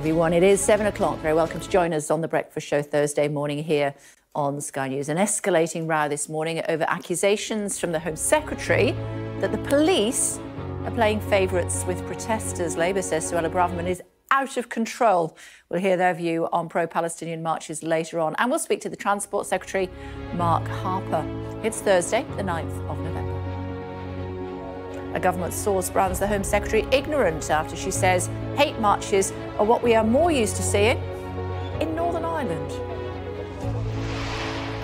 Everyone. It is seven o'clock. Very welcome to join us on the Breakfast Show Thursday morning here on Sky News. An escalating row this morning over accusations from the Home Secretary that the police are playing favourites with protesters. Labour says Suella Braverman is out of control. We'll hear their view on pro Palestinian marches later on. And we'll speak to the Transport Secretary, Mark Harper. It's Thursday, the 9th of November. A government source brands the Home Secretary ignorant after she says hate marches are what we are more used to seeing in Northern Ireland.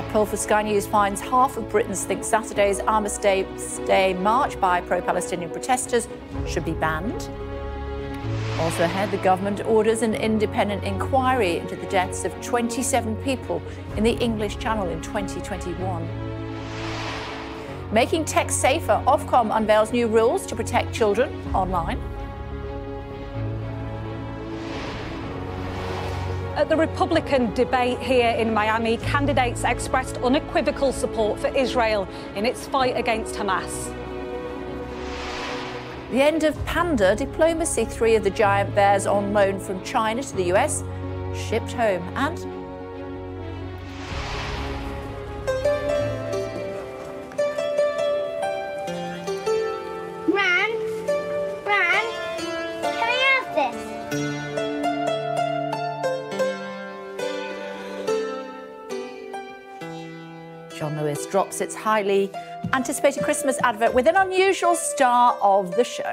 A poll for Sky News finds half of Britons think Saturday's Armistice Day march by pro Palestinian protesters should be banned. Also ahead, the government orders an independent inquiry into the deaths of 27 people in the English Channel in 2021. Making tech safer, Ofcom unveils new rules to protect children online. At the Republican debate here in Miami, candidates expressed unequivocal support for Israel in its fight against Hamas. The end of panda diplomacy. Three of the giant bears on loan from China to the US shipped home. And Drops its highly anticipated Christmas advert with an unusual star of the show.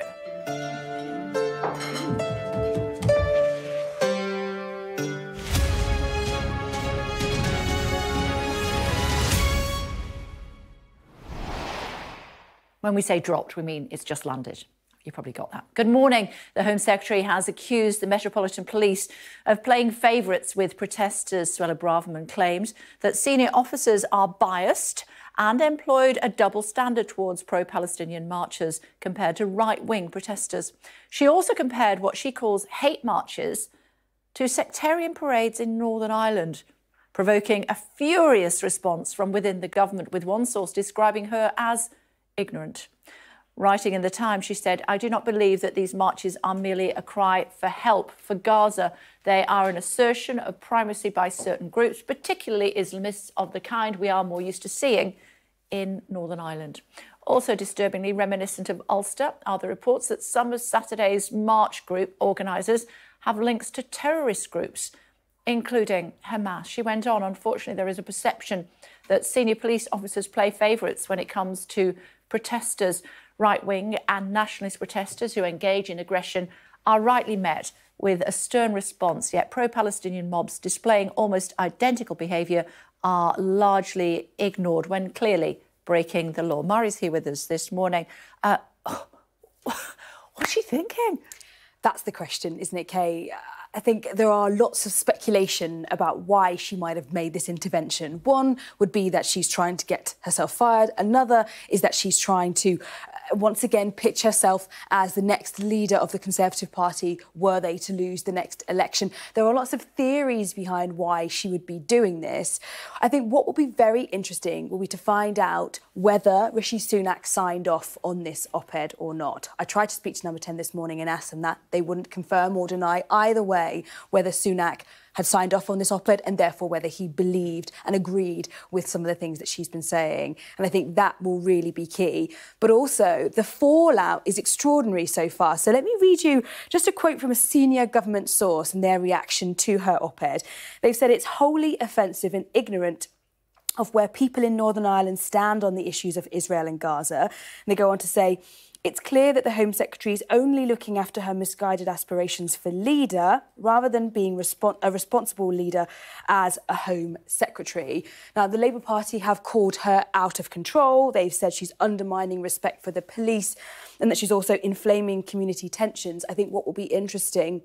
When we say dropped, we mean it's just landed. You probably got that. Good morning. The Home Secretary has accused the Metropolitan Police of playing favourites with protesters. Suella Braverman claimed that senior officers are biased and employed a double standard towards pro Palestinian marchers compared to right wing protesters. She also compared what she calls hate marches to sectarian parades in Northern Ireland, provoking a furious response from within the government, with one source describing her as ignorant. Writing in the Times, she said, I do not believe that these marches are merely a cry for help for Gaza. They are an assertion of primacy by certain groups, particularly Islamists of the kind we are more used to seeing in Northern Ireland. Also disturbingly reminiscent of Ulster are the reports that some of Saturday's march group organisers have links to terrorist groups, including Hamas. She went on, unfortunately, there is a perception that senior police officers play favourites when it comes to protesters. Right wing and nationalist protesters who engage in aggression are rightly met with a stern response, yet pro Palestinian mobs displaying almost identical behaviour are largely ignored when clearly breaking the law. Mari's here with us this morning. Uh, what's she thinking? That's the question, isn't it, Kay? I think there are lots of speculation about why she might have made this intervention. One would be that she's trying to get herself fired. Another is that she's trying to once again pitch herself as the next leader of the Conservative Party were they to lose the next election. There are lots of theories behind why she would be doing this. I think what will be very interesting will be to find out whether Rishi Sunak signed off on this op-ed or not. I tried to speak to Number 10 this morning and asked them that. They wouldn't confirm or deny either way whether Sunak had signed off on this op ed and therefore whether he believed and agreed with some of the things that she's been saying. And I think that will really be key. But also, the fallout is extraordinary so far. So let me read you just a quote from a senior government source and their reaction to her op ed. They've said it's wholly offensive and ignorant of where people in Northern Ireland stand on the issues of Israel and Gaza. And they go on to say, it's clear that the Home Secretary is only looking after her misguided aspirations for leader rather than being a responsible leader as a Home Secretary. Now, the Labour Party have called her out of control. They've said she's undermining respect for the police and that she's also inflaming community tensions. I think what will be interesting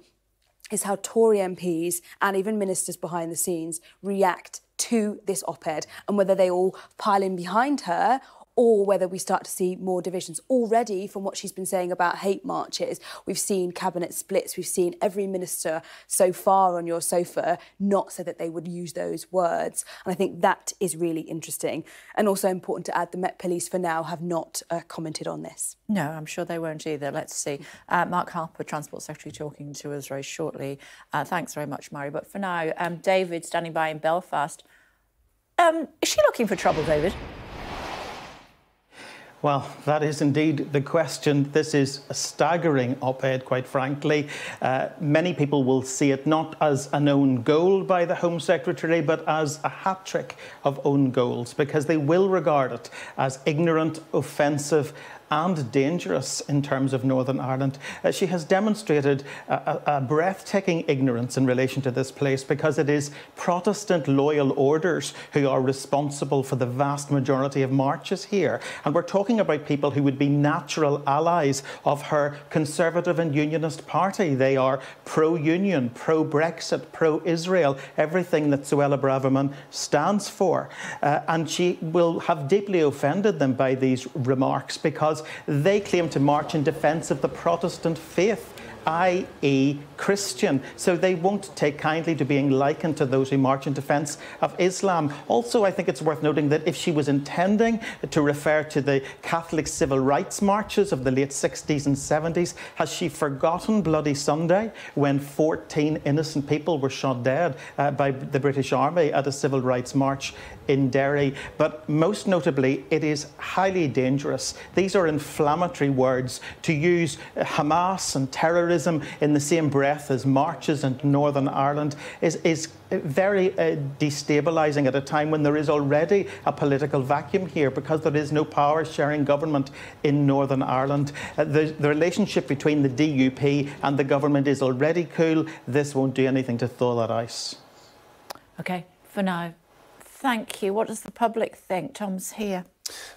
is how Tory MPs and even ministers behind the scenes react to this op ed and whether they all pile in behind her or whether we start to see more divisions. Already, from what she's been saying about hate marches, we've seen cabinet splits, we've seen every minister so far on your sofa not say that they would use those words. And I think that is really interesting. And also important to add, the Met Police for now have not uh, commented on this. No, I'm sure they won't either. Let's see. Uh, Mark Harper, Transport Secretary, talking to us very shortly. Uh, thanks very much, Mary. But for now, um, David standing by in Belfast. Um, is she looking for trouble, David? Well, that is indeed the question. This is a staggering op ed, quite frankly. Uh, many people will see it not as an own goal by the Home Secretary, but as a hat trick of own goals, because they will regard it as ignorant, offensive, and dangerous in terms of Northern Ireland. Uh, she has demonstrated a, a, a, breathtaking ignorance in relation to this place because it is Protestant loyal orders who are responsible for the vast majority of marches here. And we're talking about people who would be natural allies of her Conservative and Unionist Party. They are pro union, pro Brexit, pro Israel, everything that Suella Braverman stands for. Uh, and she will have deeply offended them by these remarks because because they claim to march in defence of the Protestant faith i.e., Christian. So they won't take kindly to being likened to those who march in defence of Islam. Also, I think it's worth noting that if she was intending to refer to the Catholic civil rights marches of the late 60s and 70s, has she forgotten Bloody Sunday when 14 innocent people were shot dead uh, by the British Army at a civil rights march in Derry? But most notably, it is highly dangerous. These are inflammatory words to use Hamas and terrorism in the same breath as marches in Northern Ireland is, is very uh, destabilising at a time when there is already a political vacuum here because there is no power sharing government in Northern Ireland. Uh, the, the, relationship between the DUP and the government is already cool. This won't do anything to thaw that ice. OK, for now, thank you. What does the public think? Tom's here.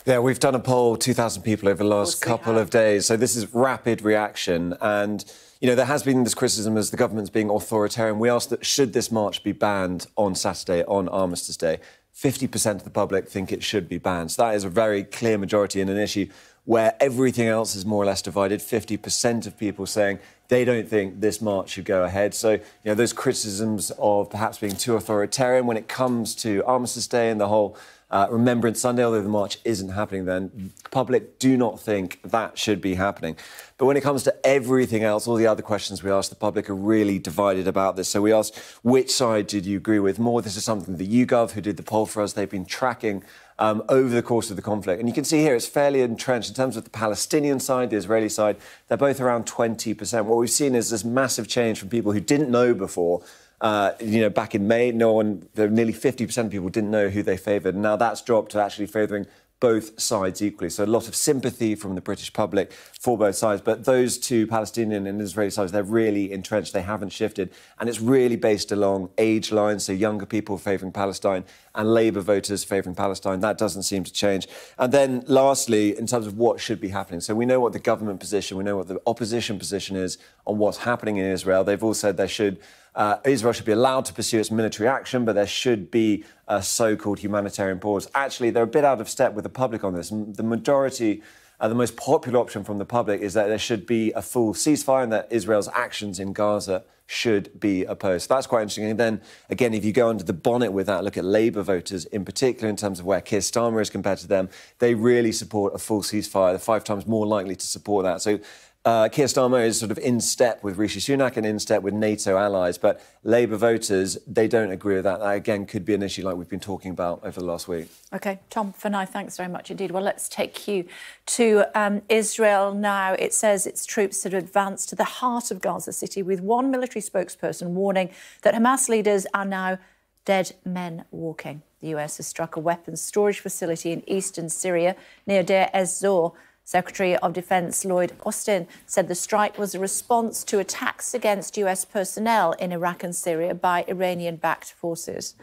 Yeah, we've done a poll, 2,000 people over the last couple of days. So this is rapid reaction. And, you know, there has been this criticism as the government's being authoritarian. We asked that should this march be banned on Saturday, on Armistice Day? 50% of the public think it should be banned. So that is a very clear majority in an issue where everything else is more or less divided. 50% of people saying they don't think this march should go ahead. So, you know, those criticisms of perhaps being too authoritarian when it comes to Armistice Day and the whole uh, Remembrance Sunday, although the march isn't happening then, the public do not think that should be happening. But when it comes to everything else, all the other questions we asked, the public are really divided about this. So we asked, which side did you agree with more? This is something that YouGov, who did the poll for us, they've been tracking um, over the course of the conflict. And you can see here it's fairly entrenched in terms of the Palestinian side, the Israeli side. They're both around 20%. What we've seen is this massive change from people who didn't know before uh, you know, back in May, no one, nearly 50% of people didn't know who they favoured. Now that's dropped to actually favouring both sides equally. So a lot of sympathy from the British public for both sides. But those two Palestinian and Israeli sides, they're really entrenched. They haven't shifted. And it's really based along age lines. So younger people favouring Palestine and Labour voters favouring Palestine. That doesn't seem to change. And then lastly, in terms of what should be happening. So we know what the government position, we know what the opposition position is on what's happening in Israel. They've all said there should uh, Israel should be allowed to pursue its military action, but there should be a so called humanitarian pause. Actually, they're a bit out of step with the public on this. The majority, uh, the most popular option from the public is that there should be a full ceasefire and that Israel's actions in Gaza should be opposed. So that's quite interesting. And then, again, if you go under the bonnet with that, look at Labour voters, in particular in terms of where Keir Starmer is compared to them, they really support a full ceasefire. They're five times more likely to support that. So uh, Keir Starmer is sort of in step with Rishi Sunak and in step with NATO allies, but Labour voters, they don't agree with that. That, again, could be an issue like we've been talking about over the last week. OK, Tom, for now, thanks very much indeed. Well, let's take you to um, Israel now. It says its troops have advanced to the heart of Gaza City, with one military spokesperson warning that Hamas leaders are now dead men walking. The US has struck a weapons storage facility in eastern Syria near Deir ez-Zor Secretary of Defense Lloyd Austin said the strike was a response to attacks against US personnel in Iraq and Syria by Iranian backed forces.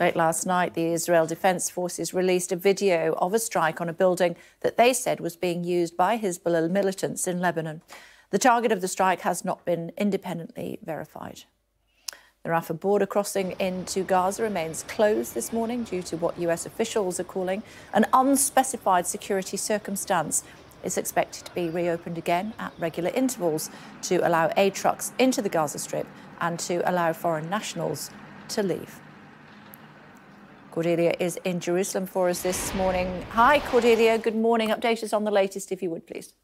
Late last night, the Israel Defense Forces released a video of a strike on a building that they said was being used by Hezbollah militants in Lebanon. The target of the strike has not been independently verified. The Rafah border crossing into Gaza remains closed this morning due to what US officials are calling an unspecified security circumstance. It's expected to be reopened again at regular intervals to allow aid trucks into the Gaza Strip and to allow foreign nationals to leave. Cordelia is in Jerusalem for us this morning. Hi, Cordelia. Good morning. Update us on the latest, if you would, please.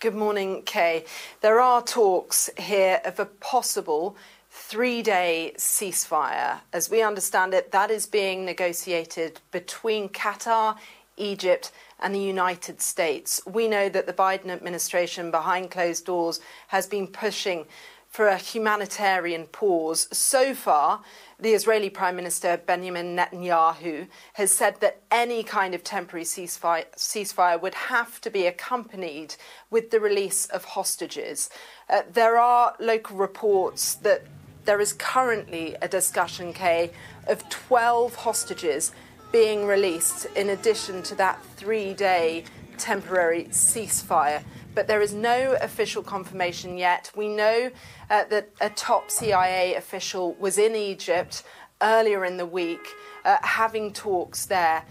Good morning, Kay. There are talks here of a possible three day ceasefire. As we understand it, that is being negotiated between Qatar, Egypt, and the United States. We know that the Biden administration, behind closed doors, has been pushing for a humanitarian pause. So far, the Israeli Prime Minister Benjamin Netanyahu has said that any kind of temporary ceasefire, ceasefire would have to be accompanied with the release of hostages. Uh, there are local reports that there is currently a discussion, Kay, of 12 hostages being released in addition to that three day temporary ceasefire but there is no official confirmation yet. We know uh, that a top CIA official was in Egypt earlier in the week uh, having talks there.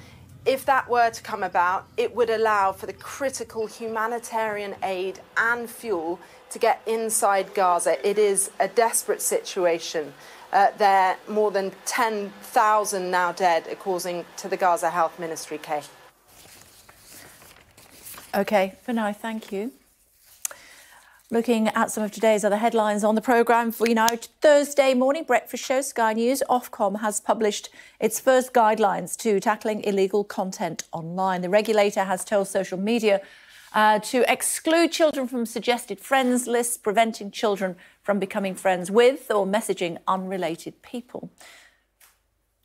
If that were to come about, it would allow for the critical humanitarian aid and fuel to get inside Gaza. It is a desperate situation. Uh, there more than 10,000 now dead, according to the Gaza Health Ministry, Kay. Okay, for now, thank you. Looking at some of today's other headlines on the programme for you now. Thursday morning breakfast show, Sky News, Ofcom has published its first guidelines to tackling illegal content online. The regulator has told social media uh, to exclude children from suggested friends lists, preventing children from becoming friends with or messaging unrelated people.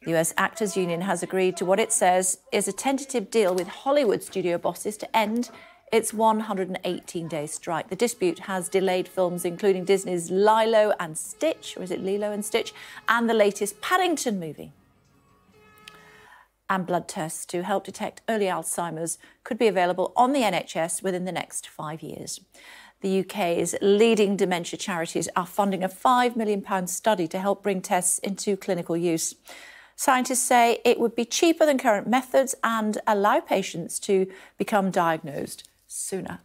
The US Actors Union has agreed to what it says is a tentative deal with Hollywood studio bosses to end its 118 day strike. The dispute has delayed films including Disney's Lilo and Stitch, or is it Lilo and Stitch, and the latest Paddington movie. And blood tests to help detect early Alzheimer's could be available on the NHS within the next five years. The UK's leading dementia charities are funding a £5 million study to help bring tests into clinical use. Scientists say it would be cheaper than current methods and allow patients to become diagnosed sooner.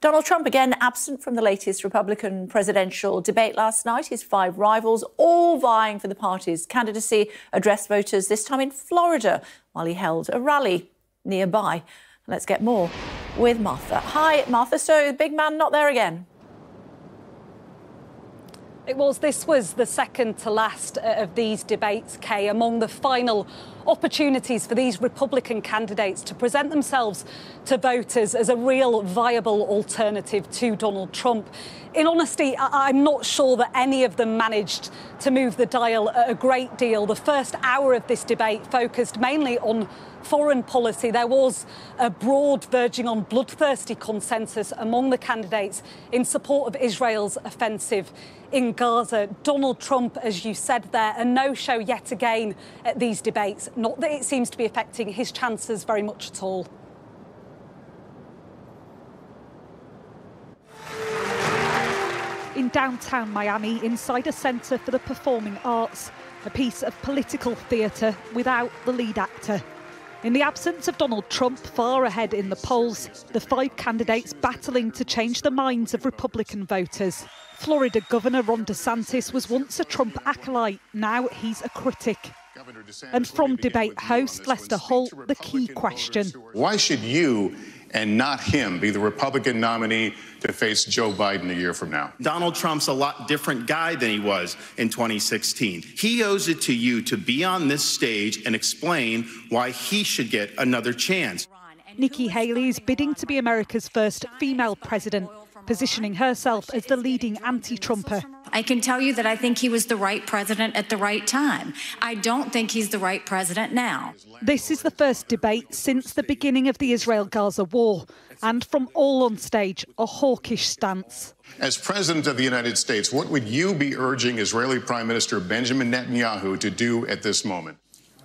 Donald Trump again absent from the latest Republican presidential debate last night. His five rivals, all vying for the party's candidacy, addressed voters this time in Florida while he held a rally nearby. Let's get more with Martha. Hi, Martha. So, the big man not there again? It was. This was the second to last uh, of these debates, Kay, among the final opportunities for these Republican candidates to present themselves to voters as a real viable alternative to Donald Trump. In honesty, I'm not sure that any of them managed to move the dial a great deal. The first hour of this debate focused mainly on foreign policy. There was a broad, verging on bloodthirsty consensus among the candidates in support of Israel's offensive in Gaza. Donald Trump, as you said there, a no show yet again at these debates. Not that it seems to be affecting his chances very much at all. In downtown Miami, inside a centre for the performing arts, a piece of political theatre without the lead actor. In the absence of Donald Trump far ahead in the polls, the five candidates battling to change the minds of Republican voters. Florida Governor Ron DeSantis was once a Trump acolyte, now he's a critic. And from debate host Lester Holt, the key question. Why should you and not him be the Republican nominee to face Joe Biden a year from now. Donald Trump's a lot different guy than he was in 2016. He owes it to you to be on this stage and explain why he should get another chance. Nikki Haley is bidding to be America's first female president positioning herself as the leading anti Trumper. I can tell you that I think he was the right president at the right time. I don't think he's the right president now. This is the first debate since the beginning of the Israel Gaza war, and from all on stage, a hawkish stance. As President of the United States, what would you be urging Israeli Prime Minister Benjamin Netanyahu to do at this moment?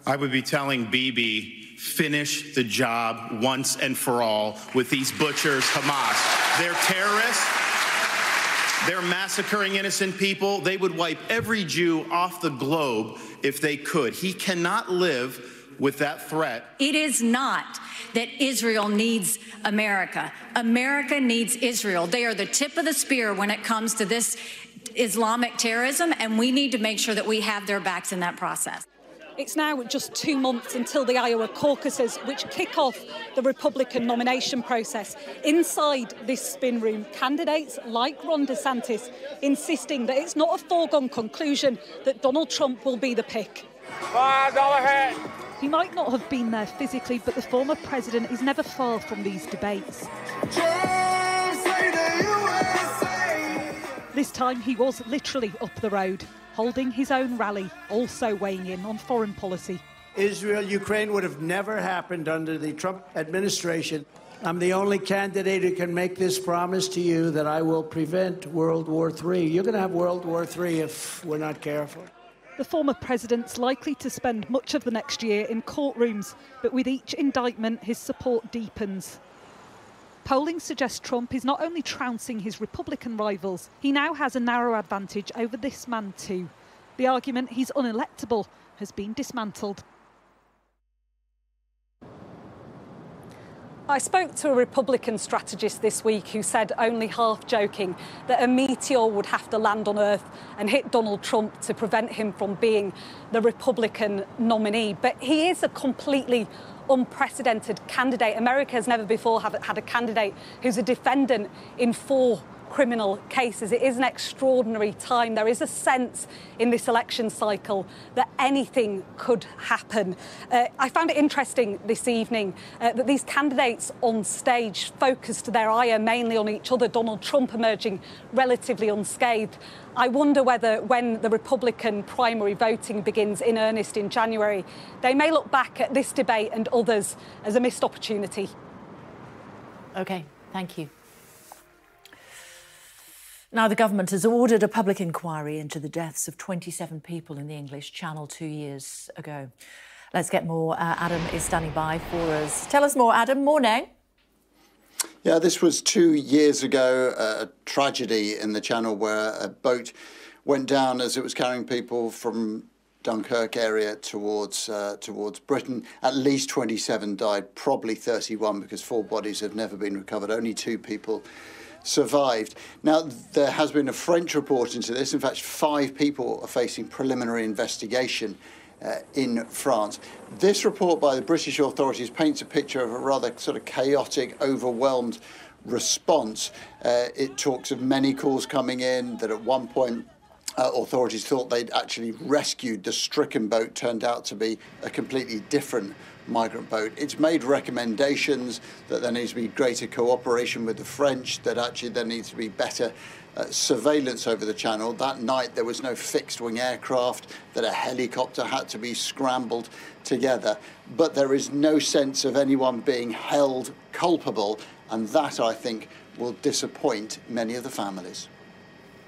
I would be telling Bibi finish the job once and for all with these butchers, Hamas. They're terrorists. They're massacring innocent people. They would wipe every Jew off the globe if they could. He cannot live with that threat. It is not that Israel needs America. America needs Israel. They are the tip of the spear when it comes to this Islamic terrorism, and we need to make sure that we have their backs in that process. It's now just two months until the Iowa caucuses, which kick off the Republican nomination process. Inside this spin room, candidates like Ron DeSantis insisting that it's not a foregone conclusion that Donald Trump will be the pick. Five dollar hat. He might not have been there physically, but the former president is never far from these debates. This time he was literally up the road, holding his own rally, also weighing in on foreign policy. Israel Ukraine would have never happened under the Trump administration. I'm the only candidate who can make this promise to you that I will prevent World War III. You're going to have World War III if we're not careful. The former president's likely to spend much of the next year in courtrooms, but with each indictment, his support deepens. Polling suggests Trump is not only trouncing his Republican rivals, he now has a narrow advantage over this man too. The argument he's unelectable has been dismantled. I spoke to a Republican strategist this week who said, only half joking, that a meteor would have to land on Earth and hit Donald Trump to prevent him from being the Republican nominee. But he is a completely unprecedented candidate. America has never before had a candidate who's a defendant in four criminal cases. It is an extraordinary time. There is a sense in this election cycle that anything could happen. Uh, I found it interesting this evening uh, that these candidates on stage focused their ire mainly on each other, Donald Trump emerging relatively unscathed. I wonder whether when the Republican primary voting begins in earnest in January, they may look back at this debate and others as a missed opportunity. OK, thank you. Now, the government has ordered a public inquiry into the deaths of 27 people in the English Channel two years ago. Let's get more. Uh, Adam is standing by for us. Tell us more, Adam. Morning. Yeah, this was two years ago, a tragedy in the Channel where a boat went down as it was carrying people from Dunkirk area towards uh, towards Britain. At least 27 died, probably 31 because four bodies have never been recovered. Only two people survived. Now, there has been a French report into this. In fact, five people are facing preliminary investigation uh, in France. This report by the British authorities paints a picture of a rather sort of chaotic, overwhelmed response. Uh, it talks of many calls coming in, that at one point uh, authorities thought they'd actually rescued the stricken boat, turned out to be a completely different migrant boat. It's made recommendations that there needs to be greater cooperation with the French, that actually there needs to be better uh, surveillance over the channel. That night there was no fixed wing aircraft, that a helicopter had to be scrambled together. But there is no sense of anyone being held culpable, and that I think will disappoint many of the families.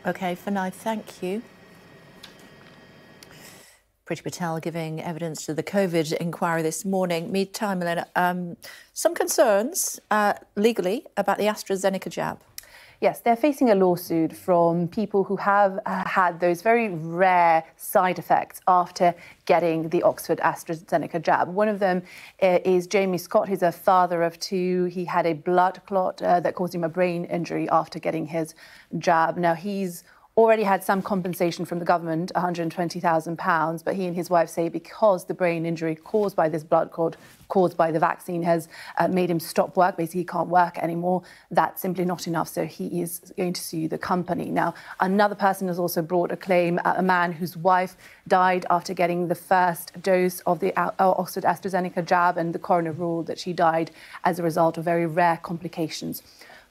OK, for now, thank you. Priti Patel giving evidence to the COVID inquiry this morning. Meantime, Elena, um, some concerns uh, legally about the AstraZeneca jab. Yes, they're facing a lawsuit from people who have uh, had those very rare side effects after getting the Oxford AstraZeneca jab. One of them uh, is Jamie Scott. He's a father of two. He had a blood clot uh, that caused him a brain injury after getting his jab. Now, he's already had some compensation from the government, £120,000, but he and his wife say because the brain injury caused by this blood clot, caused by the vaccine, has uh, made him stop work, basically he can't work anymore, that's simply not enough, so he is going to sue the company. Now, another person has also brought a claim, uh, a man whose wife died after getting the first dose of the uh, Oxford AstraZeneca jab, and the coroner ruled that she died as a result of very rare complications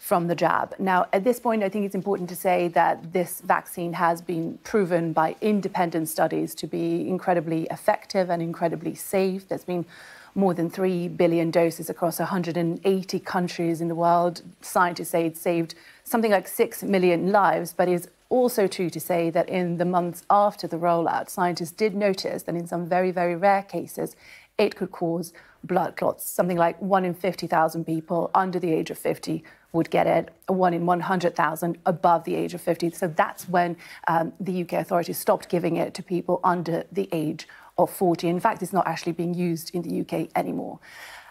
from the jab. Now, at this point, I think it's important to say that this vaccine has been proven by independent studies to be incredibly effective and incredibly safe. There's been more than 3 billion doses across 180 countries in the world. Scientists say it saved something like 6 million lives, but it's also true to say that in the months after the rollout, scientists did notice that in some very, very rare cases, it could cause blood clots. Something like one in 50,000 people under the age of 50 would get it, one in 100,000 above the age of 50. So that's when um, the UK authorities stopped giving it to people under the age of 40. In fact, it's not actually being used in the UK anymore.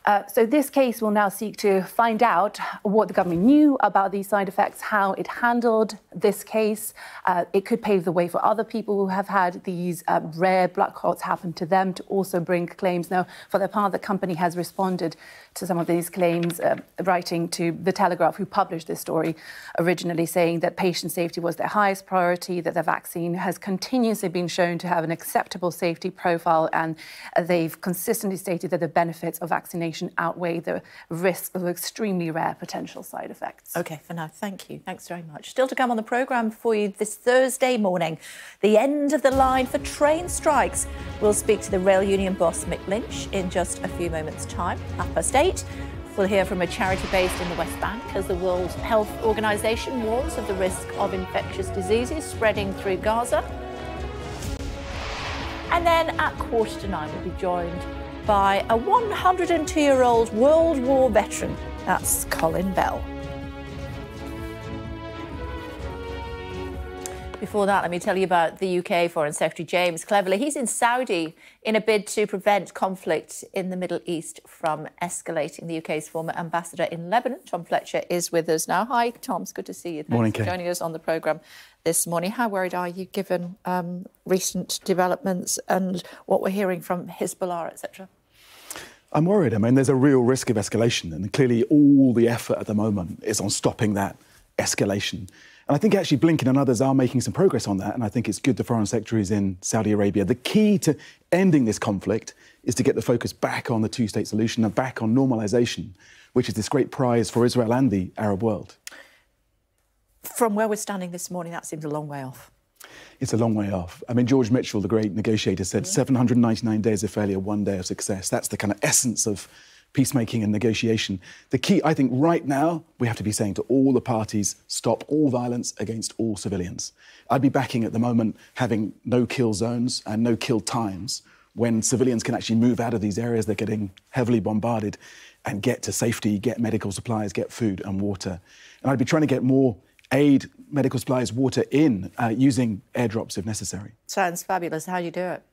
Uh, so this case will now seek to find out what the government knew about these side effects, how it handled this case. Uh, it could pave the way for other people who have had these uh, rare blood clots happen to them to also bring claims. Now, for their part, the company has responded to some of these claims, uh, writing to The Telegraph, who published this story originally, saying that patient safety was their highest priority, that the vaccine has continuously been shown to have an acceptable safety profile, and they've consistently stated that the benefits of vaccination outweigh the risks of extremely rare potential side effects. OK, for now, thank you. Thanks very much. Still to come on the programme for you this Thursday morning, the end of the line for train strikes. We'll speak to the rail union boss, Mick Lynch, in just a few moments' time. Half past We'll hear from a charity based in the West Bank as the World Health Organization warns of the risk of infectious diseases spreading through Gaza. And then at quarter to nine, we'll be joined by a 102 year old World War veteran. That's Colin Bell. Before that, let me tell you about the UK Foreign Secretary James Cleverly. He's in Saudi in a bid to prevent conflict in the Middle East from escalating. The UK's former ambassador in Lebanon, Tom Fletcher, is with us now. Hi, Tom. It's good to see you. Thanks morning, for Kate. joining us on the programme this morning. How worried are you given um, recent developments and what we're hearing from Hezbollah, etc.? I'm worried. I mean, there's a real risk of escalation, and clearly all the effort at the moment is on stopping that escalation. And I think actually Blinken and others are making some progress on that, and I think it's good the Foreign Secretary is in Saudi Arabia. The key to ending this conflict is to get the focus back on the two state solution and back on normalisation, which is this great prize for Israel and the Arab world. From where we're standing this morning, that seems a long way off. It's a long way off. I mean, George Mitchell, the great negotiator, said mm-hmm. 799 days of failure, one day of success. That's the kind of essence of peacemaking and negotiation. The key, I think, right now, we have to be saying to all the parties stop all violence against all civilians. I'd be backing at the moment having no kill zones and no kill times when civilians can actually move out of these areas they're getting heavily bombarded and get to safety, get medical supplies, get food and water. And I'd be trying to get more aid, medical supplies, water in uh, using airdrops if necessary. Sounds fabulous. How do you do it?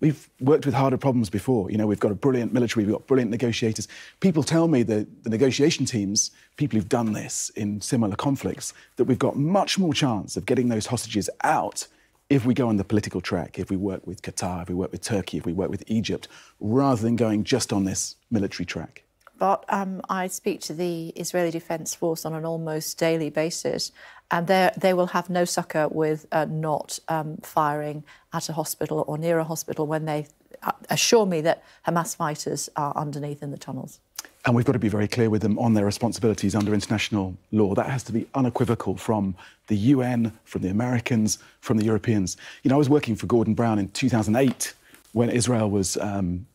We've worked with harder problems before. You know, we've got a brilliant military, we've got brilliant negotiators. People tell me that the negotiation teams, people who've done this in similar conflicts, that we've got much more chance of getting those hostages out if we go on the political track, if we work with Qatar, if we work with Turkey, if we work with Egypt, rather than going just on this military track. But um, I speak to the Israeli Defence Force on an almost daily basis, and they will have no succor with uh, not um, firing at a hospital or near a hospital when they uh, assure me that Hamas fighters are underneath in the tunnels. And we've got to be very clear with them on their responsibilities under international law. That has to be unequivocal from the UN, from the Americans, from the Europeans. You know, I was working for Gordon Brown in 2008 when Israel was um,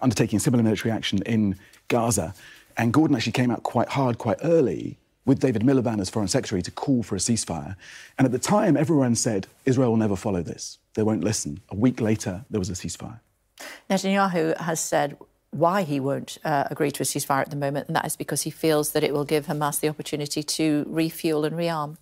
undertaking similar military action in Gaza. And Gordon actually came out quite hard, quite early, with David Miliband as Foreign Secretary to call for a ceasefire. And at the time, everyone said Israel will never follow this. They won't listen. A week later, there was a ceasefire. Netanyahu has said why he won't uh, agree to a ceasefire at the moment, and that is because he feels that it will give Hamas the opportunity to refuel and rearm.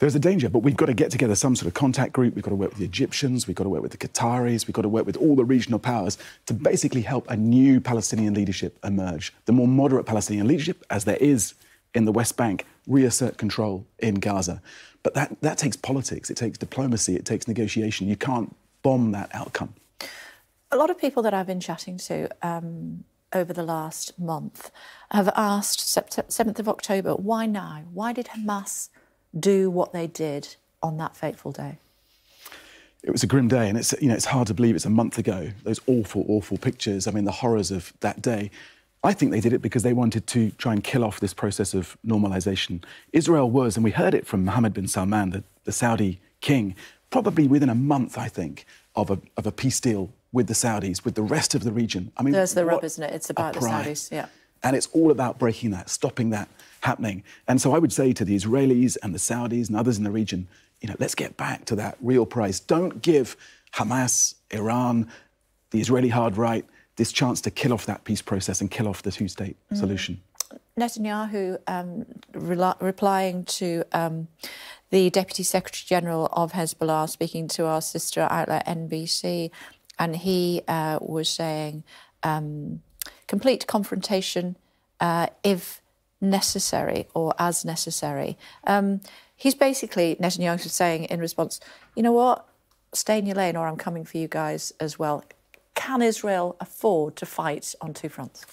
There's a danger, but we've got to get together some sort of contact group. We've got to work with the Egyptians, we've got to work with the Qataris, we've got to work with all the regional powers to basically help a new Palestinian leadership emerge. The more moderate Palestinian leadership, as there is in the West Bank, reassert control in Gaza. But that, that takes politics, it takes diplomacy, it takes negotiation. You can't bomb that outcome. A lot of people that I've been chatting to um, over the last month have asked 7th of October, why now? Why did Hamas do what they did on that fateful day? It was a grim day, and it's you know it's hard to believe it's a month ago. Those awful, awful pictures. I mean, the horrors of that day. I think they did it because they wanted to try and kill off this process of normalization. Israel was, and we heard it from Mohammed bin Salman, the, the Saudi king, probably within a month, I think, of a, of a peace deal with the Saudis, with the rest of the region. I mean, there's the rub, isn't it? It's about the Saudis, yeah. And it's all about breaking that, stopping that happening. And so I would say to the Israelis and the Saudis and others in the region, you know, let's get back to that real price. Don't give Hamas, Iran, the Israeli hard right this chance to kill off that peace process and kill off the two-state mm. solution. Netanyahu um, re- replying to um, the Deputy Secretary General of Hezbollah, speaking to our sister outlet NBC, and he uh, was saying um, complete confrontation uh, if necessary or as necessary. Um, he's basically, Netanyahu saying in response, you know what, stay in your lane or I'm coming for you guys as well. Can Israel afford to fight on two fronts?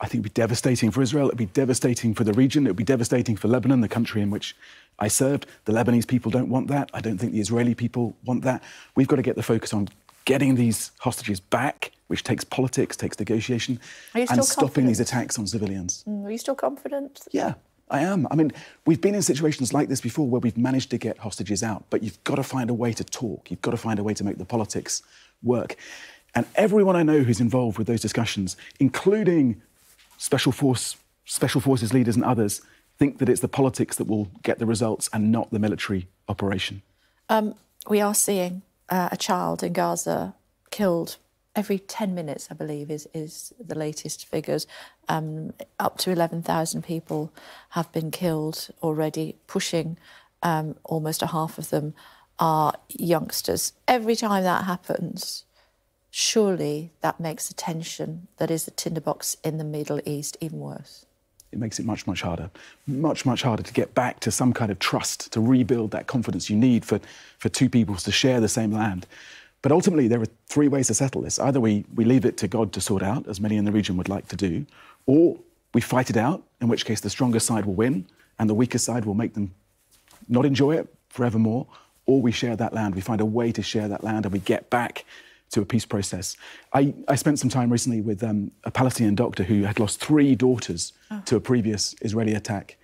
I think it'd be devastating for Israel. It'd be devastating for the region. It'd be devastating for Lebanon, the country in which I served. The Lebanese people don't want that. I don't think the Israeli people want that. We've got to get the focus on getting these hostages back, which takes politics, takes negotiation, and stopping confident? these attacks on civilians. Mm, Are you still confident? Yeah, I am. I mean, we've been in situations like this before where we've managed to get hostages out, but you've got to find a way to talk. You've got to find a way to make the politics work. And everyone I know who's involved with those discussions, including special force, special forces leaders and others, think that it's the politics that will get the results and not the military operation. Um, we are seeing uh, a child in Gaza killed every 10 minutes, I believe, is, is the latest figures. Um, up to 11,000 people have been killed already, pushing um, almost a half of them are youngsters. Every time that happens, surely that makes the tension that is the tinderbox in the Middle East even worse. It makes it much, much harder, much, much harder to get back to some kind of trust, to rebuild that confidence you need for, for two peoples to share the same land. But ultimately, there are three ways to settle this. Either we, we leave it to God to sort out, as many in the region would like to do, or we fight it out, in which case the stronger side will win and the weaker side will make them not enjoy it forevermore, or we share that land. We find a way to share that land and we get back to a peace process. I, I spent some time recently with um, a Palestinian doctor who had lost three daughters to a previous Israeli attack.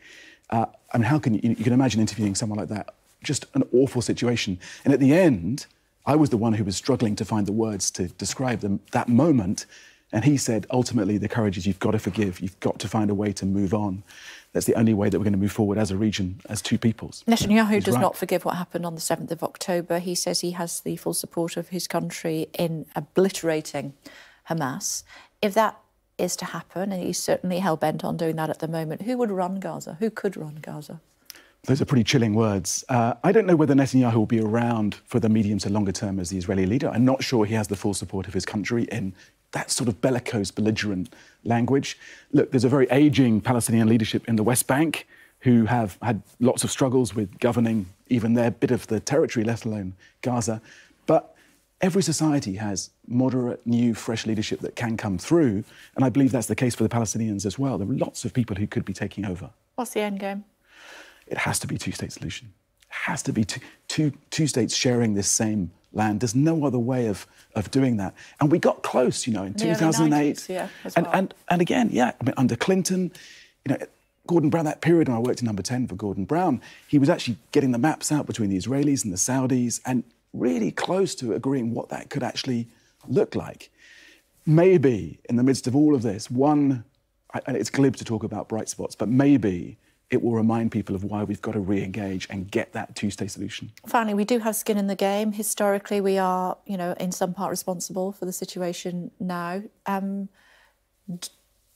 Uh, I mean, how can you, you can imagine interviewing someone like that? Just an awful situation. And at the end, I was the one who was struggling to find the words to describe them, that moment. And he said, ultimately, the courage is you've got to forgive, you've got to find a way to move on. That's the only way that we're going to move forward as a region, as two peoples. Netanyahu He's does right. not forgive what happened on the 7th of October. He says he has the full support of his country in obliterating Hamas. If that is to happen, and he's certainly hell bent on doing that at the moment, who would run Gaza? Who could run Gaza? Those are pretty chilling words. Uh, I don't know whether Netanyahu will be around for the medium to longer term as the Israeli leader. I'm not sure he has the full support of his country in that sort of bellicose, belligerent language. Look, there's a very aging Palestinian leadership in the West Bank who have had lots of struggles with governing even their bit of the territory, let alone Gaza. But every society has moderate, new, fresh leadership that can come through. And I believe that's the case for the Palestinians as well. There are lots of people who could be taking over. What's the end game? It has to be two-state solution. It has to be two, two, two states sharing this same land. There's no other way of, of doing that. And we got close, you know, in The 2008. 90s, yeah, as and, well. and, and again, yeah, I mean, under Clinton, you know, Gordon Brown, that period when I worked in number 10 for Gordon Brown, he was actually getting the maps out between the Israelis and the Saudis and really close to agreeing what that could actually look like. Maybe in the midst of all of this, one, and it's glib to talk about bright spots, but maybe it will remind people of why we've got to re engage and get that two state solution. Finally, we do have skin in the game. Historically, we are, you know, in some part responsible for the situation now. Um,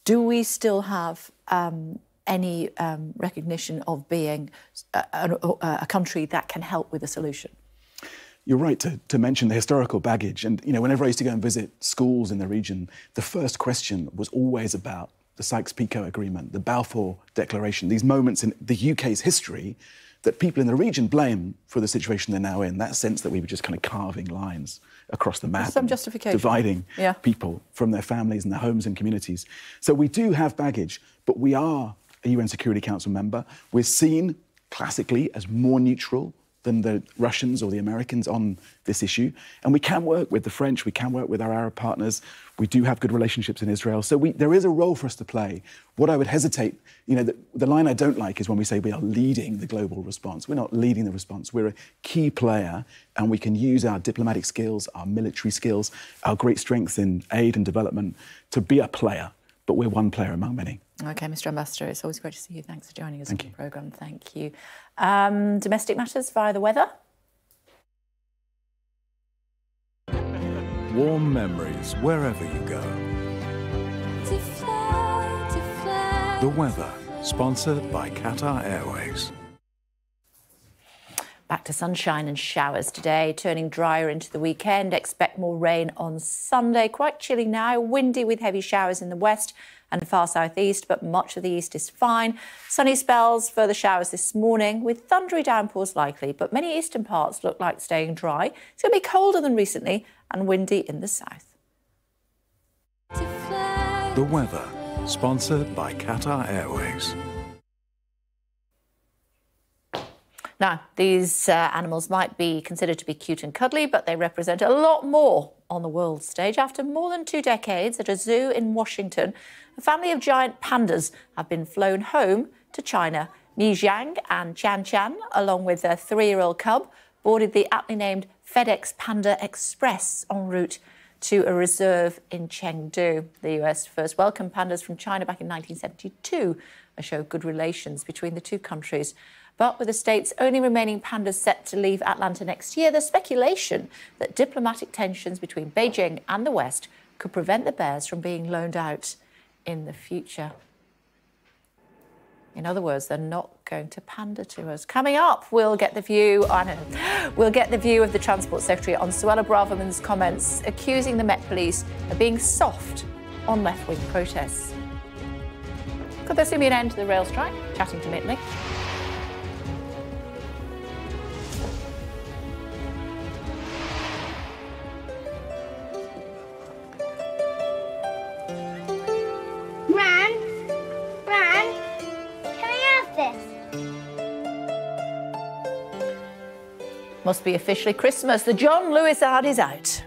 do we still have um, any um, recognition of being a, a, a country that can help with a solution? You're right to, to mention the historical baggage. And, you know, whenever I used to go and visit schools in the region, the first question was always about the Sykes-Picot Agreement, the Balfour Declaration, these moments in the UK's history that people in the region blame for the situation they're now in, that sense that we were just kind of carving lines across the map. some justification. Dividing Yeah. people from their families and their homes and communities. So we do have baggage, but we are a UN Security Council member. We're seen classically as more neutral than the Russians or the Americans on this issue. And we can work with the French, we can work with our Arab partners. We do have good relationships in Israel. So we, there is a role for us to play. What I would hesitate, you know, the, the line I don't like is when we say we are leading the global response. We're not leading the response. We're a key player, and we can use our diplomatic skills, our military skills, our great strengths in aid and development to be a player. But we're one player among many. Okay, Mr. Ambassador, it's always great to see you. Thanks for joining us on the programme. Thank you. Um, domestic matters via the weather. Warm memories wherever you go. The weather, sponsored by Qatar Airways. Back to sunshine and showers today, turning drier into the weekend. Expect more rain on Sunday. Quite chilly now, windy with heavy showers in the west and far southeast, but much of the east is fine. Sunny spells, further showers this morning with thundery downpours likely, but many eastern parts look like staying dry. It's going to be colder than recently and windy in the south. The weather, sponsored by Qatar Airways. Now, these uh, animals might be considered to be cute and cuddly, but they represent a lot more on the world stage. After more than two decades at a zoo in Washington, a family of giant pandas have been flown home to China. Mei Xiang and Tian Tian, along with their three year old cub, boarded the aptly named FedEx Panda Express en route to a reserve in Chengdu. The US first welcomed pandas from China back in 1972 and showed good relations between the two countries. But with the state's only remaining pandas set to leave Atlanta next year, there's speculation that diplomatic tensions between Beijing and the West could prevent the bears from being loaned out in the future. In other words, they're not going to pander to us. Coming up, we'll get the view. Know, we'll get the view of the Transport Secretary on Suella Braverman's comments accusing the Met Police of being soft on left-wing protests. Could there soon be an end to the rail strike? Chatting to Mitley. Must be officially Christmas. The John Lewis ad is out.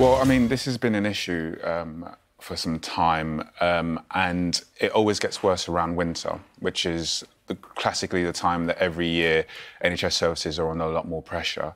Well, I mean, this has been an issue um, for some time, um, and it always gets worse around winter, which is the, classically the time that every year NHS services are under a lot more pressure.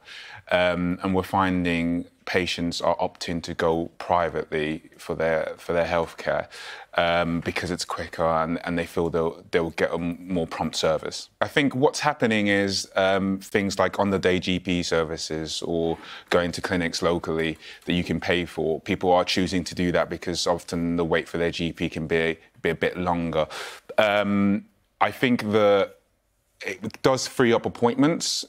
Um, and we're finding patients are opting to go privately for their for their healthcare um, because it's quicker and, and they feel they'll they'll get a more prompt service. I think what's happening is um, things like on the day GP services or going to clinics locally that you can pay for. People are choosing to do that because often the wait for their GP can be be a bit longer. Um, I think that it does free up appointments,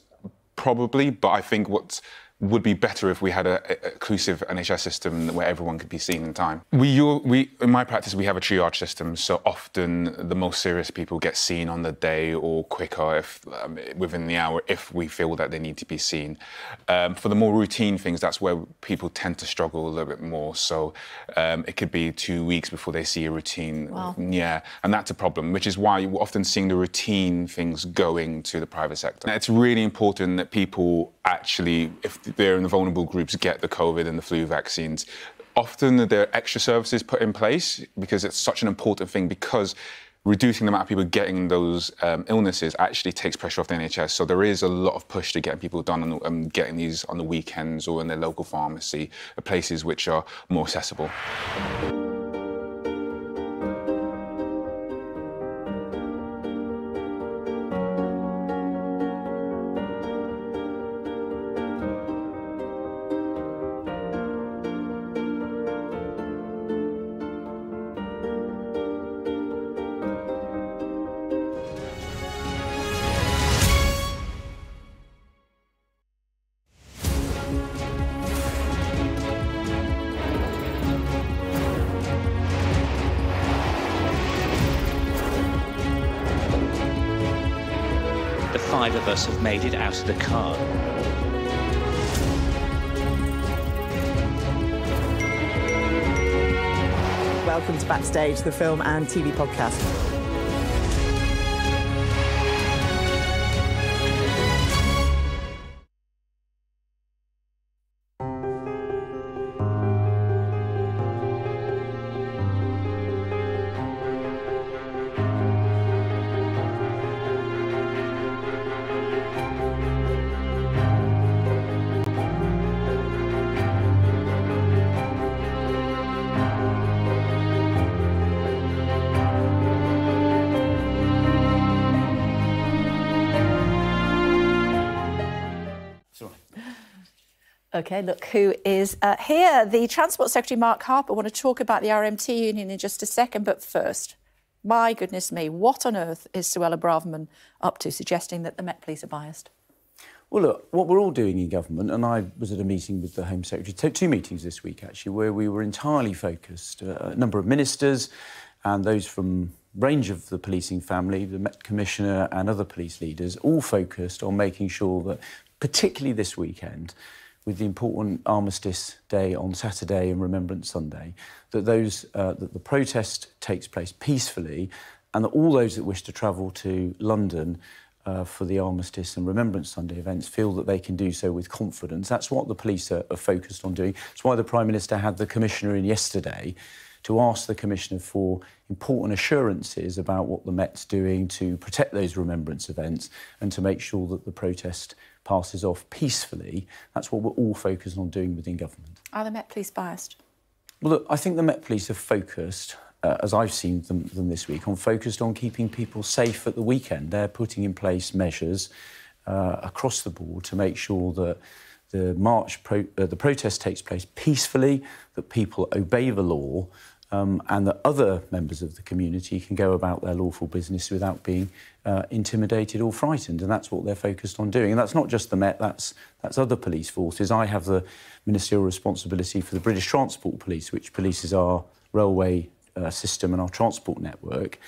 probably, but I think what would be better if we had an inclusive NHS system where everyone could be seen in time. We, we, in my practice, we have a triage system, so often the most serious people get seen on the day or quicker if um, within the hour if we feel that they need to be seen. Um, for the more routine things, that's where people tend to struggle a little bit more. So um, it could be two weeks before they see a routine. Wow. Yeah, and that's a problem, which is why you're often seeing the routine things going to the private sector. And it's really important that people actually, if they're in the vulnerable groups, get the COVID and the flu vaccines. Often there are extra services put in place because it's such an important thing because reducing the amount of people getting those um, illnesses actually takes pressure off the NHS. So there is a lot of push to get people done and um, getting these on the weekends or in their local pharmacy, places which are more accessible. Us have made it out of the car. Welcome to Backstage, the film and TV podcast. OK, look who is uh, here. The Transport Secretary, Mark Harper. I want to talk about the RMT union in just a second. But first, my goodness me, what on earth is Suella Braverman up to, suggesting that the Met Police are biased? Well, look, what we're all doing in government, and I was at a meeting with the Home Secretary, two meetings this week actually, where we were entirely focused, uh, a number of ministers and those from range of the policing family, the Met Commissioner and other police leaders, all focused on making sure that, particularly this weekend, with the important Armistice Day on Saturday and Remembrance Sunday, that those uh, that the protest takes place peacefully, and that all those that wish to travel to London uh, for the Armistice and Remembrance Sunday events feel that they can do so with confidence. That's what the police are, are focused on doing. It's why the Prime Minister had the Commissioner in yesterday to ask the Commissioner for important assurances about what the Met's doing to protect those remembrance events and to make sure that the protest passes off peacefully. That's what we're all focused on doing within government. Are the Met Police biased? Well, look, I think the Met Police have focused uh, as I've seen them, them, this week, on focused on keeping people safe at the weekend. They're putting in place measures uh, across the board to make sure that the march, pro uh, the protest takes place peacefully, that people obey the law, um, and that other members of the community can go about their lawful business without being uh, intimidated or frightened. And that's what they're focused on doing. And that's not just the Met, that's, that's other police forces. I have the ministerial responsibility for the British Transport Police, which polices our railway uh, system and our transport network.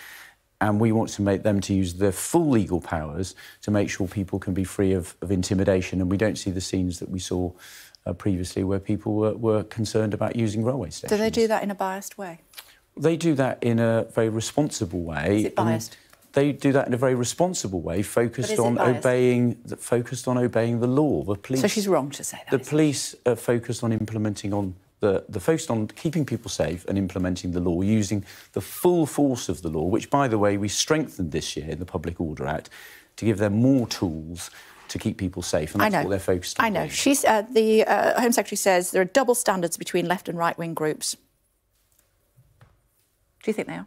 And we want to make them to use their full legal powers to make sure people can be free of, of intimidation. And we don't see the scenes that we saw uh, previously where people were, were concerned about using railway stations. Do they do that in a biased way? They do that in a very responsible way. Is it biased? They do that in a very responsible way, focused on obeying, the, focused on obeying the law. The police. So she's wrong to say that. The police are focused on implementing on the, the focused on keeping people safe and implementing the law using the full force of the law, which, by the way, we strengthened this year in the Public Order Act to give them more tools to keep people safe, and that's what they're focused on. I know. She's, uh, the uh, Home Secretary says there are double standards between left and right wing groups. Do you think they are?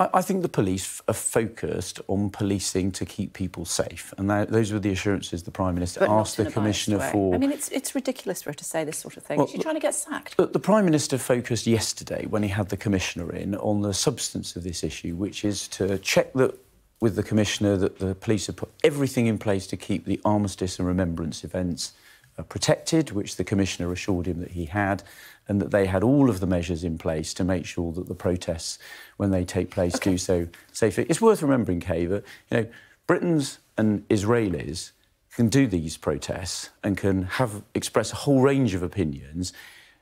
I, think the police are focused on policing to keep people safe, and that, those were the assurances the Prime Minister but asked the Commissioner for. I mean, it's, it's ridiculous for her to say this sort of thing. Well, Is she trying to get sacked? The, the Prime Minister focused yesterday, when he had the Commissioner in, on the substance of this issue, which is to check that with the Commissioner that the police have put everything in place to keep the armistice and remembrance events uh, protected, which the Commissioner assured him that he had, and that they had all of the measures in place to make sure that the protests, when they take place, okay. do so safely. It's worth remembering, Kay, that you know, Britons and Israelis can do these protests and can have express a whole range of opinions.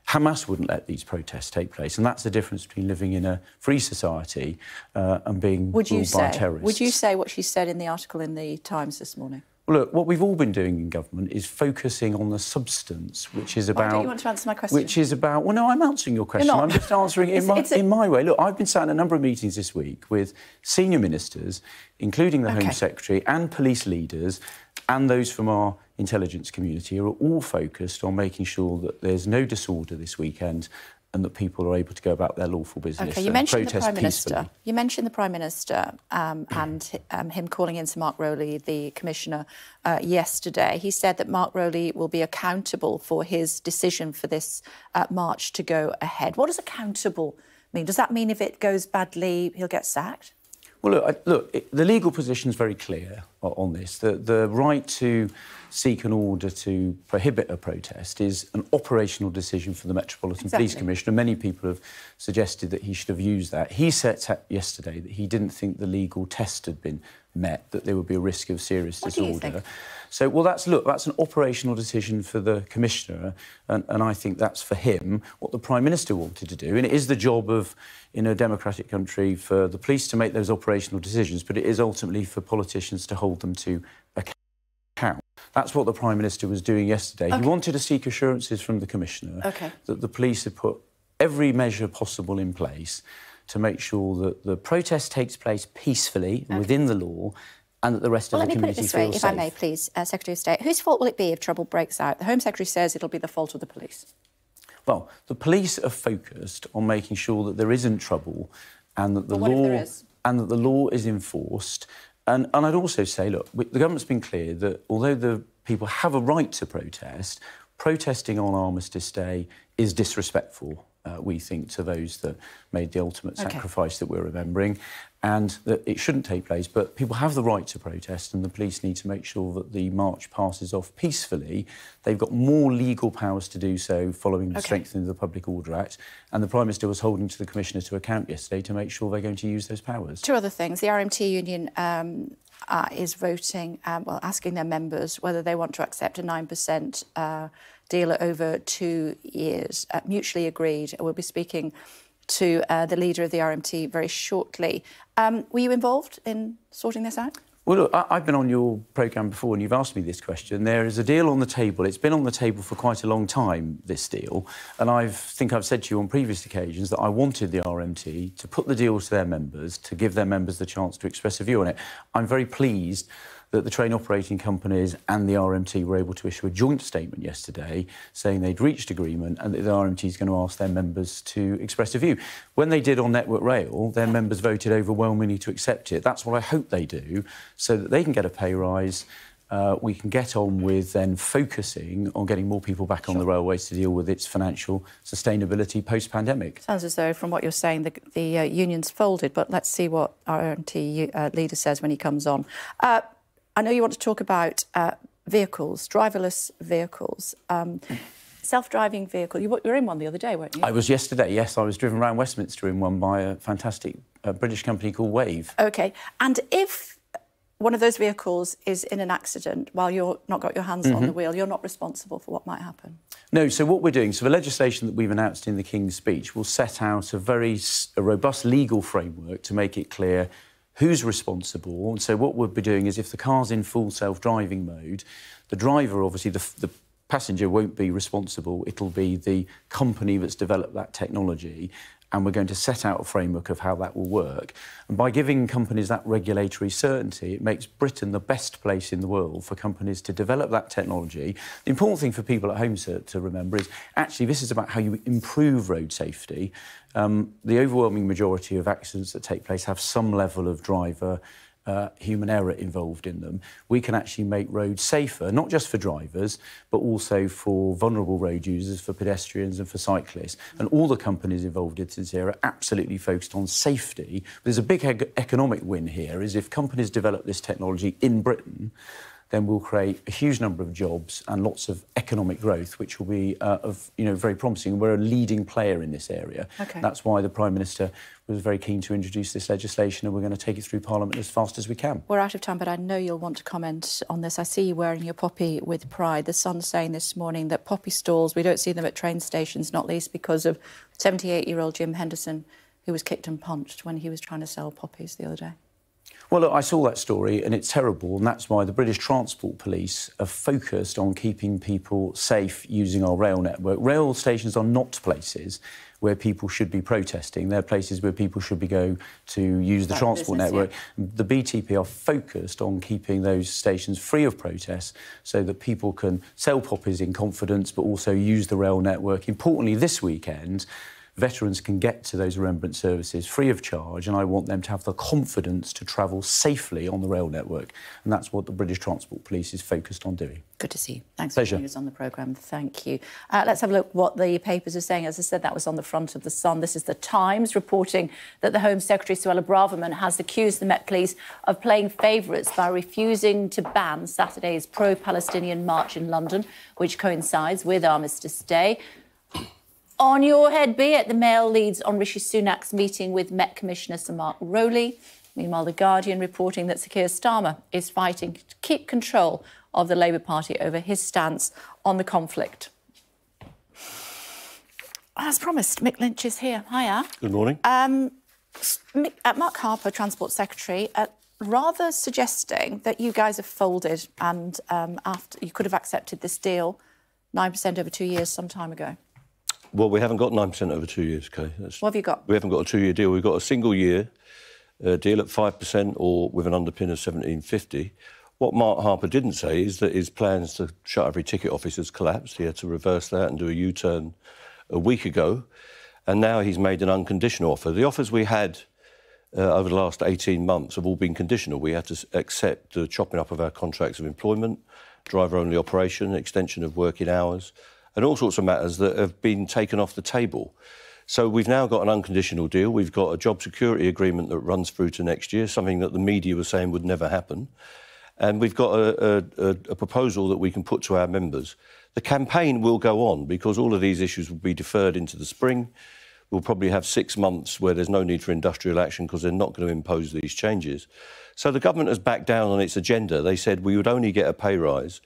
Hamas wouldn't let these protests take place, and that's the difference between living in a free society uh, and being would you ruled say, by terrorists. Would you say what she said in the article in the Times this morning? Well, look, what we've all been doing in government is focusing on the substance, which is about. Why don't you want to answer my question? Which is about. Well, no, I'm answering your question. I'm just answering it in, my, a... in my way. Look, I've been sat in a number of meetings this week with senior ministers, including the okay. Home Secretary and police leaders, and those from our intelligence community, are all focused on making sure that there's no disorder this weekend and that people are able to go about their lawful business. Okay, you mentioned the Prime Minister. You mentioned the Prime Minister um, and um, him calling in to Mark Rowley, the Commissioner, uh, yesterday. He said that Mark Rowley will be accountable for his decision for this uh, march to go ahead. What does accountable mean? Does that mean if it goes badly, he'll get sacked? Well, look, I, look it, the legal position is very clear on this. The, the right to seek an order to prohibit a protest is an operational decision for the Metropolitan exactly. Police Commissioner. Many people have suggested that he should have used that. He said yesterday that he didn't think the legal test had been met, that there would be a risk of serious what disorder. So, well, that's look, that's an operational decision for the commissioner, and, and I think that's for him what the prime minister wanted to do. And it is the job of, in a democratic country, for the police to make those operational decisions, but it is ultimately for politicians to hold them to account. That's what the Prime Minister was doing yesterday. Okay. He wanted to seek assurances from the Commissioner okay. that the police had put every measure possible in place to make sure that the protest takes place peacefully okay. within the law and that the rest well, of the community feels safe. Let me put it this way, if I may, please, uh, Secretary of State. Whose fault will it be if trouble breaks out? The Home Secretary says it'll be the fault of the police. Well, the police are focused on making sure that there isn't trouble and that the well, law and that the law is enforced. And, and I'd also say, look, the government's been clear that although the people have a right to protest, protesting on Armistice Day is disrespectful uh, we think, to those that made the ultimate Okay. sacrifice that we're remembering, and that it shouldn't take place. But people have the right to protest, and the police need to make sure that the march passes off peacefully. They've got more legal powers to do so following the Okay. strengthening of the Public Order Act, and the Prime Minister was holding to the Commissioner to account yesterday to make sure they're going to use those powers. Two other things. The RMT union um, uh, is voting, um, well, asking their members whether they want to accept a 9% uh, deal over two years, uh, mutually agreed. We'll be speaking to uh, the leader of the RMT very shortly. Um, were you involved in sorting this out? Well, look, I- I've been on your programme before and you've asked me this question. There is a deal on the table. It's been on the table for quite a long time, this deal. And I think I've said to you on previous occasions that I wanted the RMT to put the deal to their members, to give their members the chance to express a view on it. I'm very pleased that the train operating companies and the RMT were able to issue a joint statement yesterday saying they'd reached agreement and that the RMT is going to ask their members to express a view. When they did on Network Rail, their members voted overwhelmingly to accept it. That's what I hope they do, so that they can get a pay rise. Uh, we can get on with then focusing on getting more people back on the railways to deal with its financial sustainability post-pandemic. Sounds as though, from what you're saying, the, the uh, union's folded, but let's see what our RMT uh, leader says when he comes on. I know you want to talk about uh, vehicles, driverless vehicles. Um, self-driving vehicle. You, were in one the other day, weren't you? I was yesterday, yes. I was driven around Westminster in one by a fantastic uh, British company called Wayve. Okay. And if one of those vehicles is in an accident while you're not got your hands on the Mhm. wheel, you're not responsible for what might happen. No, so what we're doing, so the legislation that we've announced in the King's speech will set out a very s- a robust legal framework to make it clear who's responsible. And so what we'll be doing is if the car's in full self-driving mode, the driver, obviously, the, the passenger won't be responsible. It'll be the company that's developed that technology. And we're going to set out a framework of how that will work. And by giving companies that regulatory certainty, it makes Britain the best place in the world for companies to develop that technology. The important thing for people at home to, to remember is actually this is about how you improve road safety. Um, the overwhelming majority of accidents that take place have some level of driver uh, human error involved in them. We can actually make roads safer, not just for drivers, but also for vulnerable road users, for pedestrians and for cyclists. And all the companies involved in this area are absolutely focused on safety. There's a big ec- economic win here, is if companies develop this technology in Britain, then we'll create a huge number of jobs and lots of economic growth, which will be uh, of, you know, very promising. We're a leading player in this area. Okay. That's why the Prime Minister was very keen to introduce this legislation, and we're going to take it through Parliament as fast as we can. We're out of time, but I know you'll want to comment on this. I see you wearing your poppy with pride. The Sun's saying this morning that poppy stalls, we don't see them at train stations, not least because of 78 year old Jim Henderson, who was kicked and punched when he was trying to sell poppies the other day. Well, look, I saw that story and it's terrible, and that's why the British Transport Police are focused on keeping people safe using our rail network. Rail stations are not places where people should be protesting. They're places where people should be go to use the transport business, network. The BTP are focused on keeping those stations free of protests so that people can sell poppies in confidence but also use the rail network. Importantly, this weekend, veterans can get to those remembrance services free of charge, and I want them to have the confidence to travel safely on the rail network. And that's what the British Transport Police is focused on doing. Good to see you. Thanks Pleasure. for joining us on the programme. Thank you. Uh, let's have a look what the papers are saying. As I said, that was on the front of the Sun. This is the Times reporting that the Home Secretary Suella Braverman has accused the Met Police of playing favourites by refusing to ban Saturday's pro-Palestinian march in London, which coincides with Armistice Day. On your head be it, the Mail leads on Rishi Sunak's meeting with Met Commissioner Sir Mark Rowley. Meanwhile, The Guardian reporting that Sir Keir Starmer is fighting to keep control of the Labour Party over his stance on the conflict. As promised, Mick Lynch is here. Hiya. Good morning. Um, Mick, uh, Mark Harper, Transport Secretary, uh, rather suggesting that you guys have folded and um, after you could have accepted this deal 9% over two years some time ago. Well, we haven't got 9% over two years, Kay. That's, What have you got? we haven't got a two year deal. We've got a single year uh, deal at 5% or with an underpin of 1750. What Mark Harper didn't say is that his plans to shut every ticket office has collapsed. He had to reverse that and do a U turn a week ago. And now he's made an unconditional offer. The offers we had uh, over the last 18 months have all been conditional. We had to accept the chopping up of our contracts of employment, driver only operation, extension of working hours, and all sorts of matters that have been taken off the table. So we've now got an unconditional deal. We've got a job security agreement that runs through to next year, something that the media was saying would never happen. And we've got a, a, a proposal that we can put to our members. The campaign will go on because all of these issues will be deferred into the spring. We'll probably have six months where there's no need for industrial action because they're not going to impose these changes. So the government has backed down on its agenda. They said we would only get a pay rise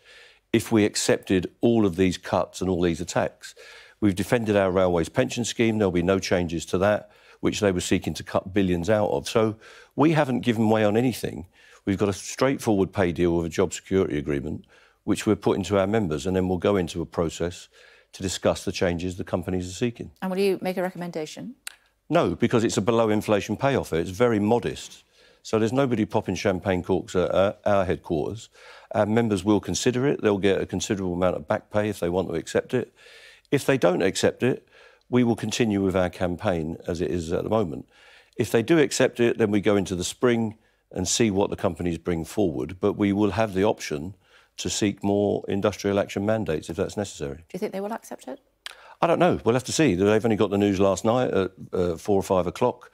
if we accepted all of these cuts and all these attacks. We've defended our railways pension scheme. There'll be no changes to that, which they were seeking to cut billions out of. So we haven't given way on anything. We've got a straightforward pay deal with a job security agreement, which we're putting to our members, and then we'll go into a process to discuss the changes the companies are seeking. And will you make a recommendation? No, because it's a below inflation pay offer. It's very modest. So there's nobody popping champagne corks at our, our headquarters. Our members will consider it. They'll get a considerable amount of back pay if they want to accept it. If they don't accept it, we will continue with our campaign as it is at the moment. If they do accept it, then we go into the spring and see what the companies bring forward. But we will have the option to seek more industrial action mandates if that's necessary. Do you think they will accept it? I don't know. We'll have to see. They've only got the news last night at uh, four or five o'clock.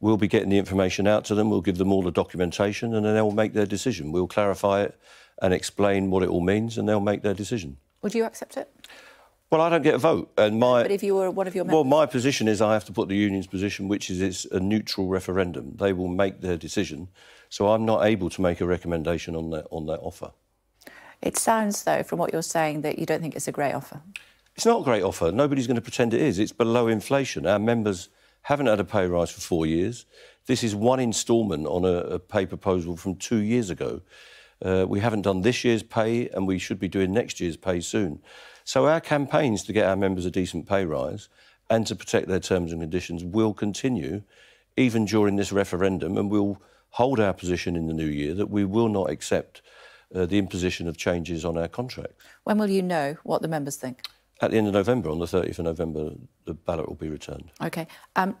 We'll be getting the information out to them. We'll give them all the documentation, and then they'll make their decision. We'll clarify it and explain what it all means, and they'll make their decision. Would you accept it? Well, I don't get a vote, and my. But if you were one of your members. Well, my position is I have to put the union's position, which is it's a neutral referendum. They will make their decision, so I'm not able to make a recommendation on that on that offer. It sounds, though, from what you're saying, that you don't think it's a great offer. It's not a great offer. Nobody's going to pretend it is. It's below inflation. Our members haven't had a pay rise for four years. This is one instalment on a, a pay proposal from two years ago. Uh, we haven't done this year's pay, and we should be doing next year's pay soon. So our campaigns to get our members a decent pay rise and to protect their terms and conditions will continue even during this referendum, and we'll hold our position in the new year that we will not accept uh, the imposition of changes on our contracts. When will you know what the members think? At the end of November, on the 30th of November, the ballot will be returned. OK. Um,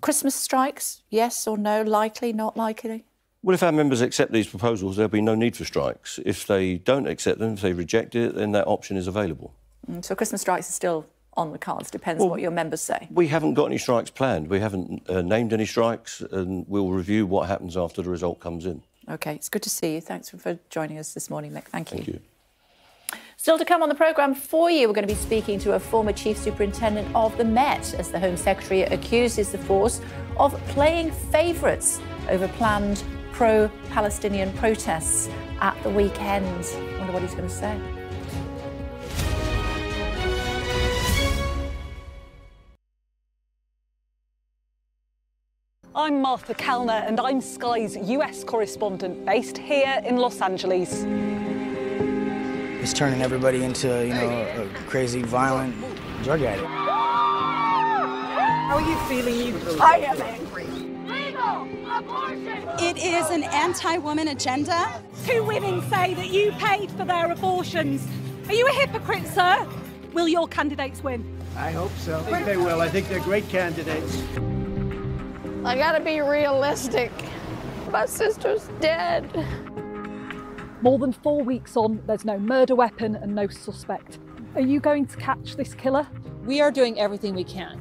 Christmas strikes, yes or no? Likely, not likely? Well, if our members accept these proposals, there'll be no need for strikes. If they don't accept them, if they reject it, then that option is available. Mm, so Christmas strikes are still on the cards, depends well, what your members say. We haven't got any strikes planned. We haven't uh, named any strikes, and we'll review what happens after the result comes in. OK, it's good to see you. Thanks for joining us this morning, Mick. Thank you. Thank you. Still to come on the programme for you, we're going to be speaking to a former chief superintendent of the Met as the Home Secretary accuses the force of playing favourites over planned pro Palestinian protests at the weekend. I wonder what he's going to say. I'm Martha Kellner, and I'm Sky's US correspondent based here in Los Angeles. It's turning everybody into, you know, a crazy, violent drug addict. How are you feeling? You, I am angry. It is an anti-woman agenda. Two women say that you paid for their abortions. Are you a hypocrite, sir? Will your candidates win? I hope so. I think they will. I think they're great candidates. I gotta be realistic. My sister's dead. More than four weeks on, there's no murder weapon and no suspect. Are you going to catch this killer? We are doing everything we can.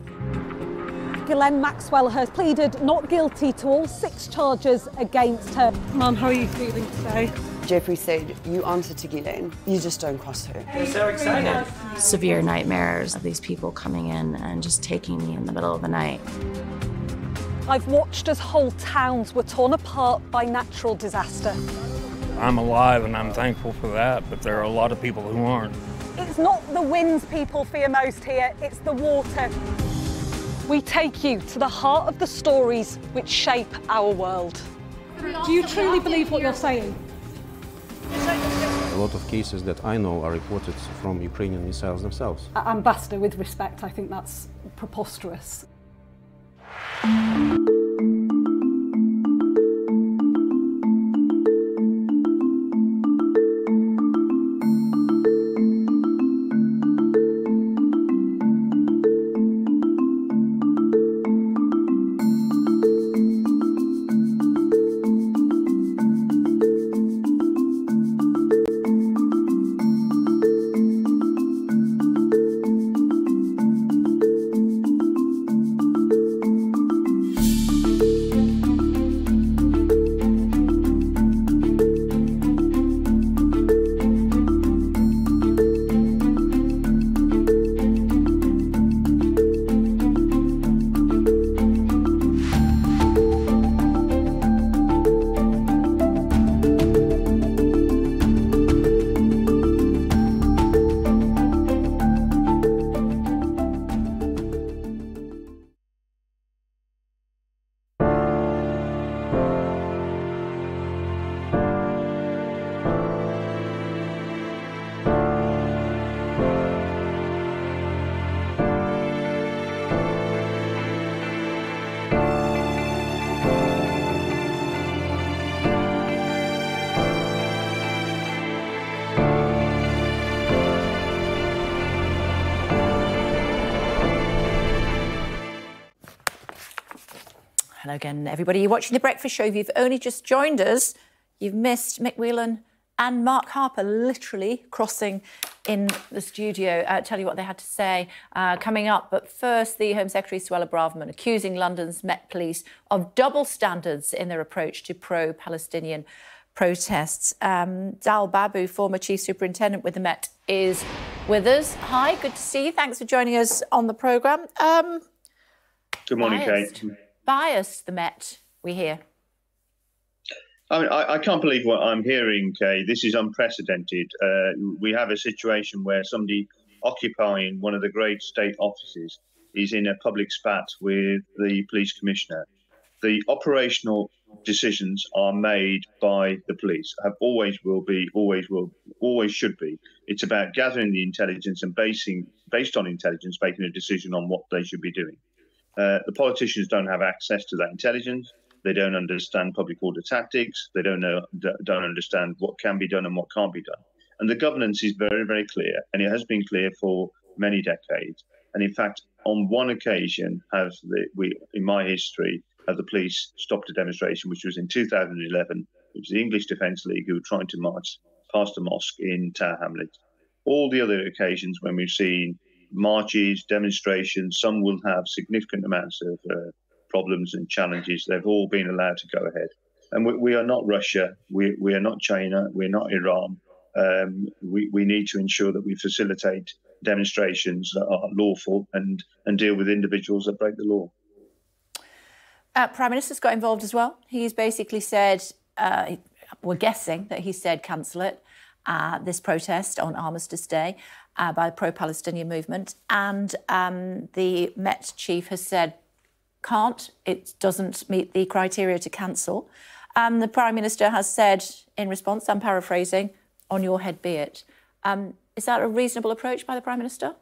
Ghislaine Maxwell has pleaded not guilty to all six charges against her. Mum, how are you feeling today? Jeffrey said, you answer to Ghislaine, you just don't cross her. They're so excited. Severe nightmares of these people coming in and just taking me in the middle of the night. I've watched as whole towns were torn apart by natural disaster. I'm alive and I'm thankful for that, but there are a lot of people who aren't. It's not the winds people fear most here, it's the water. We take you to the heart of the stories which shape our world. Do you truly believe what you're saying? A lot of cases that I know are reported from Ukrainian missiles themselves. Ambassador, with respect, I think that's preposterous. Again, everybody. You're watching The Breakfast Show. If you've only just joined us, you've missed Mick Whelan and Mark Harper literally crossing in the studio. Uh, tell you what they had to say uh, coming up. But first, the Home Secretary Suella Braverman accusing London's Met Police of double standards in their approach to pro Palestinian protests. Um, Dal Babu, former Chief Superintendent with the Met, is with us. Hi, good to see you. Thanks for joining us on the programme. Um, Good morning, Kate. Biased, the Met, we hear. I, mean, I, I can't believe what I'm hearing, Kay. This is unprecedented. Uh, we have a situation where somebody occupying one of the great state offices is in a public spat with the police commissioner. The operational decisions are made by the police. Have always will be, always will, always should be. It's about gathering the intelligence and basing, based on intelligence, making a decision on what they should be doing. Uh, the politicians don't have access to that intelligence. They don't understand public order tactics. They don't know, don't understand what can be done and what can't be done. And the governance is very, very clear, and it has been clear for many decades. And in fact, on one occasion, have the, we, in my history, have the police stopped a demonstration, which was in 2011. It was the English Defence League who were trying to march past a mosque in Tower Hamlets. All the other occasions when we've seen marches, demonstrations, some will have significant amounts of uh, problems and challenges. They've all been allowed to go ahead. And we, we are not Russia, we, we are not China, we're not Iran. Um, we, we need to ensure that we facilitate demonstrations that are lawful and, and deal with individuals that break the law. Uh, Prime Minister's got involved as well. He's basically said, uh, we're guessing that he said cancel it, uh, this protest on Armistice Day uh, by the pro Palestinian movement. And um, the Met chief has said, can't, it doesn't meet the criteria to cancel. Um, the Prime Minister has said in response, I'm paraphrasing, on your head be it. Um, is that a reasonable approach by the Prime Minister?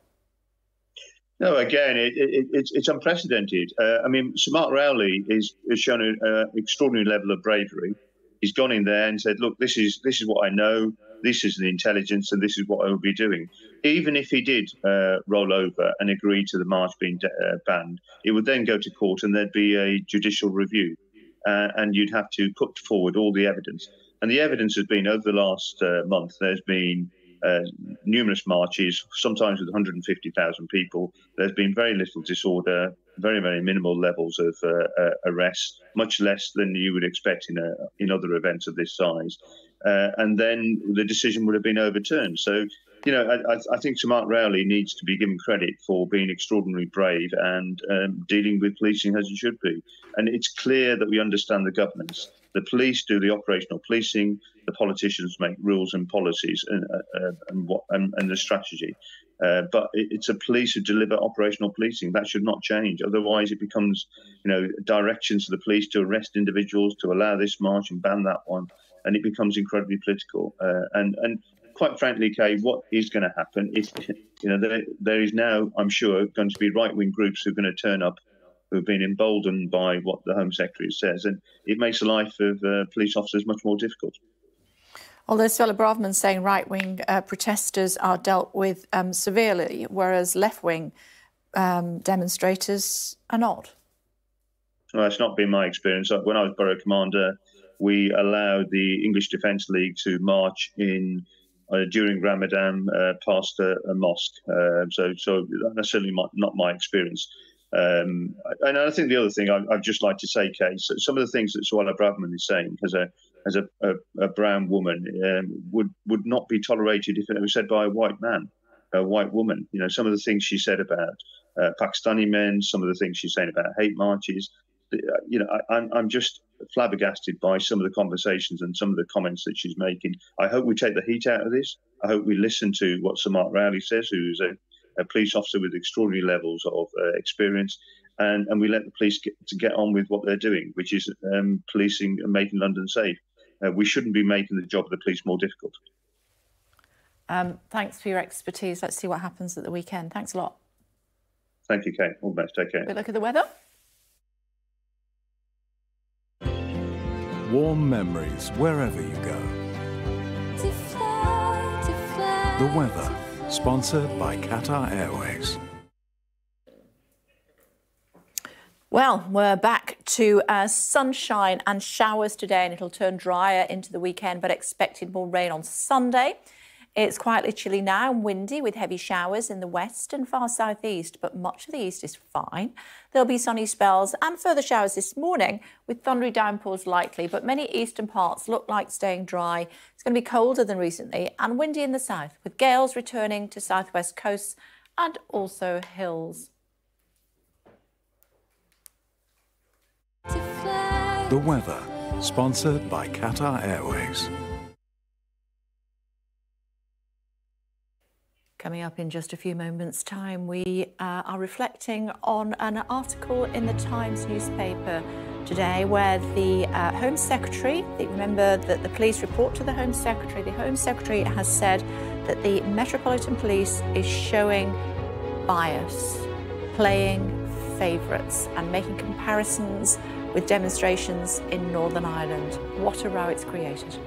No, again, it, it, it's, it's unprecedented. Uh, I mean, Sir Mark Rowley is, has shown an extraordinary level of bravery. He's gone in there and said, "Look, this is this is what I know. This is the intelligence, and this is what I will be doing." Even if he did uh, roll over and agree to the march being uh, banned, it would then go to court, and there'd be a judicial review, uh, and you'd have to put forward all the evidence. And the evidence has been over the last uh, month. There's been uh, numerous marches, sometimes with 150,000 people. There's been very little disorder, very, very minimal levels of uh, uh, arrests, much less than you would expect in, a, in other events of this size. Uh, and then the decision would have been overturned. So, you know, I, I think Sir Mark Rowley needs to be given credit for being extraordinarily brave and um, dealing with policing as he should be. And it's clear that we understand the governance. The police do the operational policing. The politicians make rules and policies and uh, and what and, and the strategy. Uh, but it, it's a police who deliver operational policing. That should not change. Otherwise, it becomes, you know, directions to the police to arrest individuals, to allow this march and ban that one, and it becomes incredibly political. Uh, and and quite frankly, Kay, what is going to happen is, you know, there, there is now, I'm sure, going to be right wing groups who are going to turn up who have been emboldened by what the Home Secretary says, and it makes the life of uh, police officers much more difficult. Although Suella Braverman saying right wing uh, protesters are dealt with um, severely, whereas left wing um, demonstrators are not. Well, that's not been my experience. When I was borough commander, we allowed the English Defence League to march in uh, during Ramadan uh, past a, a mosque. Uh, so, so that's certainly my, not my experience. Um, and I think the other thing I, would just like to say, Kay, so some of the things that Suella Braverman is saying as a as a, a, a brown woman um, would would not be tolerated if it was said by a white man, a white woman. You know, some of the things she said about uh, Pakistani men, some of the things she's saying about hate marches. Uh, you know, I, I'm I'm just flabbergasted by some of the conversations and some of the comments that she's making. I hope we take the heat out of this. I hope we listen to what Sir Mark Rowley says, who's a a police officer with extraordinary levels of uh, experience, and, and we let the police get, to get on with what they're doing, which is um, policing and making London safe. Uh, we shouldn't be making the job of the police more difficult. Um, thanks for your expertise. Let's see what happens at the weekend. Thanks a lot. Thank you, Kate. All the best. Take care. Good look at the weather. Warm memories wherever you go. The weather Sponsored by Qatar Airways. Well, we're back to uh, sunshine and showers today, and it'll turn drier into the weekend, but expected more rain on Sunday. It's quietly chilly now and windy with heavy showers in the west and far southeast, but much of the east is fine. There'll be sunny spells and further showers this morning with thundery downpours likely, but many eastern parts look like staying dry. It's going to be colder than recently and windy in the south, with gales returning to southwest coasts and also hills. The weather, sponsored by Qatar Airways. Coming up in just a few moments' time, we uh, are reflecting on an article in the Times newspaper today where the uh, Home Secretary, remember that the police report to the Home Secretary, the Home Secretary has said that the Metropolitan Police is showing bias, playing favourites, and making comparisons with demonstrations in Northern Ireland. What a row it's created.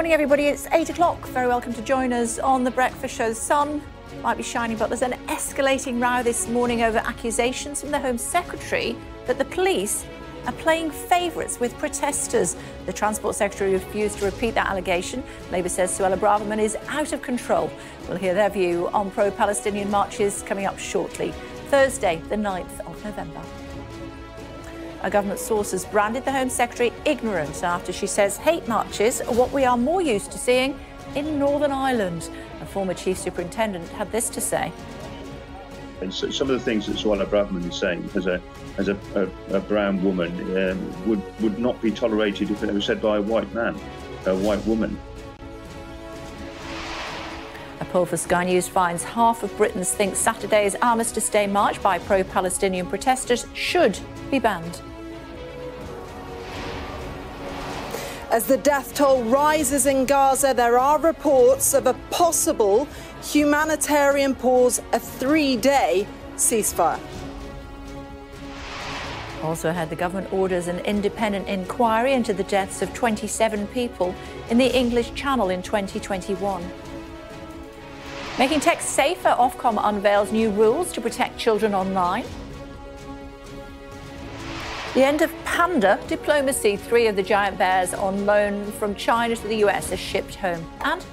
Good morning, everybody. It's eight o'clock. Very welcome to join us on the breakfast show. Sun might be shining, but there's an escalating row this morning over accusations from the Home Secretary that the police are playing favourites with protesters. The Transport Secretary refused to repeat that allegation. Labour says Suella Braverman is out of control. We'll hear their view on pro Palestinian marches coming up shortly. Thursday, the 9th of November. A government source branded the Home Secretary ignorant after she says hate marches are what we are more used to seeing in Northern Ireland. A former chief superintendent had this to say. And so some of the things that Suella Braverman is saying as a as a, a, a brown woman um, would would not be tolerated if it was said by a white man, a white woman. A poll for Sky News finds half of Britons think Saturday's Armistice Day march by pro Palestinian protesters should be banned. As the death toll rises in Gaza, there are reports of a possible humanitarian pause, a three day ceasefire. Also ahead, the government orders an independent inquiry into the deaths of 27 people in the English Channel in 2021. Making tech safer, Ofcom unveils new rules to protect children online. The end of panda diplomacy. Three of the giant bears on loan from China to the US are shipped home. And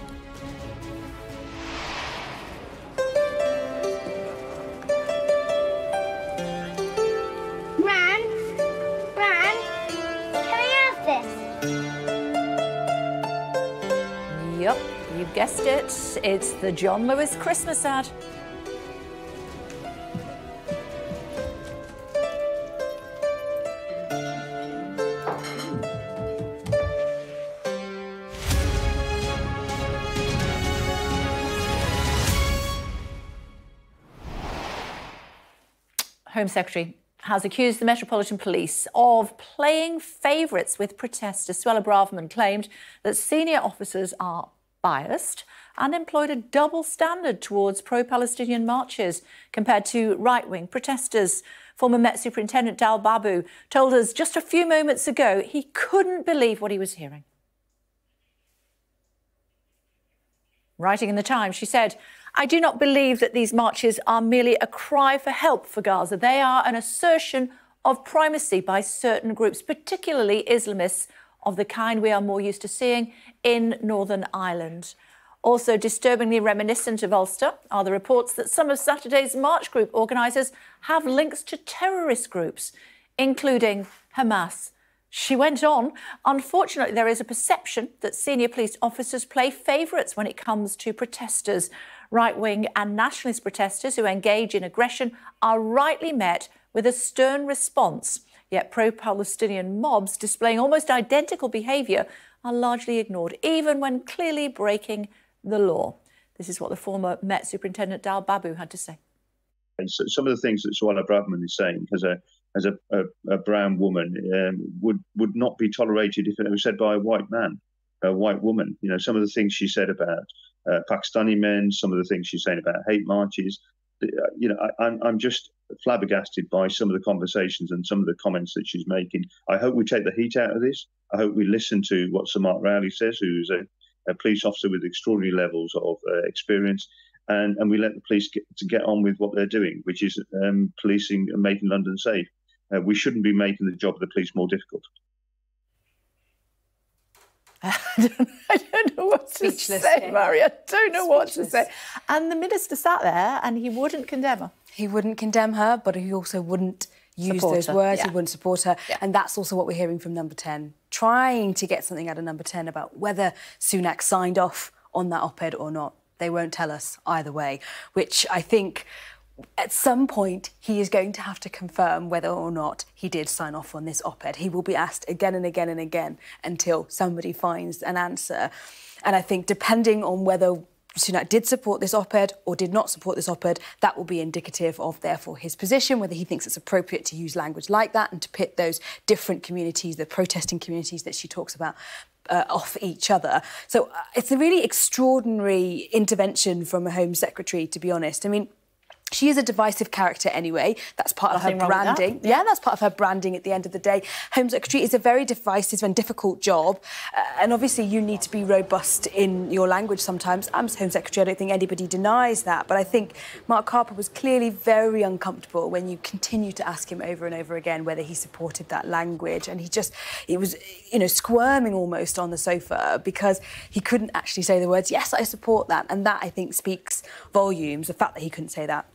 Gran, Gran, can I have this? Yep, you guessed it. It's the John Lewis Christmas ad. Home Secretary has accused the Metropolitan Police of playing favourites with protesters. Suella Braverman claimed that senior officers are biased and employed a double standard towards pro Palestinian marches compared to right wing protesters. Former Met Superintendent Dal Babu told us just a few moments ago he couldn't believe what he was hearing. Writing in the Times, she said, I do not believe that these marches are merely a cry for help for Gaza. They are an assertion of primacy by certain groups, particularly Islamists of the kind we are more used to seeing in Northern Ireland. Also disturbingly reminiscent of Ulster are the reports that some of Saturday's march group organisers have links to terrorist groups, including Hamas. She went on, unfortunately, there is a perception that senior police officers play favourites when it comes to protesters. Right wing and nationalist protesters who engage in aggression are rightly met with a stern response. Yet pro Palestinian mobs displaying almost identical behaviour are largely ignored, even when clearly breaking the law. This is what the former Met Superintendent Dal Babu had to say. Some of the things that Suella Braverman is saying as a as a, a, a brown woman um, would would not be tolerated if it was said by a white man, a white woman. You know, some of the things she said about uh, Pakistani men, some of the things she's saying about hate marches. Uh, you know, I, I'm I'm just flabbergasted by some of the conversations and some of the comments that she's making. I hope we take the heat out of this. I hope we listen to what Sir Mark Rowley says, who's a, a police officer with extraordinary levels of uh, experience, and, and we let the police get, to get on with what they're doing, which is um, policing and making London safe. Uh, we shouldn't be making the job of the police more difficult. I don't know what to say, yeah. Mary. I don't know what to say. And the minister sat there and he wouldn't condemn her. He wouldn't condemn her, but he also wouldn't use Support those her, words. yeah. He wouldn't support her. And that's also what we're hearing from number 10, trying to get something out of number 10 about whether Sunak signed off on that op ed or not. They won't tell us either way, which I think at some point he is going to have to confirm whether or not he did sign off on this op ed. He will be asked again and again and again until somebody finds an answer. And I think depending on whether Sunak did support this op ed or did not support this op ed, that will be indicative of, therefore, his position, whether he thinks it's appropriate to use language like that and to pit those different communities, the protesting communities that she talks about. Uh, off each other. So uh, it's a really extraordinary intervention from a Home Secretary, to be honest. I mean, she is a divisive character anyway. That's part Nothing of her with that. branding. Yeah, that's part of her branding at the end of the day. Home Secretary is a very divisive and difficult job. Uh, and obviously, you need to be robust in your language sometimes. I'm Home Secretary, I don't think anybody denies that. But I think Mark Harper was clearly very uncomfortable when you continue to ask him over and over again whether he supported that language. And he just, he was, you know, squirming almost on the sofa because he couldn't actually say the words, yes, I support that. And that, I think, speaks volumes, the fact that he couldn't say that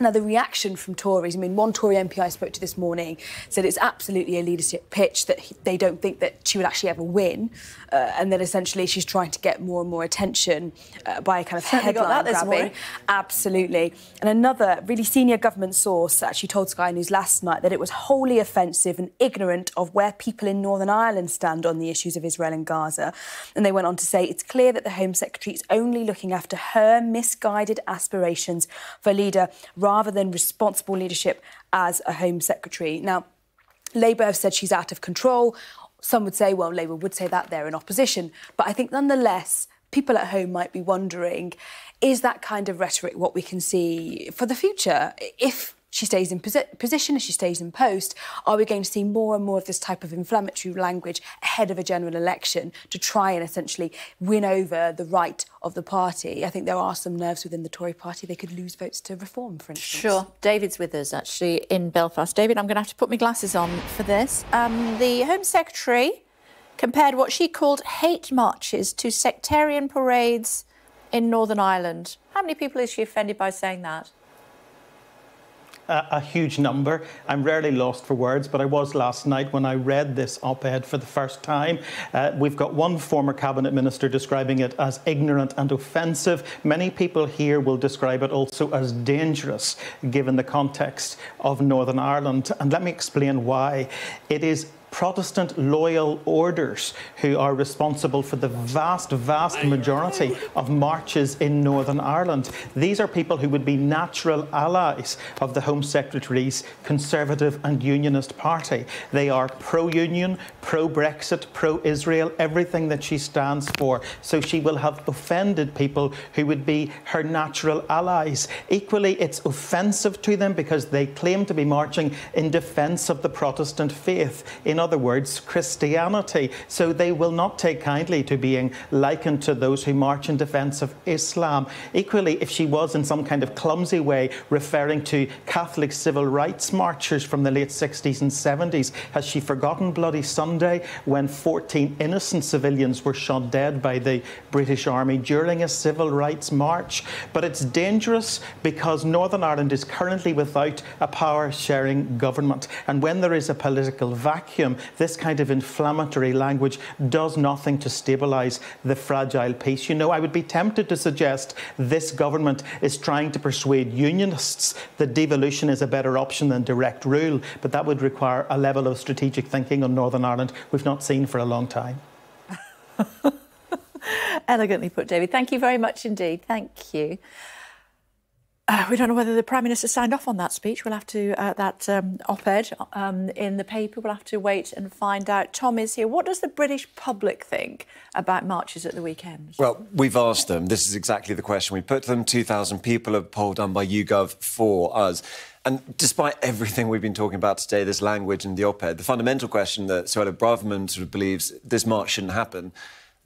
Now, the reaction from Tories, I mean, one Tory MP I spoke to this morning said it's absolutely a leadership pitch that he, they don't think that she would actually ever win, uh, and that essentially she's trying to get more and more attention uh, by kind of Certainly headline grabbing. morning. Absolutely. And another really senior government source actually told Sky News last night that it was wholly offensive and ignorant of where people in Northern Ireland stand on the issues of Israel and Gaza. And they went on to say it's clear that the Home Secretary is only looking after her misguided aspirations for leader rather than responsible leadership as a Home Secretary. Now, Labour have said she's out of control. Some would say, well, Labour would say that they're in opposition. But I think nonetheless, people at home might be wondering is that kind of rhetoric what we can see for the future? If she stays in posi- position, if she stays in post, are we going to see more and more of this type of inflammatory language ahead of a general election to try and essentially win over the right of the party? I think there are some nerves within the Tory party. They could lose votes to reform, for instance. Sure. David's with us actually in Belfast. David, I'm going to have to put my glasses on for this. Um, the Home Secretary compared what she called hate marches to sectarian parades in Northern Ireland. How many people is she offended by saying that? A, a huge number. I'm rarely lost for words, but I was last night when I read this op ed for the first time. Uh, we've got one former cabinet minister describing it as ignorant and offensive. Many people here will describe it also as dangerous, given the context of Northern Ireland. And let me explain why. It is Protestant loyal orders who are responsible for the vast, vast majority of marches in Northern Ireland. These are people who would be natural allies of the Home Secretary's Conservative and Unionist Party. They are pro union, pro Brexit, pro Israel, everything that she stands for. So she will have offended people who would be her natural allies. Equally, it's offensive to them because they claim to be marching in defence of the Protestant faith. In other words, Christianity. So they will not take kindly to being likened to those who march in defence of Islam. Equally, if she was in some kind of clumsy way referring to Catholic civil rights marchers from the late 60s and 70s, has she forgotten Bloody Sunday when 14 innocent civilians were shot dead by the British Army during a civil rights march? But it's dangerous because Northern Ireland is currently without a power sharing government. And when there is a political vacuum, this kind of inflammatory language does nothing to stabilise the fragile peace. You know, I would be tempted to suggest this government is trying to persuade unionists that devolution is a better option than direct rule, but that would require a level of strategic thinking on Northern Ireland we've not seen for a long time. Elegantly put, David. Thank you very much indeed. Thank you. Uh, we don't know whether the Prime Minister signed off on that speech. We'll have to, uh, that um, op ed um, in the paper, we'll have to wait and find out. Tom is here. What does the British public think about marches at the weekend? Well, we've asked them. This is exactly the question we put to them. 2,000 people, a poll done by YouGov for us. And despite everything we've been talking about today, this language and the op ed, the fundamental question that Suella Braverman sort of believes this march shouldn't happen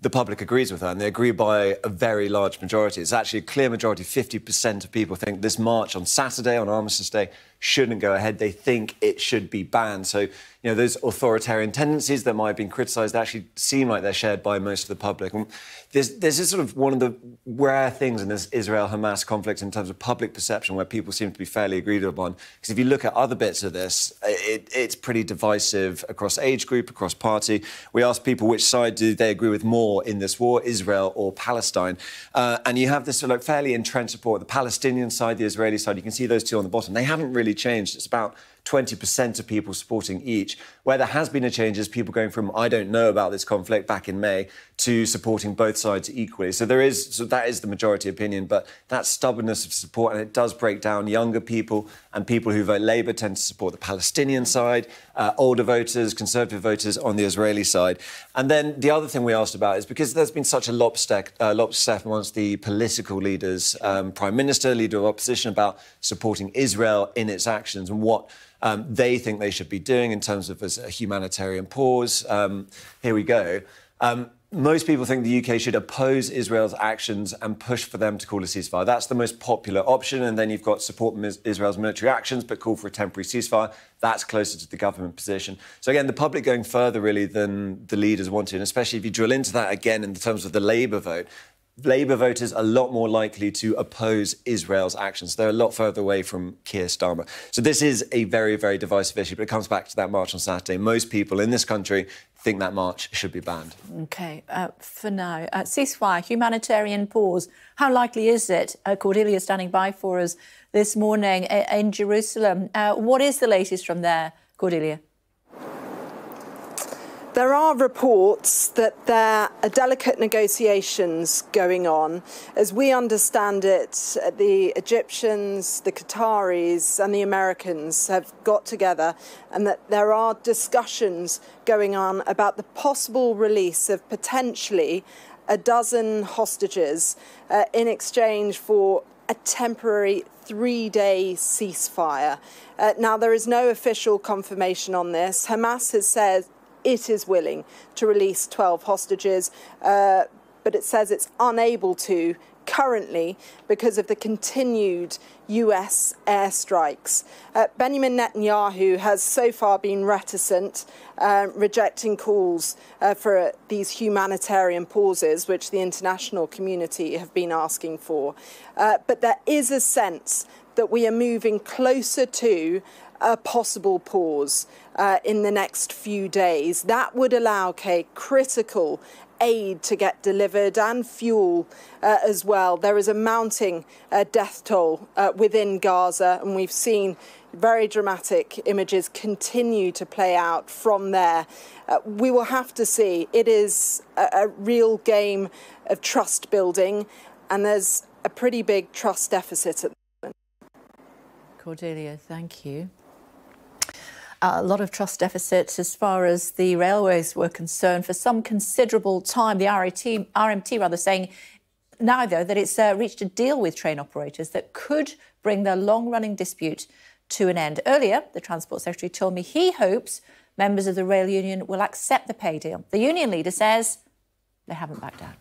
the public agrees with her, and they agree by a very large majority. It's actually a clear majority. 50% of people think this march on Saturday, on Armistice Day, shouldn't go ahead. They think it should be banned. So, you know, those authoritarian tendencies that might have been criticised actually seem like they're shared by most of the public. And this, is sort of one of the rare things in this Israel-Hamas conflict in terms of public perception where people seem to be fairly agreed upon. Because if you look at other bits of this, it, it's pretty divisive across age group, across party. We asked people which side do they agree with more in this war, Israel or Palestine. Uh, and you have this sort of fairly entrenched support, the Palestinian side, the Israeli side. You can see those two on the bottom. They haven't really changed. It's about 20% of people supporting each. Where there has been a change is people going from I don't know about this conflict back in May to supporting both sides equally. So there is so that is the majority opinion, but that stubbornness of support and it does break down younger people and people who vote Labour tend to support the Palestinian side, uh, older voters, conservative voters on the Israeli side. And then the other thing we asked about is because there's been such a lopstep, uh, amongst the political leaders, um, Prime Minister, Leader of Opposition, about supporting Israel in its actions and what um, they think they should be doing in terms of as a humanitarian pause. Um, here we go. Um, most people think the UK should oppose Israel's actions and push for them to call a ceasefire. That's the most popular option. And then you've got support Israel's military actions, but call for a temporary ceasefire. That's closer to the government position. So again, the public going further really than the leaders wanted, and especially if you drill into that again in terms of the Labour vote. Labour voters are a lot more likely to oppose Israel's actions. They're a lot further away from Keir Starmer. So this is a very, very divisive issue, but it comes back to that march on Saturday. Most people in this country think that march should be banned. OK, uh, for now, uh, ceasefire, humanitarian pause. How likely is it? Uh, Cordelia standing by for us this morning uh, in Jerusalem. Uh, what is the latest from there, Cordelia? There are reports that there are delicate negotiations going on. As we understand it, the Egyptians, the Qataris, and the Americans have got together, and that there are discussions going on about the possible release of potentially a dozen hostages uh, in exchange for a temporary three day ceasefire. Uh, now, there is no official confirmation on this. Hamas has said it is willing to release 12 hostages, uh, but it says it's unable to currently because of the continued US airstrikes. Uh, Benjamin Netanyahu has so far been reticent, uh, rejecting calls uh, for these humanitarian pauses, which the international community have been asking for. Uh, but there is a sense that we are moving closer to a possible pause uh, in the next few days. That would allow critical aid to get delivered and fuel uh, as well. There is a mounting uh, death toll uh, within Gaza, and we've seen very dramatic images continue to play out from there. Uh, we will have to see. It is a, a real game of trust building, and there's a pretty big trust deficit at the moment. Cordelia, thank you a lot of trust deficits as far as the railways were concerned for some considerable time. The RMT, rather saying now, though, that it's uh, reached a deal with train operators that could bring their long running dispute to an end. Earlier, the Transport Secretary told me he hopes members of the rail union will accept the pay deal. The union leader says they haven't backed down.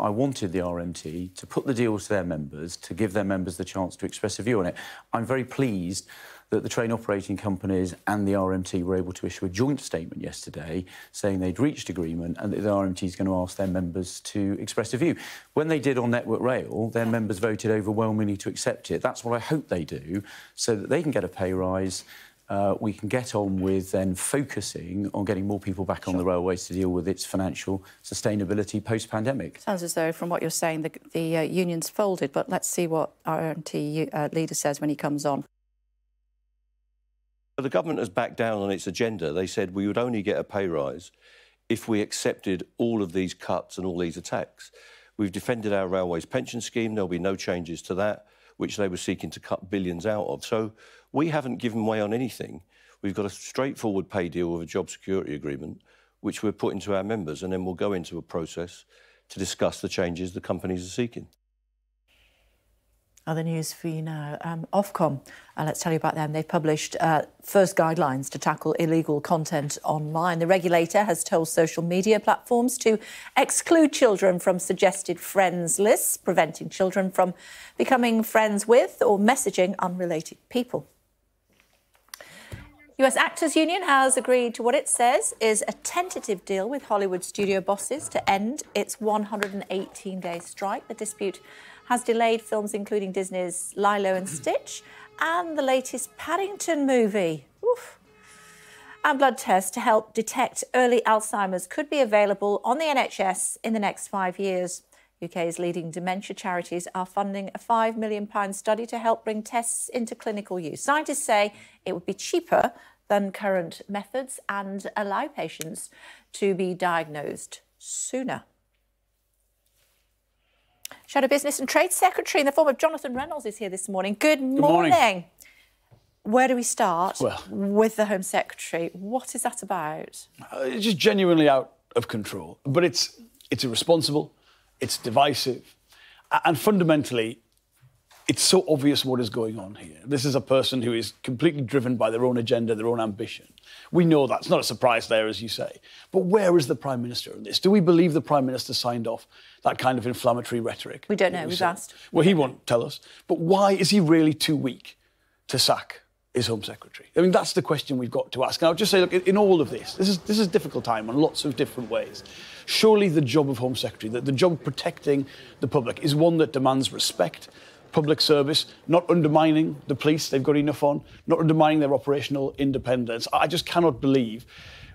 I wanted the RMT to put the deal to their members, to give their members the chance to express a view on it. I'm very pleased that the train operating companies and the RMT were able to issue a joint statement yesterday saying they'd reached agreement and that the RMT is going to ask their members to express a view. When they did on Network Rail, their members voted overwhelmingly to accept it. That's what I hope they do, so that they can get a pay rise. Uh, we can get on with then focusing on getting more people back sure. on the railways to deal with its financial sustainability post-pandemic. Sounds as though, from what you're saying, the, the uh, union's folded, but let's see what RMT uh, leader says when he comes on. The government has backed down on its agenda. They said we would only get a pay rise if we accepted all of these cuts and all these attacks. We've defended our railways pension scheme. There'll be no changes to that, which they were seeking to cut billions out of. So we haven't given way on anything. We've got a straightforward pay deal with a job security agreement, which we're putting to our members, and then we'll go into a process to discuss the changes the companies are seeking. Other news for you now. Um, Ofcom, uh, let's tell you about them. They've published uh, first guidelines to tackle illegal content online. The regulator has told social media platforms to exclude children from suggested friends lists, preventing children from becoming friends with or messaging unrelated people. US Actors Union has agreed to what it says is a tentative deal with Hollywood studio bosses to end its 118 day strike. The dispute has delayed films including Disney's Lilo and Stitch and the latest Paddington movie. Oof. A blood tests to help detect early Alzheimer's could be available on the NHS in the next five years. UK's leading dementia charities are funding a £5 million study to help bring tests into clinical use. Scientists say it would be cheaper than current methods and allow patients to be diagnosed sooner. Shadow Business and Trade Secretary in the form of Jonathan Reynolds is here this morning. Good morning. Good morning. Where do we start? Well, with the Home Secretary. What is that about? Uh, it's just genuinely out of control. But it's it's irresponsible, it's divisive, and fundamentally, it's so obvious what is going on here. This is a person who is completely driven by their own agenda, their own ambition. We know that. It's not a surprise there, as you say. But where is the Prime Minister in this? Do we believe the Prime Minister signed off that kind of inflammatory rhetoric? We don't know. We've asked. Well, he won't tell us. But why is he really too weak to sack his Home Secretary? I mean, that's the question we've got to ask. And I'll just say, look, in all of this, this is, this is a difficult time on lots of different ways. Surely the job of Home Secretary, the, the job of protecting the public, is one that demands respect, public service, not undermining the police they've got enough on, not undermining their operational independence. I just cannot believe.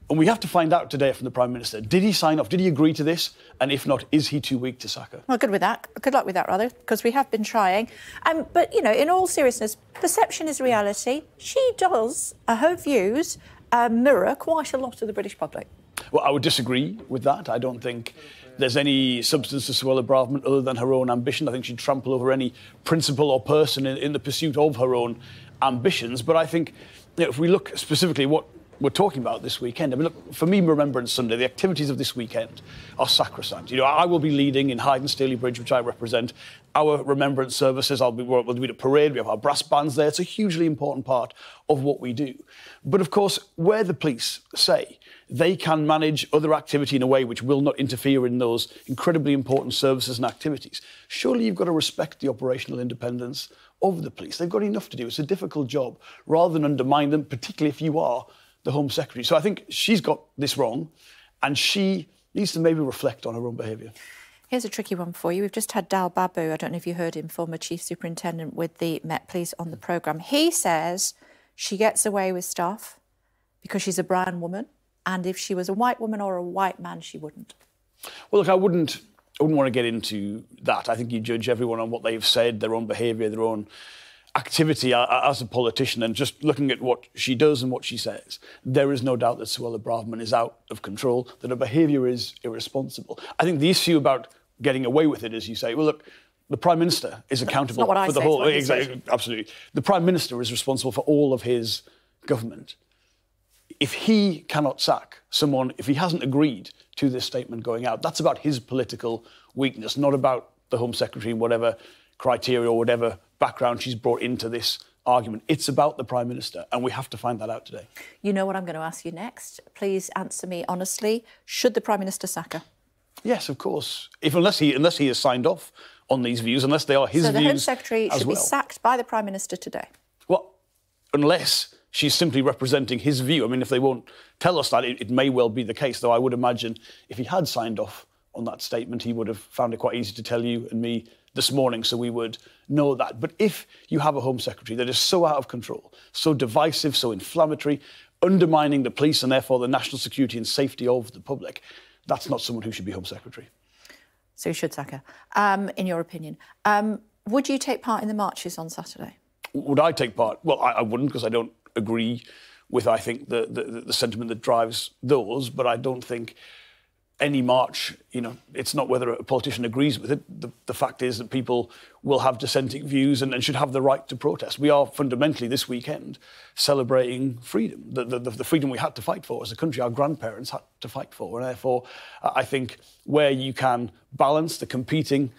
And we have to find out today from the Prime Minister did he sign off? Did he agree to this? And if not, is he too weak to sack her? Well, good with that. Good luck with that, rather, because we have been trying. Um, but you know, in all seriousness, perception is reality. She does, uh, her views uh, mirror quite a lot of the British public. Well, I would disagree with that. I don't think there's any substance to Suella Braverman other than her own ambition. I think she'd trample over any principle or person in, in the pursuit of her own ambitions. But I think you know, if we look specifically what we're talking about this weekend. I mean, look, for me, Remembrance Sunday, the activities of this weekend are sacrosanct. You know, I will be leading in Hyde and Stalybridge, which I represent, our remembrance services. I'll be, we'll, we'll do a parade. We have our brass bands there. It's a hugely important part of what we do. But of course, where the police say they can manage other activity in a way which will not interfere in those incredibly important services and activities, surely you've got to respect the operational independence of the police. They've got enough to do. It's a difficult job, rather than undermine them, particularly if you are the Home Secretary. So I think she's got this wrong, and she needs to maybe reflect on her own behaviour. Here's a tricky one for you. We've just had Dal Babu, I don't know if you heard him, former Chief Superintendent with the Met Police on the programme. He says she gets away with stuff because she's a brown woman, and if she was a white woman or a white man, she wouldn't. Well, look, I wouldn't, I wouldn't want to get into that. I think you judge everyone on what they've said, their own behaviour, their own activity as a politician and just looking at what she does and what she says, there is no doubt that Suella Braverman is out of control, that her behaviour is irresponsible. I think the issue about getting away with it is you say, well, look, the Prime Minister is accountable for the say, whole. Exactly, absolutely. The Prime Minister is responsible for all of his government. If he cannot sack someone, if he hasn't agreed to this statement going out, that's about his political weakness, not about the Home Secretary and whatever criteria or whatever background she's brought into this argument. It's about the Prime Minister, and we have to find that out today. You know what I'm going to ask you next. Please answer me honestly. Should the Prime Minister sack her? Yes, of course. If unless he unless he has signed off on these views, unless they are his so views. the Home Secretary should well. be sacked by the Prime Minister today. Well, unless she's simply representing his view. I mean, if they won't tell us that, it, it may well be the case. Though I would imagine if he had signed off on that statement, he would have found it quite easy to tell you and me this morning, so we would know that. But if you have a Home Secretary that is so out of control, so divisive, so inflammatory, undermining the police and therefore the national security and safety of the public, that's not someone who should be Home Secretary. So you should sack her, um, in your opinion. Um, would you take part in the marches on Saturday? Would I take part? Well, I, I wouldn't because I don't agree with, I think, the, the, the sentiment that drives those, but I don't think any march, you know, it's not whether a politician agrees with it. The, the fact is that people will have dissenting views and, and, should have the right to protest. We are fundamentally this weekend celebrating freedom, the, the, the, freedom we had to fight for as a country, our grandparents had to fight for. And therefore, uh, I think where you can balance the competing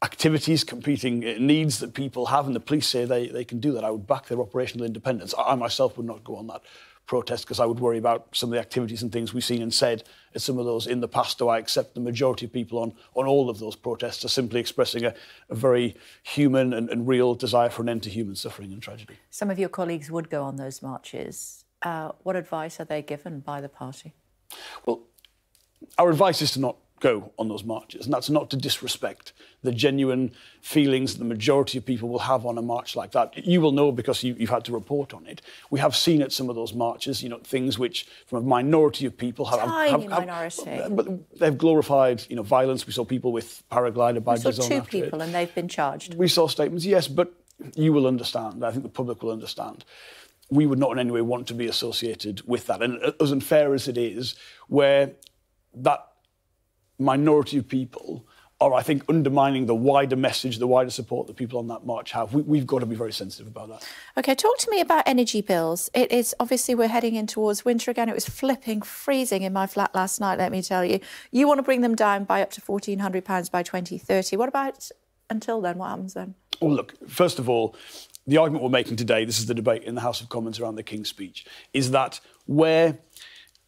activities, competing uh, needs that people have, and the police say they, they can do that, I would back their operational independence. I, I myself would not go on that protest because I would worry about some of the activities and things we've seen and said at some of those in the past. Though I accept the majority of people on, on all of those protests are simply expressing a, a very human and, and, real desire for an end to human suffering and tragedy. Some of your colleagues would go on those marches. Uh, what advice are they given by the party? Well, our advice is to not go on those marches. And that's not to disrespect the genuine feelings the majority of people will have on a march like that. You will know because you, have had to report on it. We have seen at some of those marches, you know, things which from a minority of people have... Tiny have, have, minority. but they've glorified, you know, violence. We saw people with paraglider badges we saw on two people it. and they've been charged. We saw statements, yes, but you will understand. I think the public will understand we would not in any way want to be associated with that. And as unfair as it is, where that minority of people are, I think, undermining the wider message, the wider support that people on that march have. We, have got to be very sensitive about that. OK, talk to me about energy bills. It is obviously we're heading in towards winter again. It was flipping freezing in my flat last night, let me tell you. You want to bring them down by up to £1,400 by 2030. What about until then? What happens then? Well, look, first of all, the argument we're making today, this is the debate in the House of Commons around the King's speech, is that where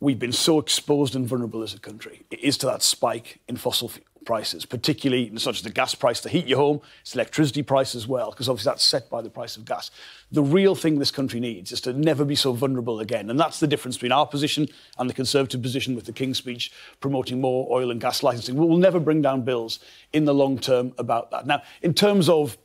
we've been so exposed and vulnerable as a country. It is to that spike in fossil fuel prices, particularly not just the gas price to heat your home, it's electricity price as well, because obviously that's set by the price of gas. The real thing this country needs is to never be so vulnerable again. And that's the difference between our position and the Conservative position with the King's speech promoting more oil and gas licensing. We will never bring down bills in the long term about that. Now, in terms of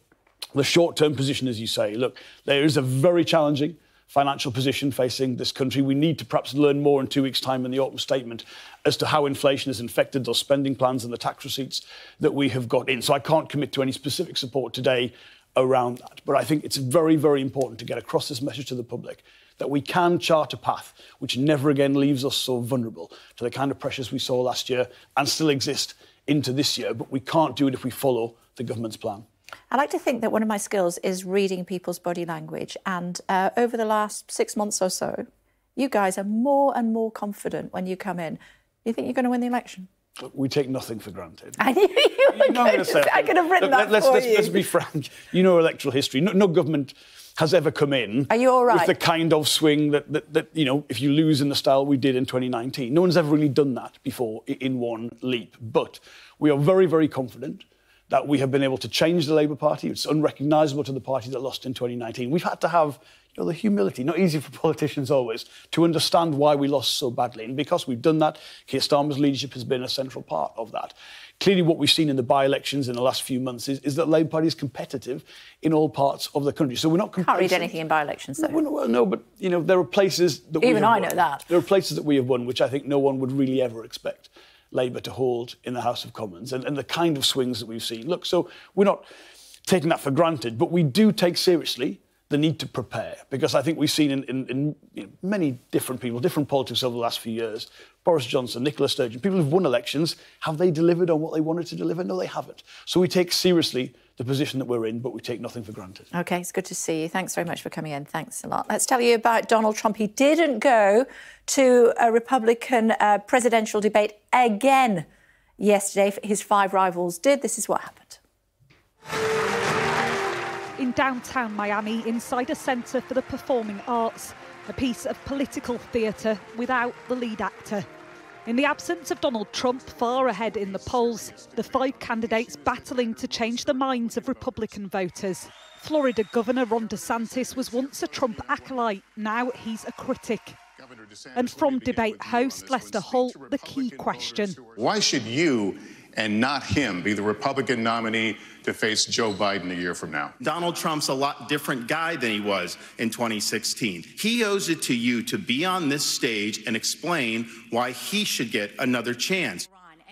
the short term position, as you say, look, there is a very challenging financial position facing this country. We need to perhaps learn more in two weeks' time in the autumn statement as to how inflation has infected those spending plans and the tax receipts that we have got in. So I can't commit to any specific support today around that. But I think it's very, very important to get across this message to the public that we can chart a path which never again leaves us so vulnerable to the kind of pressures we saw last year and still exist into this year. But we can't do it if we follow the government's plan. I like to think that one of my skills is reading people's body language. And uh, over the last six months or so, you guys are more and more confident when you come in. You think you're going to win the election? We take nothing for granted. I knew you were going to say, I could have written Look, that let's, for let's, you. let's be frank. You know electoral history. No, no government has ever come in Are you all right? with the kind of swing that, that, that, you know, if you lose in the style we did in 2019. No one's ever really done that before in one leap. But we are very, very confident that we have been able to change the Labour Party. It's unrecognisable to the party that lost in 2019. We've had to have you know, the humility, not easy for politicians always, to understand why we lost so badly. And because we've done that, Keir Starmer's leadership has been a central part of that. Clearly, what we've seen in the by-elections in the last few months is, is that Labour Party is competitive in all parts of the country. So we're not Can't read anything in by-elections, though. No, well, no, but you know there are places that Even I know that. There are places that we have won, which I think no one would really ever expect Labour to hold in the House of Commons, and, and the kind of swings that we've seen. Look, so we're not taking that for granted, but we do take seriously the need to prepare because I think we've seen in, in, in you know, many different people, different politics over the last few years. Boris Johnson, Nicola Sturgeon, people who've won elections, have they delivered on what they wanted to deliver? No, they haven't. So we take seriously the position that we're in, but we take nothing for granted. Okay, it's good to see you. Thanks very much for coming in. Thanks a lot. Let's tell you about Donald Trump. He didn't go to a Republican uh, presidential debate again yesterday. His five rivals did. This is what happened. in downtown Miami inside a centre for the performing arts, a piece of political theatre without the lead actor. In the absence of Donald Trump far ahead in the polls, the five candidates battling to change the minds of Republican voters. Florida Governor Ron DeSantis was once a Trump acolyte, now he's a critic. And from debate host Lester Holt, the key question. Why should you and not him be the Republican nominee to face Joe Biden a year from now? Donald Trump's a lot different guy than he was in 2016. He owes it to you to be on this stage and explain why he should get another chance.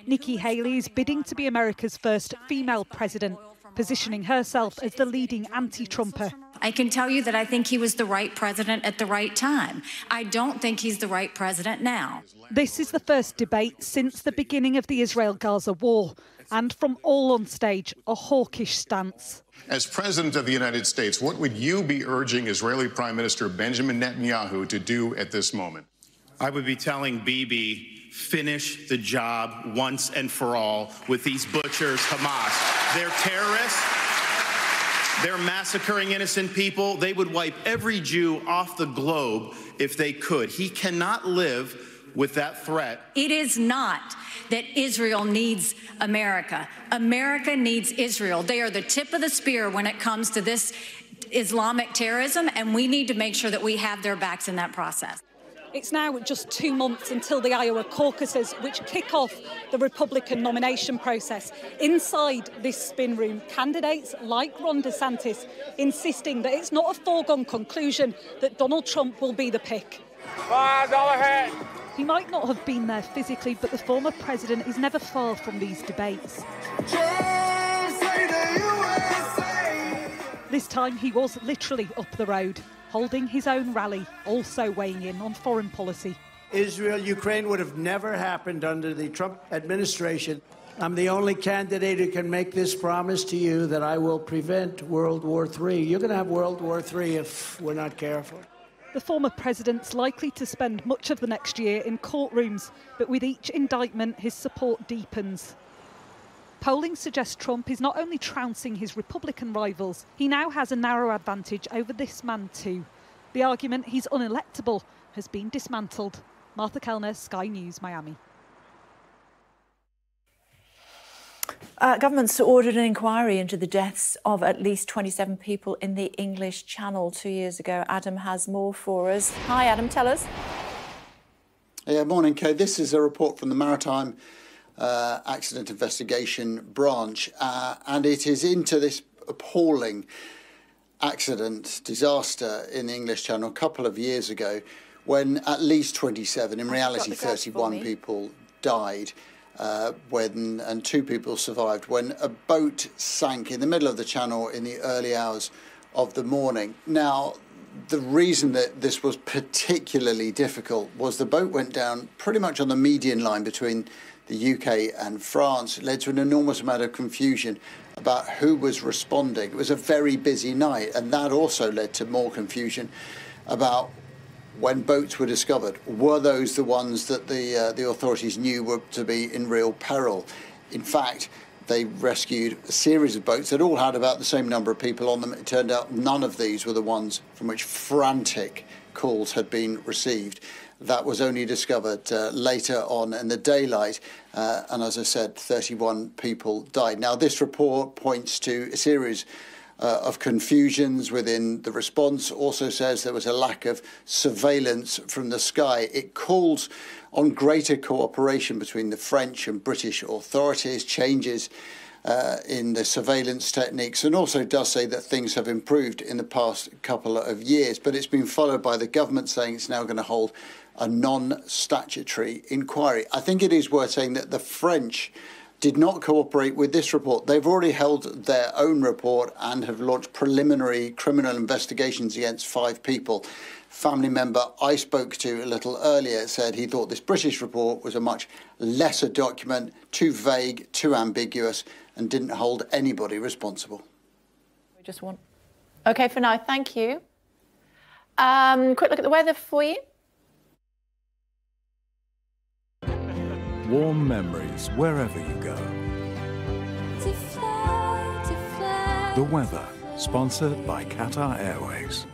Nikki Haley is bidding to be America's first female president, positioning herself as the leading anti Trumper. I can tell you that I think he was the right president at the right time. I don't think he's the right president now. This is the first debate since the beginning of the Israel Gaza war, and from all on stage, a hawkish stance. As President of the United States, what would you be urging Israeli Prime Minister Benjamin Netanyahu to do at this moment? I would be telling Bibi, finish the job once and for all with these butchers, Hamas. They're terrorists. They're massacring innocent people. They would wipe every Jew off the globe if they could. He cannot live with that threat. It is not that Israel needs America. America needs Israel. They are the tip of the spear when it comes to this Islamic terrorism, and we need to make sure that we have their backs in that process. It's now just two months until the Iowa caucuses, which kick off the Republican nomination process. Inside this spin room, candidates like Ron DeSantis insisting that it's not a foregone conclusion that Donald Trump will be the pick. Five dollar hat. He might not have been there physically, but the former president is never far from these debates. This time he was literally up the road, holding his own rally, also weighing in on foreign policy. Israel Ukraine would have never happened under the Trump administration. I'm the only candidate who can make this promise to you that I will prevent World War III. You're going to have World War III if we're not careful. The former president's likely to spend much of the next year in courtrooms, but with each indictment, his support deepens. Polling suggests Trump is not only trouncing his Republican rivals, he now has a narrow advantage over this man, too. The argument he's unelectable has been dismantled. Martha Kelner, Sky News, Miami. Uh, government's ordered an inquiry into the deaths of at least 27 people in the English Channel two years ago. Adam has more for us. Hi, Adam, tell us. Yeah, morning, Kay. This is a report from the Maritime uh, Accident Investigation Branch, uh, and it is into this appalling accident, disaster in the English Channel a couple of years ago when at least 27, in reality 31 people died. Uh, when and two people survived when a boat sank in the middle of the channel in the early hours of the morning. Now, the reason that this was particularly difficult was the boat went down pretty much on the median line between the UK and France. Led to an enormous amount of confusion about who was responding. It was a very busy night, and that also led to more confusion about when boats were discovered, were those the ones that the uh, the authorities knew were to be in real peril? In fact, they rescued a series of boats that all had about the same number of people on them. It turned out none of these were the ones from which frantic calls had been received. That was only discovered uh, later on in the daylight, uh, and as I said, 31 people died. Now, this report points to a series uh, of confusions within the response. Also says there was a lack of surveillance from the sky. It calls on greater cooperation between the French and British authorities, changes uh, in the surveillance techniques, and also does say that things have improved in the past couple of years. But it's been followed by the government saying it's now going to hold a non statutory inquiry. I think it is worth saying that the French did not cooperate with this report. They've already held their own report and have launched preliminary criminal investigations against five people. Family member I spoke to a little earlier said he thought this British report was a much lesser document, too vague, too ambiguous, and didn't hold anybody responsible. We just want. Okay, for now, thank you. Um, quick look at the weather for you. Warm memories wherever you go. The weather, sponsored by Qatar Airways.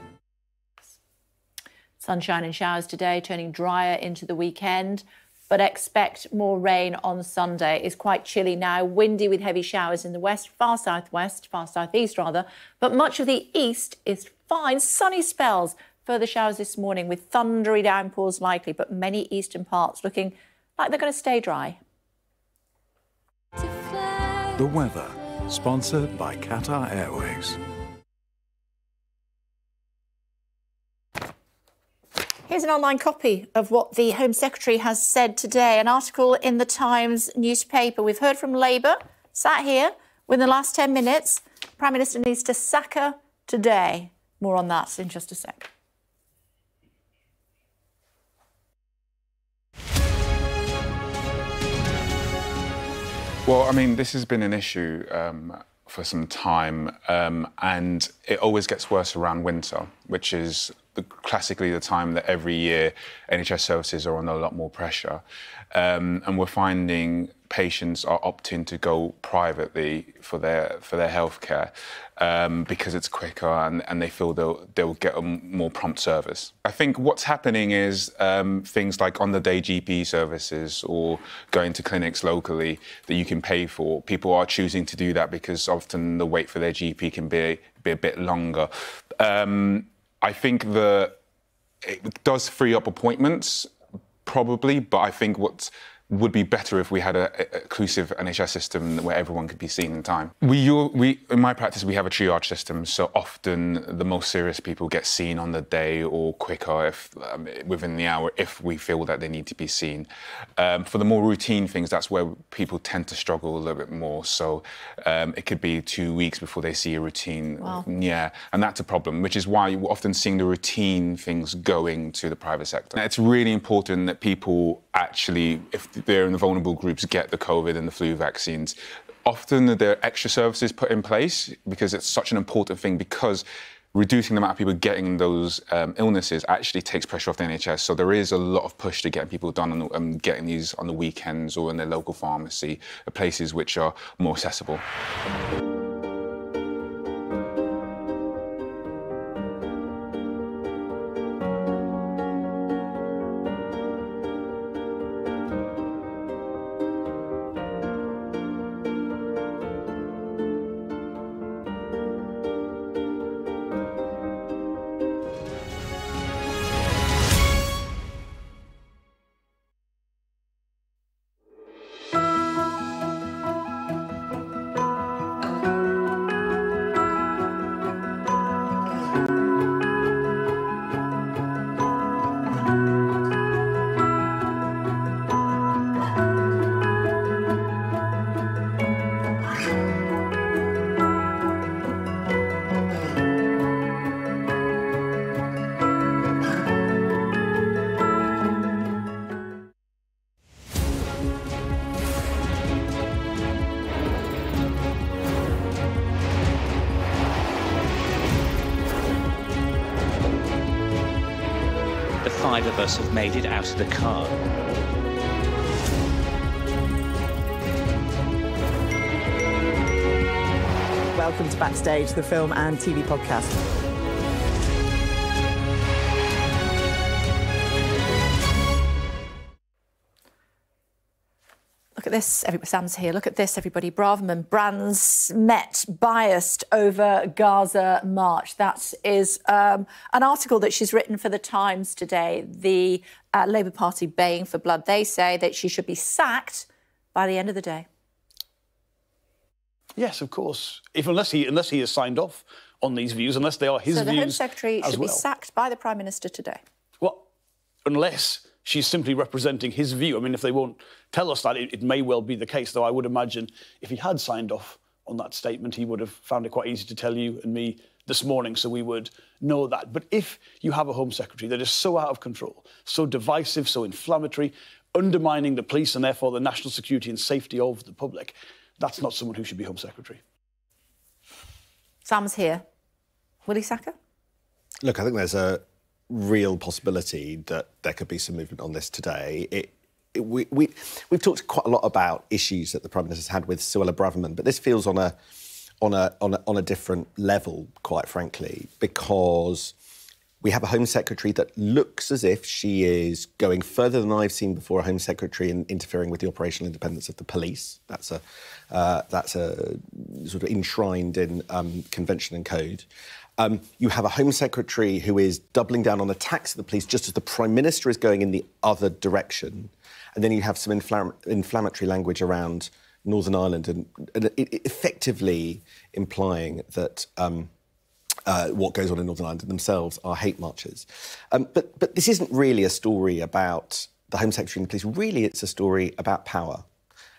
Sunshine and showers today, turning drier into the weekend, but expect more rain on Sunday. It's quite chilly now, windy with heavy showers in the west, far southwest, far southeast rather, but much of the east is fine. Sunny spells, further showers this morning with thundery downpours likely, but many eastern parts looking like they're going to stay dry. The weather, sponsored by Qatar Airways. Here's an online copy of what the Home Secretary has said today, an article in the Times newspaper. We've heard from Labour, sat here within the last 10 minutes. Prime Minister needs to sack her today. More on that in just a sec. Well, I mean, this has been an issue um, for some time, um, and it always gets worse around winter, which is classically the time that every year NHS services are under a lot more pressure. Um, and we're finding patients are opting to go privately for their for their healthcare um, because it's quicker and, and they feel they'll they'll get a more prompt service. I think what's happening is um, things like on the day GP services or going to clinics locally that you can pay for. People are choosing to do that because often the wait for their GP can be be a bit longer. Um, I think that it does free up appointments probably, but I think what's would be better if we had an inclusive NHS system where everyone could be seen in time. We, we, in my practice, we have a triage system, so often the most serious people get seen on the day or quicker if um, within the hour if we feel that they need to be seen. Um, for the more routine things, that's where people tend to struggle a little bit more. So um, it could be two weeks before they see a routine. Wow. Yeah, and that's a problem, which is why you're often seeing the routine things going to the private sector. Now, it's really important that people actually, if they're in the vulnerable groups, get the COVID and the flu vaccines. Often there are extra services put in place because it's such an important thing because reducing the amount of people getting those um, illnesses actually takes pressure off the NHS. So there is a lot of push to get people done and um, getting these on the weekends or in their local pharmacy, places which are more accessible. Out of the car. Welcome to Backstage, the film and TV podcast. This. Everybody, Sam's here. Look at this, everybody. Braverman brands met biased over Gaza march. That is um, an article that she's written for the Times today. The uh, Labour Party baying for blood. They say that she should be sacked by the end of the day. Yes, of course. If unless he unless he has signed off on these views, unless they are his so the views Home Secretary should well. be sacked by the Prime Minister today. Well, unless she's simply representing his view. I mean, if they won't tell us that, it, it may well be the case. Though I would imagine if he had signed off on that statement, he would have found it quite easy to tell you and me this morning, so we would know that. But if you have a Home Secretary that is so out of control, so divisive, so inflammatory, undermining the police and therefore the national security and safety of the public, that's not someone who should be Home Secretary. Sam's here. Will he sack her? Look, I think there's a real possibility that there could be some movement on this today. It, it, we, we, we've talked quite a lot about issues that the Prime Minister's had with Suella Braverman, but this feels on a, on a, on a, on a different level, quite frankly, because we have a Home Secretary that looks as if she is going further than I've seen before a Home Secretary in interfering with the operational independence of the police. That's a, uh, that's a sort of enshrined in um, convention and code. Um, you have a Home Secretary who is doubling down on attacks of the police just as the Prime Minister is going in the other direction. And then you have some inflam- inflammatory language around Northern Ireland and, and it, it effectively implying that. Um, uh, what goes on in Northern Ireland themselves are hate marches. Um, but, but this isn't really a story about the Home Secretary and the police. Really, it's a story about power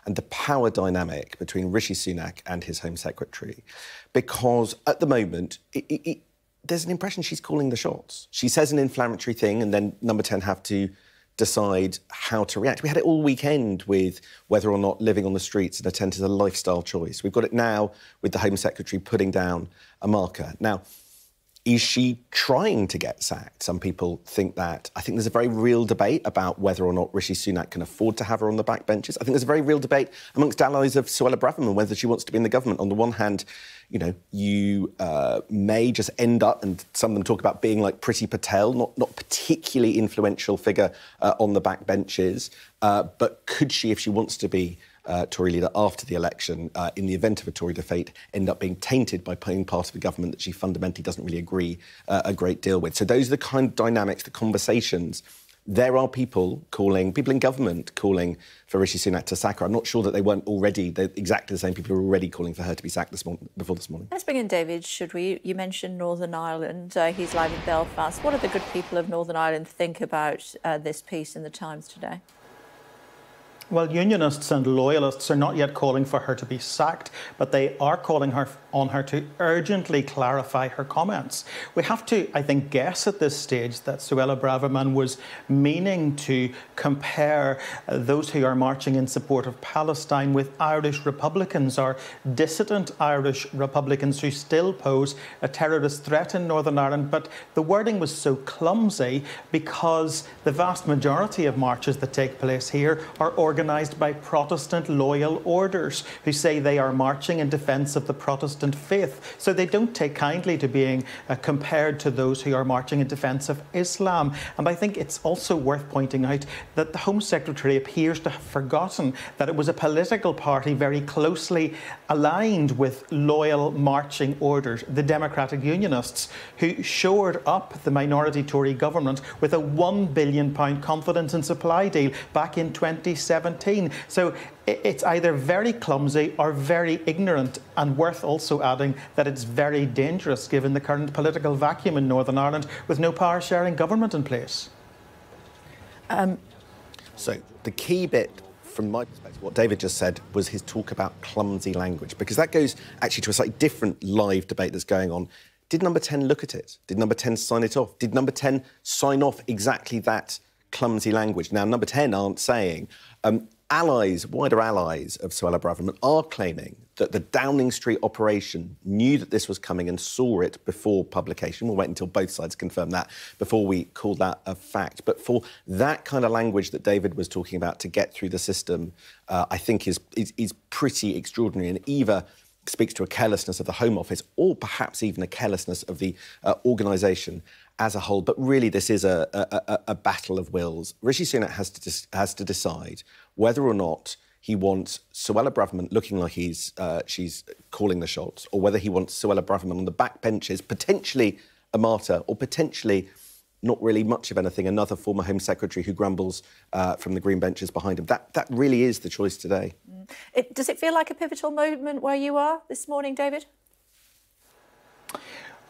and the power dynamic between Rishi Sunak and his Home Secretary. Because at the moment, it, it, it, there's an impression she's calling the shots. She says an inflammatory thing, and then number 10 have to decide how to react. We had it all weekend with whether or not living on the streets and a tent is a lifestyle choice. We've got it now with the Home Secretary putting down a marker. Now, is she trying to get sacked? Some people think that. I think there's a very real debate about whether or not Rishi Sunak can afford to have her on the backbenches. I think there's a very real debate amongst allies of Suella Braverman whether she wants to be in the government. On the one hand, you know, you uh, may just end up, and some of them talk about being like Priti Patel, not not particularly influential figure uh, on the backbenches, uh, but could she, if she wants to be uh, Tory leader after the election, uh, in the event of a Tory defeat, end up being tainted by being part of a government that she fundamentally doesn't really agree uh, a great deal with. So those are the kind of dynamics, the conversations. There are people calling, people in government calling for Rishi Sunak to sack her. I'm not sure that they weren't already, exactly the same people who were already calling for her to be sacked this morning, before this morning. Let's bring in David, should we? You mentioned Northern Ireland. Uh, he's live in Belfast. What do the good people of Northern Ireland think about uh, this piece in the Times today? Well, unionists and loyalists are not yet calling for her to be sacked, but they are calling her on her to urgently clarify her comments. We have to, I think, guess at this stage that Suella Braverman was meaning to compare those who are marching in support of Palestine with Irish Republicans or dissident Irish Republicans who still pose a terrorist threat in Northern Ireland. But the wording was so clumsy because the vast majority of marches that take place here are organised by Protestant loyal orders who say they are marching in defence of the Protestant faith. So they don't take kindly to being uh, compared to those who are marching in defence of Islam. And I think it's also worth pointing out that the Home Secretary appears to have forgotten that it was a political party very closely aligned with loyal marching orders, the Democratic Unionists, who shored up the minority Tory government with a £1 billion confidence and supply deal back in 2017. So it's either very clumsy or very ignorant, and worth also adding that it's very dangerous given the current political vacuum in Northern Ireland with no power sharing government in place. Um, so, the key bit from my perspective, what David just said was his talk about clumsy language, because that goes actually to a slightly different live debate that's going on. Did number 10 look at it? Did number 10 sign it off? Did number 10 sign off exactly that clumsy language? Now, number 10 aren't saying, um, allies, wider allies of Suella Braverman are claiming that the Downing Street operation knew that this was coming and saw it before publication. We'll wait until both sides confirm that before we call that a fact. But for that kind of language that David was talking about to get through the system, uh, I think is, is, is pretty extraordinary and either speaks to a carelessness of the Home Office or perhaps even a carelessness of the uh, organisation as a whole. But really, this is a, a, a, battle of wills. Rishi Sunak has to, has to decide whether or not he wants Suella Braverman looking like he's uh, she's calling the shots, or whether he wants Suella Braverman on the back benches, potentially a martyr, or potentially not really much of anything, another former Home Secretary who grumbles uh, from the green benches behind him. That, that really is the choice today. Mm. It, does it feel like a pivotal moment where you are this morning, David?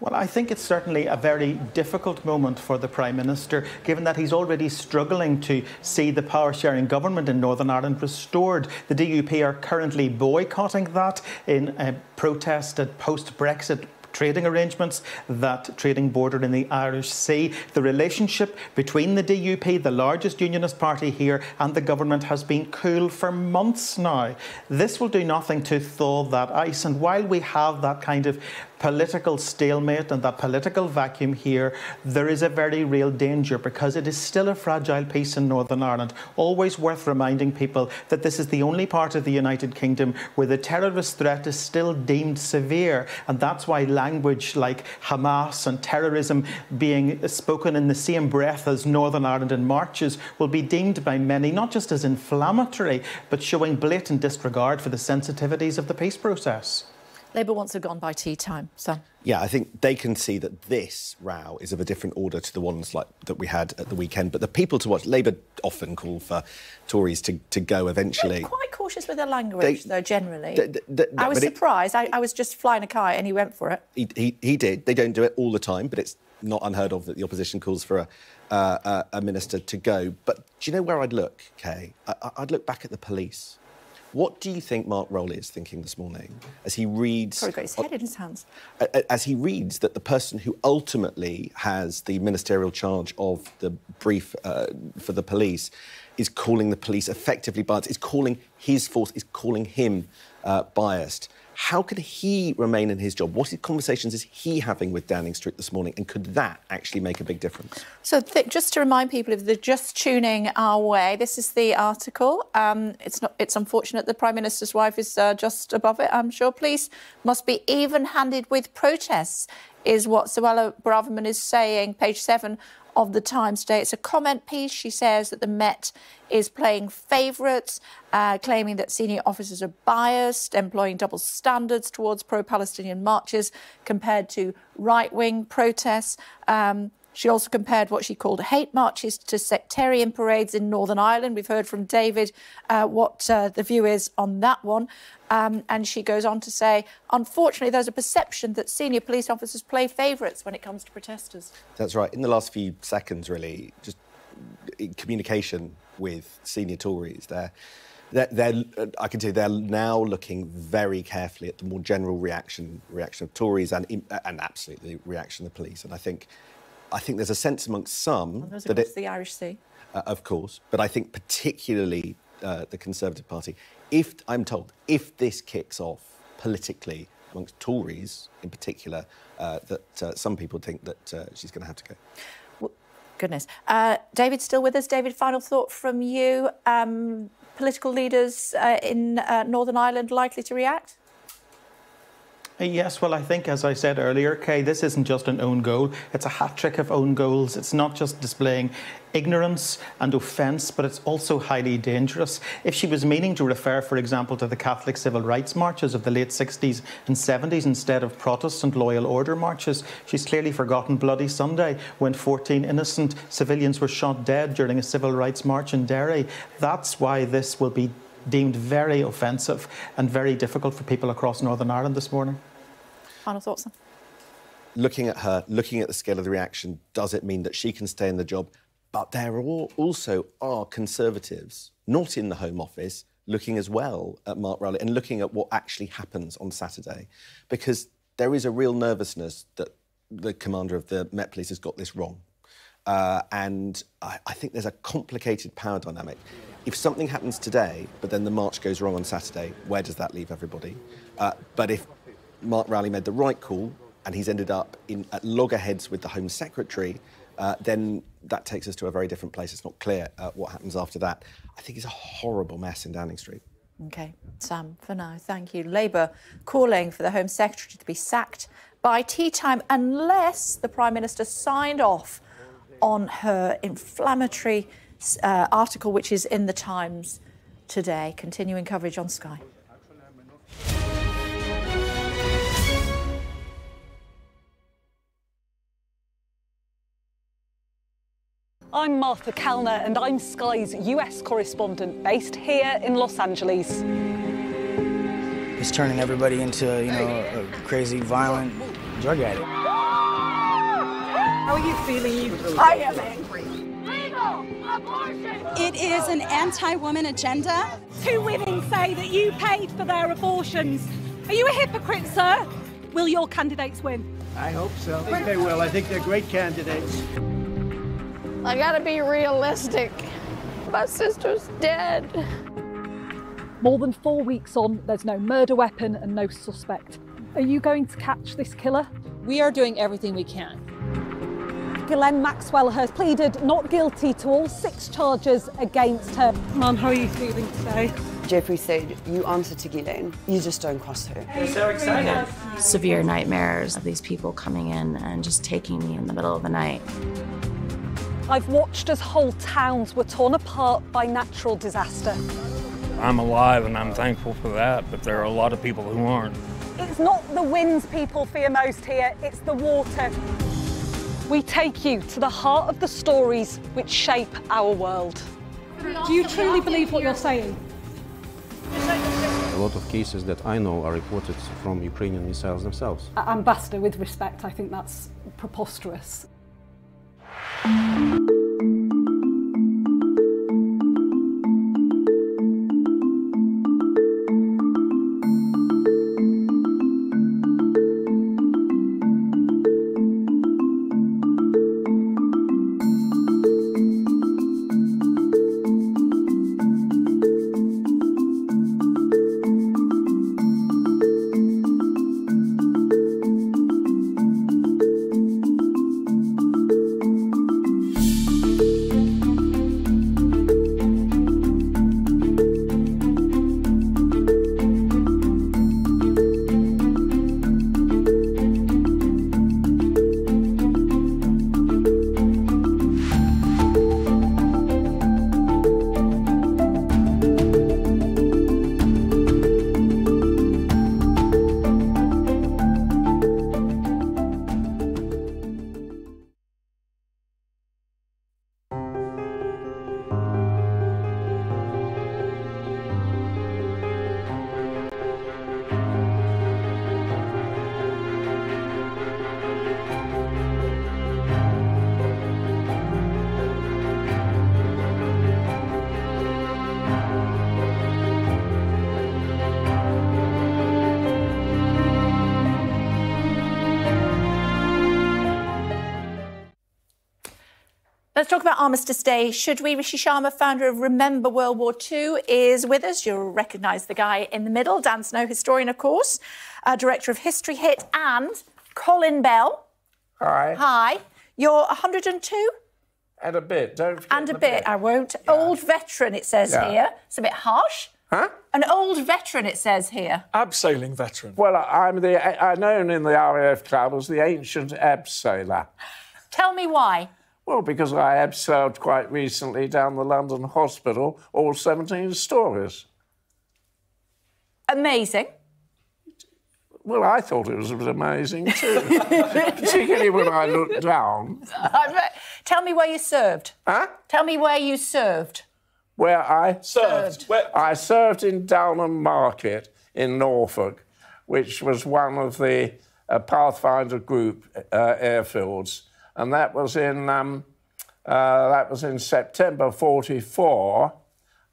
Well, I think it's certainly a very difficult moment for the Prime Minister, given that he's already struggling to see the power sharing government in Northern Ireland restored. The DUP are currently boycotting that in protest at post Brexit trading arrangements that trading border in the Irish Sea. The relationship between the DUP, the largest unionist party here, and the government has been cool for months now. This will do nothing to thaw that ice. And while we have that kind of political stalemate and that political vacuum here, there is a very real danger because it is still a fragile peace in Northern Ireland. Always worth reminding people that this is the only part of the United Kingdom where the terrorist threat is still deemed severe. And that's why language like Hamas and terrorism being spoken in the same breath as Northern Ireland and marches will be deemed by many not just as inflammatory, but showing blatant disregard for the sensitivities of the peace process. Labour wants to have gone by tea time. So. Yeah, I think they can see that this row is of a different order to the ones like that we had at the weekend. But the people to watch, Labour often call for Tories to, to go eventually. They're quite cautious with their language, they, though, generally. no, I was surprised. It, I, I, was just flying a kite and he went for it. He, he, he, did. They don't do it all the time, but it's not unheard of that the opposition calls for a, uh, a, a minister to go. But do you know where I'd look, Kay? I, I'd look back at the police. What do you think Mark Rowley is thinking this morning as he reads? Probably got his head in his hands. As he reads that the person who ultimately has the ministerial charge of the brief uh, for the police is calling the police effectively biased, is calling his force, is calling him uh, biased. How could he remain in his job? What conversations is he having with Downing Street this morning? And could that actually make a big difference? So, just to remind people, if they're just tuning our way, this is the article. Um, it's not. It's unfortunate the Prime Minister's wife is uh, just above it. I'm sure police must be even-handed with protests, is what Suella Braverman is saying. Page seven of the Times today. It's a comment piece. She says that the Met is playing favourites, uh, claiming that senior officers are biased, employing double standards towards pro Palestinian marches compared to right wing protests. Um, she also compared what she called hate marches to sectarian parades in Northern Ireland. We've heard from David uh, what uh, the view is on that one. Um, and she goes on to say, unfortunately, there's a perception that senior police officers play favourites when it comes to protesters. That's right. In the last few seconds, really, just communication with senior Tories, they're, they're, I can tell you, they're now looking very carefully at the more general reaction reaction of Tories and, and absolutely the reaction of the police. And I think I think there's a sense amongst some well, that it's the Irish Sea, uh, of course, but I think particularly uh, the Conservative Party. If I'm told, if this kicks off politically amongst Tories in particular, uh, that uh, some people think that uh, she's going to have to go. Well, goodness, uh, David, still with us. David, final thought from you. Um, political leaders in Northern Ireland likely to react? Uh, yes, well, I think, as I said earlier, Kay, this isn't just an own goal. It's a hat trick of own goals. It's not just displaying ignorance and offence, but it's also highly dangerous. If she was meaning to refer, for example, to the Catholic civil rights marches of the late 60s and 70s instead of Protestant loyal order marches, she's clearly forgotten Bloody Sunday when 14 innocent civilians were shot dead during a civil rights march in Derry. That's why this will be deemed very offensive and very difficult for people across Northern Ireland this morning. Final thoughts? Looking at her, looking at the scale of the reaction, does it mean that she can stay in the job? But there are also are Conservatives, not in the Home Office, looking as well at Mark Rowley and looking at what actually happens on Saturday. Because there is a real nervousness that the commander of the Met Police has got this wrong. Uh, and I, I think there's a complicated power dynamic. If something happens today, but then the march goes wrong on Saturday, where does that leave everybody? Uh, but if Mark Rowley made the right call and he's ended up in at loggerheads with the Home Secretary, uh, then that takes us to a very different place. It's not clear uh, what happens after that. I think it's a horrible mess in Downing Street. OK, Sam, for now, thank you. Labour calling for the Home Secretary to be sacked by tea time unless the Prime Minister signed off on her inflammatory uh, article, which is in the Times today. Continuing coverage on Sky. I'm Martha Kelner, and I'm Sky's US correspondent based here in Los Angeles. It's turning everybody into, you know, a crazy, violent drug addict. How are you feeling? I am angry. It is an anti-woman agenda. Two women say that you paid for their abortions. Are you a hypocrite, sir? Will your candidates win? I hope so. I think they will. I think they're great candidates. I gotta be realistic. My sister's dead. More than four weeks on, there's no murder weapon and no suspect. Are you going to catch this killer? We are doing everything we can. Ghislaine Maxwell has pleaded not guilty to all six charges against her. Mum, how are you feeling today? Jeffrey said, You answer to Ghislaine, you just don't cross her. We're so excited. Severe nightmares of these people coming in and just taking me in the middle of the night. I've watched as whole towns were torn apart by natural disaster. I'm alive and I'm thankful for that, but there are a lot of people who aren't. It's not the winds people fear most here, it's the water. We take you to the heart of the stories which shape our world. Do you truly believe what you're saying? A lot of cases that I know are reported from Ukrainian missiles themselves. Ambassador, with respect, I think that's preposterous. Thank you. Let's talk about Armistice Day. Should we? Rishi Sharma, founder of Remember World War II, is with us. You'll recognise the guy in the middle, Dan Snow, historian, of course, uh, director of History Hit, and Colin Bell. Hi. Hi. You're 102? And a bit, don't forget. And a bit, I won't. Old veteran, it says Yeah. here. It's a bit harsh. Huh? An old veteran, it says here. Abseiling veteran. Well, I- I'm the I'm known in the RAF club as the ancient abseiler. Tell me why. Well, because I abseiled quite recently down the London hospital, all 17 stories. Amazing. Well, I thought it was amazing too, particularly when I looked down. Tell me where you served. Huh? Tell me where you served. Where I Served. Where I served in Downham Market in Norfolk, which was one of the uh, Pathfinder Group uh, airfields, and that was in um, uh, that was in September '44,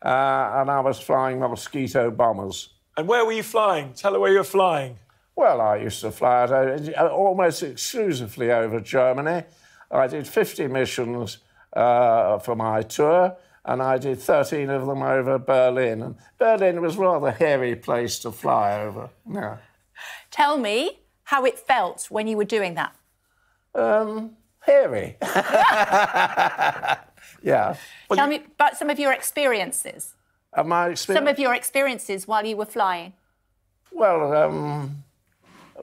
uh, and I was flying Mosquito bombers. And where were you flying? Tell her where you were flying. Well, I used to fly it uh, almost exclusively over Germany. I did 50 missions uh, for my tour, and I did 13 of them over Berlin. And Berlin was a rather hairy place to fly over. Yeah. Tell me how it felt when you were doing that. Um, hairy. yeah. Tell me about some of your experiences. Of my experience. Some of your experiences while you were flying. Well, um,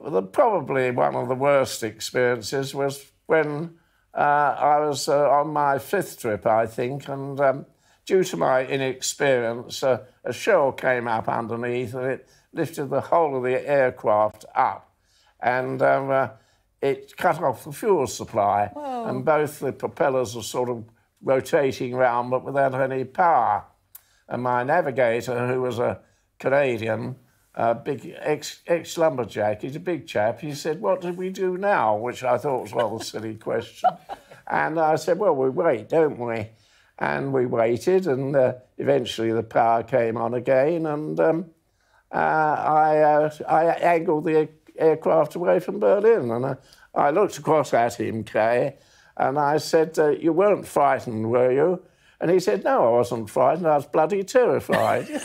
the, probably one of the worst experiences was when uh, I was uh, on my fifth trip, I think, and um, due to my inexperience, uh, a shell came up underneath and it lifted the whole of the aircraft up. And um, uh, it cut off the fuel supply, Whoa. and both the propellers were sort of rotating round but without any power. And my navigator, who was a Canadian, a big ex, ex lumberjack, he's a big chap, he said, What do we do now? Which I thought was a rather silly question. And I said, Well, we wait, don't we? And we waited, and uh, eventually the power came on again, and um, uh, I, uh, I angled the aircraft away from Berlin. And I, I looked across at him, Kay, and I said, uh, You weren't frightened, were you? And he said, No, I wasn't frightened. I was bloody terrified.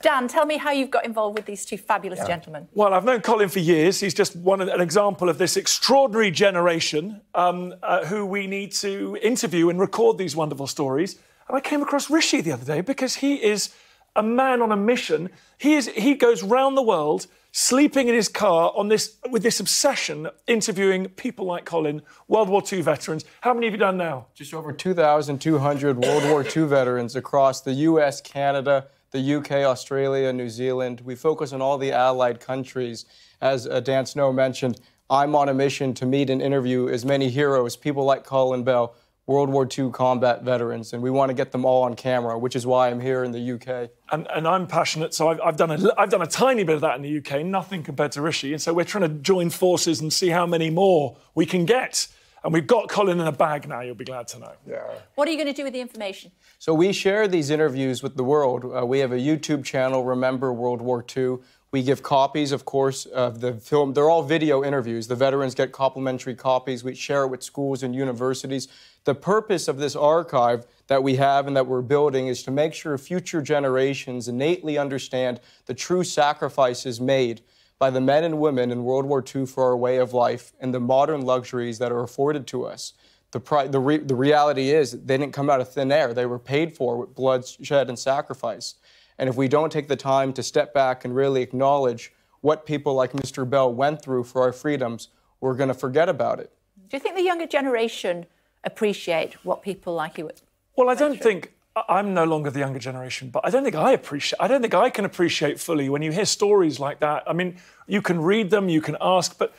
Dan, tell me how you've got involved with these two fabulous gentlemen. Well, I've known Colin for years. He's just one of an example of this extraordinary generation um, uh, who we need to interview and record these wonderful stories. And I came across Rishi the other day because he is a man on a mission. He is he goes round the world sleeping in his car on this with this obsession interviewing people like Colin, World War II veterans. How many have you done now? Just over 2,200 World War II veterans across the US, Canada, the UK, Australia, New Zealand. We focus on all the allied countries. As uh, Dan Snow mentioned, I'm on a mission to meet and interview as many heroes, people like Colin Bell, World War II combat veterans, and we want to get them all on camera, which is why I'm here in the UK. and, and I'm passionate, so I've, I've done a I've done a tiny bit of that in the UK, nothing compared to Rishi, and so we're trying to join forces and see how many more we can get. And we've got Colin in a bag now. You'll be glad to know. Yeah. What are you going to do with the information? So we share these interviews with the world. Uh, we have a YouTube channel, Remember World War II. We give copies, of course, of the film. They're all video interviews. The veterans get complimentary copies. We share it with schools and universities. The purpose of this archive that we have and that we're building is to make sure future generations innately understand the true sacrifices made by the men and women in World War II for our way of life and the modern luxuries that are afforded to us. The, the, re- the reality is, they didn't come out of thin air. They were paid for with bloodshed and sacrifice. And if we don't take the time to step back and really acknowledge what people like Mr. Bell went through for our freedoms, we're going to forget about it. Do you think the younger generation appreciate what people like you? Well, I don't think I- I'm no longer the younger generation, but I don't think I appreciate. I don't think I can appreciate fully when you hear stories like that. I mean, you can read them, you can ask, but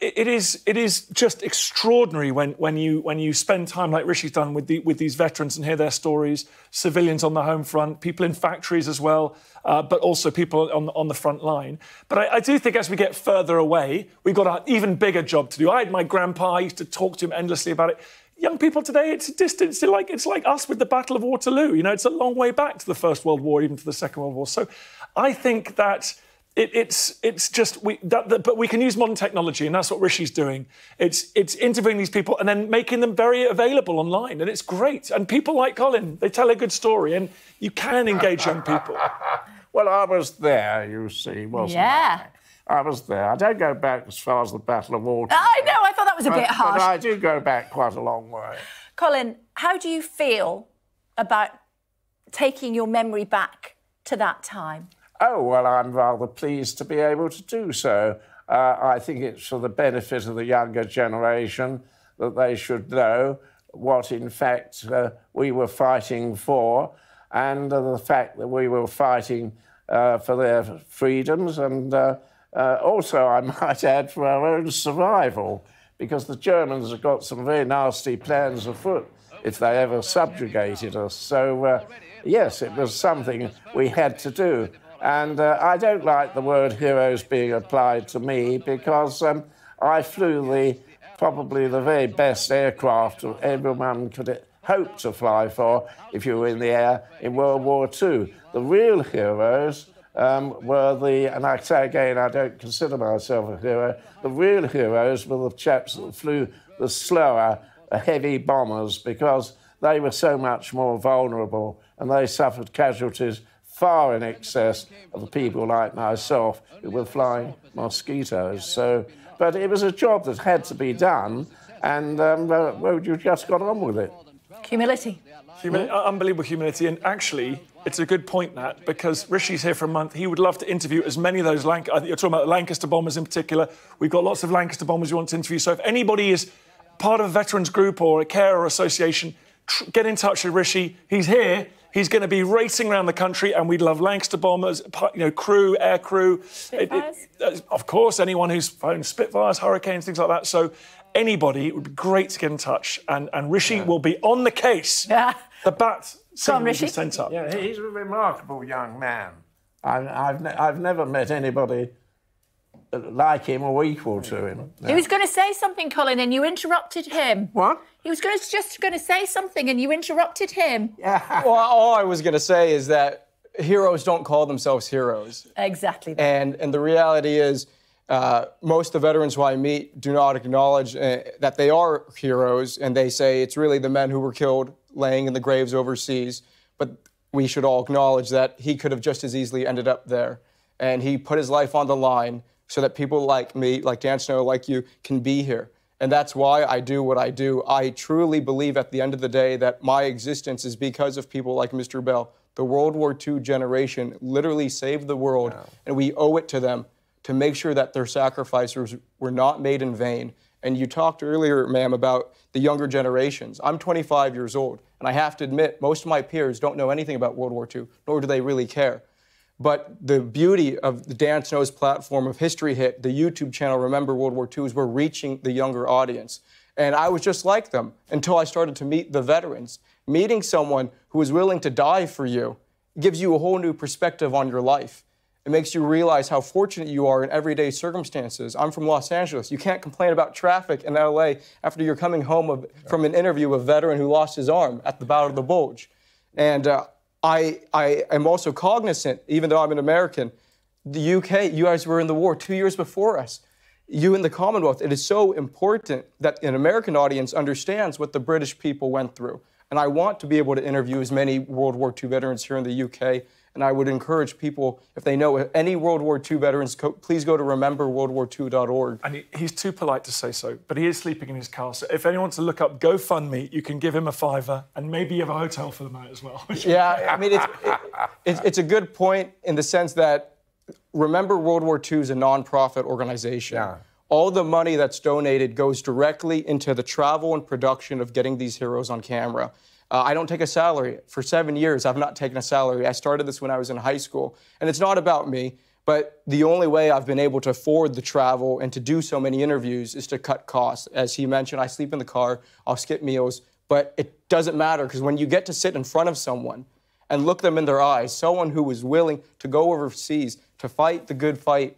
it it is it is just extraordinary when when you when you spend time like Rishi's done with the, with these veterans and hear their stories. Civilians on the home front, people in factories as well, uh, but also people on on the front line. But I, I do think as we get further away, we've got an even bigger job to do. I had my grandpa. I used to talk to him endlessly about it young people today, it's a distance. It's like it's like us with the Battle of Waterloo. You know, it's a long way back to the First World War, even to the Second World War. So, I think that. It, it's it's just we that, that, but we can use modern technology and that's what Rishi's doing. It's it's interviewing these people and then making them very available online and it's great. And people like Colin, they tell a good story and you can engage young people. well, I was there, you see, wasn't Yeah. I? I was there. I don't go back as far as the Battle of Waterloo. Oh, I know, I thought that was a but, bit harsh. But I do go back quite a long way. Colin, how do you feel about taking your memory back to that time? Oh, well, I'm rather pleased to be able to do so. Uh, I think it's for the benefit of the younger generation that they should know what, in fact, uh, we were fighting for and uh, the fact that we were fighting uh, for their freedoms and uh, uh, also, I might add, for our own survival, because the Germans have got some very nasty plans afoot if they ever subjugated us. So, yes, it was something we had to do. And uh, I don't like the word heroes being applied to me because um, I flew the probably the very best aircraft everyone could hope to fly for if you were in the air in World War II. The real heroes um, were the, and I say again, I don't consider myself a hero, the real heroes were the chaps that flew the slower, heavy bombers because they were so much more vulnerable and they suffered casualties far in excess of the people like myself who were flying mosquitoes. So, but it was a job that had to be done, and um, well, you just got on with it. Humility. Humi- uh, unbelievable humility. And actually, it's a good point, Nat, because Rishi's here for a month. He would love to interview as many of those Lanc- I think you're talking about Lancaster bombers in particular. We've got lots of Lancaster bombers we want to interview. So if anybody is part of a veterans group or a care or association, tr- get in touch with Rishi. He's here. He's going to be racing around the country, and we'd love Lancaster bombers, you know, crew, air crew. It- it- uh, of course, anyone who's flown Spitfires, Hurricanes, things like that. So anybody, it would be great to get in touch. And, and Rishi will be on the case. Yeah. The bat signal will Rishi. sent up. Yeah, he's a remarkable young man. I, I've, ne- I've never met anybody like him or equal to him. He was going to say something, Colin, and you interrupted him. What? He was going to, just going to say something, and you interrupted him. Yeah. well, all I was going to say is that heroes don't call themselves heroes. Exactly. And and the reality is, uh, most of the veterans who I meet do not acknowledge uh, that they are heroes, and they say it's really the men who were killed laying in the graves overseas. But we should all acknowledge that he could have just as easily ended up there, and he put his life on the line so that people like me, like Dan Snow, like you, can be here. And that's why I do what I do. I truly believe at the end of the day that my existence is because of people like Mr. Bell. The World War II generation literally saved the world, and we owe it to them to make sure that their sacrifices were not made in vain. And you talked earlier, ma'am, about the younger generations. I'm 25 years old, and I have to admit, most of my peers don't know anything about World War II, nor do they really care. But the beauty of the Dan Snow's platform of History Hit, the YouTube channel Remember World War II, is we're reaching the younger audience. And I was just like them until I started to meet the veterans. Meeting someone who is willing to die for you gives you a whole new perspective on your life. It makes you realize how fortunate you are in everyday circumstances. I'm from Los Angeles. You can't complain about traffic in LA after you're coming home of, from an interview with a veteran who lost his arm at the Battle of the Bulge. And uh, I, I am also cognizant, even though I'm an American, the UK, you guys were in the war two years before us. You in the Commonwealth, it is so important that an American audience understands what the British people went through. And I want to be able to interview as many World War II veterans here in the UK. And I would encourage people, if they know any World War II veterans, co- please go to rememberworldwar2.org. And he, he's too polite to say so, but he is sleeping in his car. So if anyone wants to look up GoFundMe, you can give him a fiver and maybe you have a hotel for the night as well. yeah, I mean, it's, it, it's, it's a good point in the sense that Remember World War II is a nonprofit organization. Yeah. All the money that's donated goes directly into the travel and production of getting these heroes on camera. Uh, I don't take a salary. For seven years, I've not taken a salary. I started this when I was in high school. And it's not about me, but the only way I've been able to afford the travel and to do so many interviews is to cut costs. As he mentioned, I sleep in the car, I'll skip meals, but it doesn't matter because when you get to sit in front of someone and look them in their eyes, someone who is willing to go overseas to fight the good fight,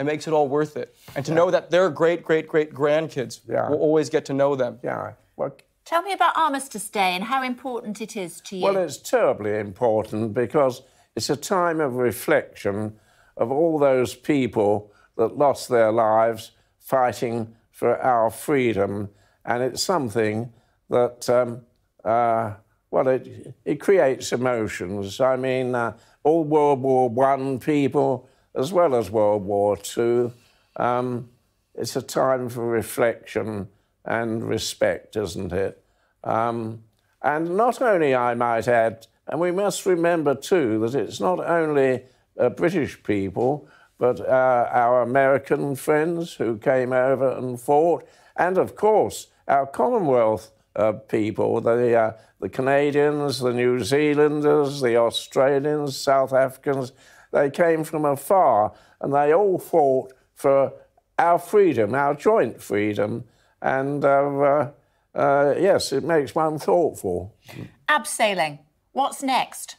it makes it all worth it. And to know that their great, great, great grandkids will always get to know them. Yeah. Well, Tell me about Armistice Day and how important it is to you. Well, it's terribly important because it's a time of reflection of all those people that lost their lives fighting for our freedom, and it's something that, um, uh, well, it, it creates emotions. I mean, uh, all World War One people, as well as World War Two, um, it's a time for reflection and respect, isn't it? Um, and not only, I might add, and we must remember too that it's not only uh, British people, but uh, our American friends who came over and fought, and of course our Commonwealth uh, people, the, uh, the Canadians, the New Zealanders, the Australians, South Africans, they came from afar and they all fought for our freedom, our joint freedom. And uh, uh, yes, it makes one thoughtful. Abseiling. What's next?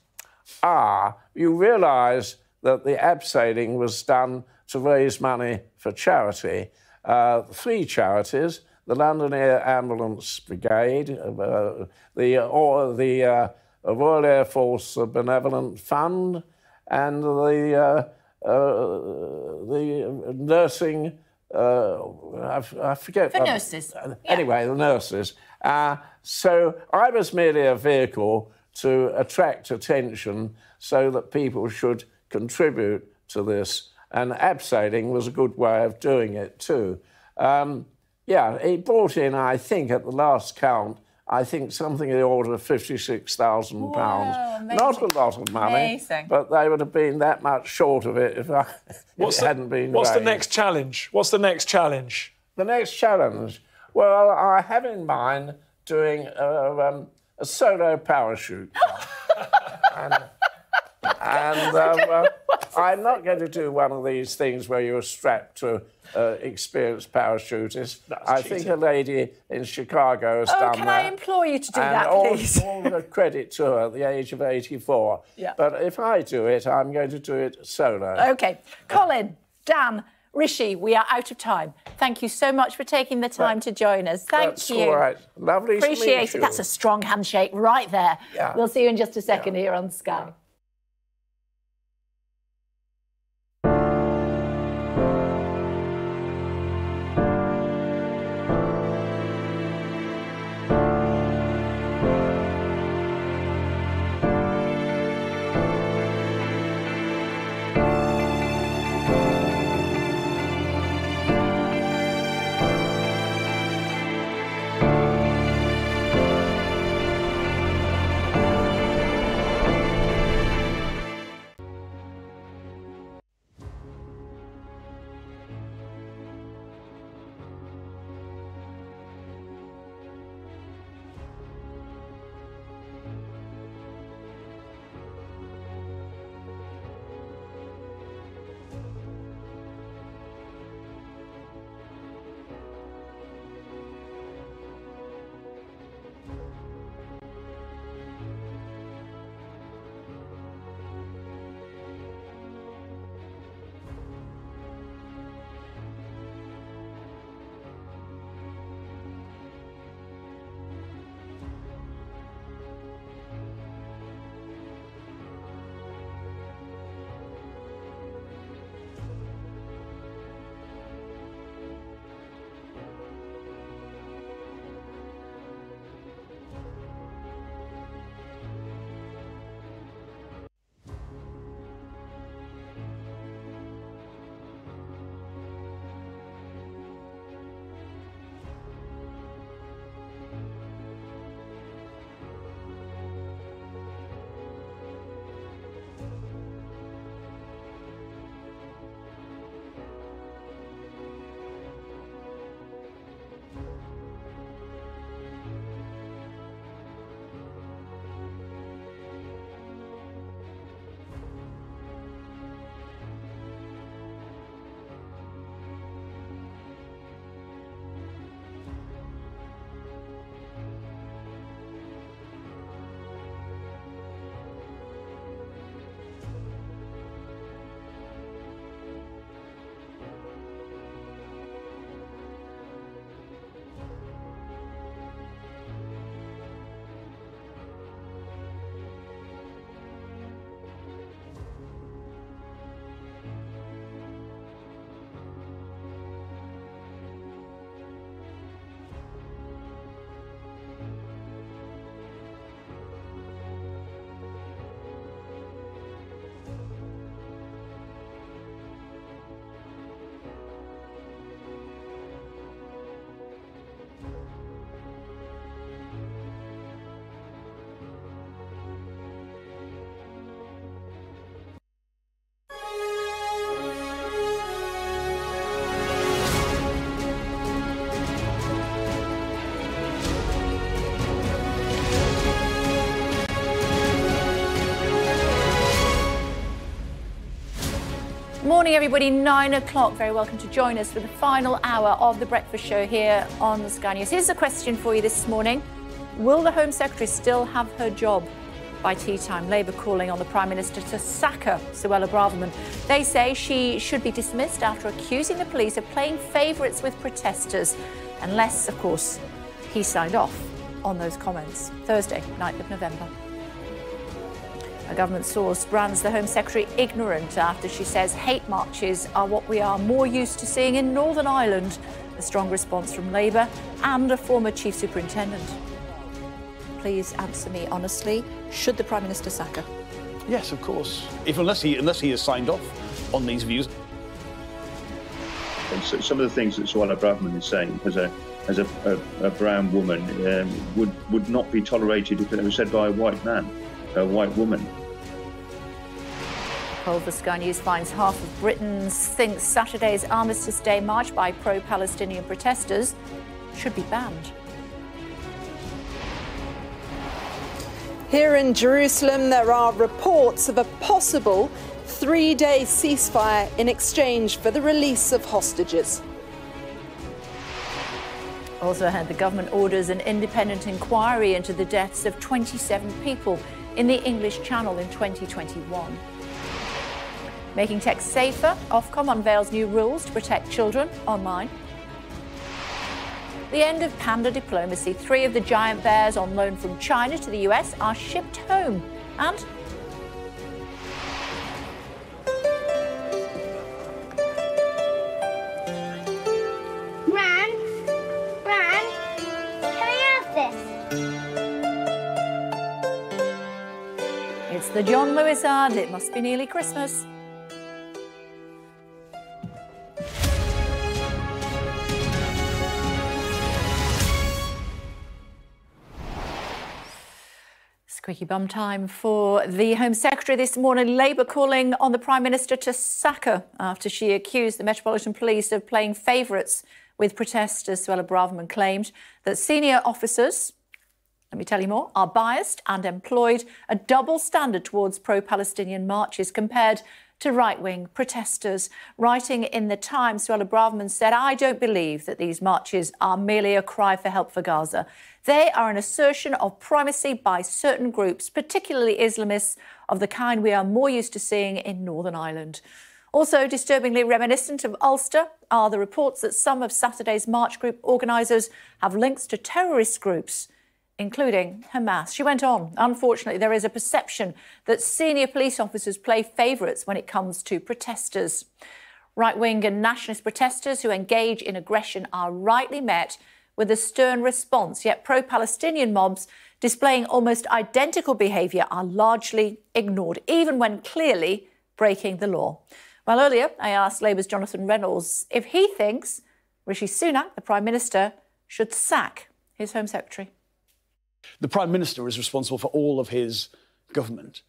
Ah, you realise that the abseiling was done to raise money for charity. Uh, three charities the London Air Ambulance Brigade, uh, the, or the uh, Royal Air Force Benevolent Fund, and the uh, uh, the nursing. Uh, I, I forget. For nurses. Uh, Anyway, the nurses. Uh, so I was merely a vehicle to attract attention so that people should contribute to this. And abseiling was a good way of doing it too. Um, yeah, he brought in, I think, at the last count, I think something in the order of fifty-six thousand pounds. Not a lot of money, Amazing. but they would have been that much short of it if, I, if What's it the, hadn't been. What's the next challenge? What's the next challenge? The next challenge? Well, I have in mind doing a, um, a solo parachute. and and um, uh, I'm not going to do one of these things where you're strapped to uh, experienced parachutist. I think a lady in Chicago has Oh, done can that. I implore you to do and that, all, please? all the credit to her at the age of 84. Yeah. But if I do it, I'm going to do it solo. Okay. Colin, Dan, Rishi, we are out of time. Thank you so much for taking the time to join us. Thank That's you. all right. Lovely to meet Appreciate it. you. That's a strong handshake right there. Yeah. We'll see you in just a second here on Sky. Morning, everybody. Nine o'clock. Very welcome to join us for the final hour of the breakfast show here on Sky News. Here's a question for you this morning: Will the Home Secretary still have her job by tea time? Labour calling on the Prime Minister to sack her, Suella Braverman. They say she should be dismissed after accusing the police of playing favourites with protesters, unless, of course, he signed off on those comments. Thursday, 9th of November. A government source brands the Home Secretary ignorant after she says hate marches are what we are more used to seeing in Northern Ireland. A strong response from Labour and a former Chief Superintendent. Please answer me honestly. Should the Prime Minister sack her? Yes, of course. If unless he unless he has signed off on these views. And so some of the things that Suella Braverman is saying as a as a, a, a brown woman um, would would not be tolerated if it was said by a white man, a white woman. Poll for Sky News finds half of Britons think Saturday's Armistice Day march by pro-Palestinian protesters should be banned. Here in Jerusalem, there are reports of a possible three day ceasefire in exchange for the release of hostages. Also ahead, the government orders an independent inquiry into the deaths of 27 people in the English Channel in 2021. Making tech safer, Ofcom unveils new rules to protect children online. The end of panda diplomacy. Three of the giant bears on loan from China to the US are shipped home. And Gran, Gran, can I have this? it's the John Lewis ad. It must be nearly Christmas. Squeaky bum time for the Home Secretary this morning. Labour calling on the Prime Minister to sack her after she accused the Metropolitan Police of playing favourites with protesters. Suella Braverman claimed that senior officers, let me tell you more, are biased and employed a double standard towards pro Palestinian marches compared to right wing protesters. Writing in The Times, Suella Braverman said, I don't believe that these marches are merely a cry for help for Gaza. They are an assertion of primacy by certain groups, particularly Islamists of the kind we are more used to seeing in Northern Ireland. Also, disturbingly reminiscent of Ulster are the reports that some of Saturday's march group organisers have links to terrorist groups including Hamas. She went on. Unfortunately, there is a perception that senior police officers play favourites when it comes to protesters. Right wing and nationalist protesters who engage in aggression are rightly met with a stern response, yet pro Palestinian mobs displaying almost identical behaviour are largely ignored, even when clearly breaking the law. Well, earlier I asked Labour's Jonathan Reynolds if he thinks Rishi Sunak, the Prime Minister, should sack his Home Secretary. The Prime Minister is responsible for all of his government.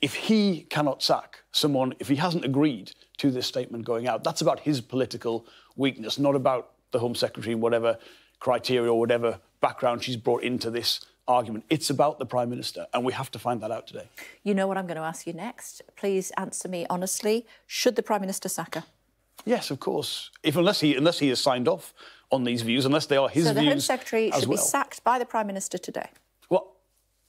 If he cannot sack someone, if he hasn't agreed to this statement going out, that's about his political weakness, not about the Home Secretary and whatever criteria or whatever background she's brought into this argument. It's about the Prime Minister, and we have to find that out today. You know what I'm going to ask you next. Please answer me honestly. Should the Prime Minister sack her? Yes, of course. If unless he unless he has signed off on these views, unless they are his so the views Home Secretary should well. be sacked by the Prime Minister today. Well,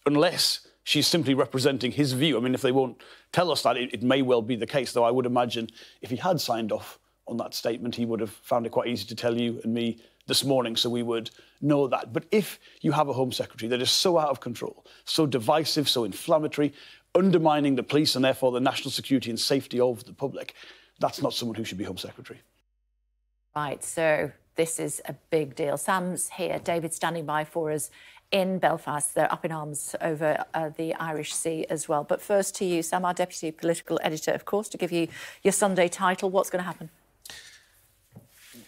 unless she's simply representing his view. I mean, if they won't tell us that, it, it may well be the case. Though I would imagine if he had signed off on that statement, he would have found it quite easy to tell you and me this morning, so we would know that. But if you have a Home Secretary that is so out of control, so divisive, so inflammatory, undermining the police and therefore the national security and safety of the public, that's not someone who should be Home Secretary. Right, so this is a big deal. Sam's here, David standing by for us in Belfast. They're up in arms over uh, the Irish Sea as well. But first to you, Sam, our Deputy Political Editor, of course, to give you your Sunday title. What's going to happen?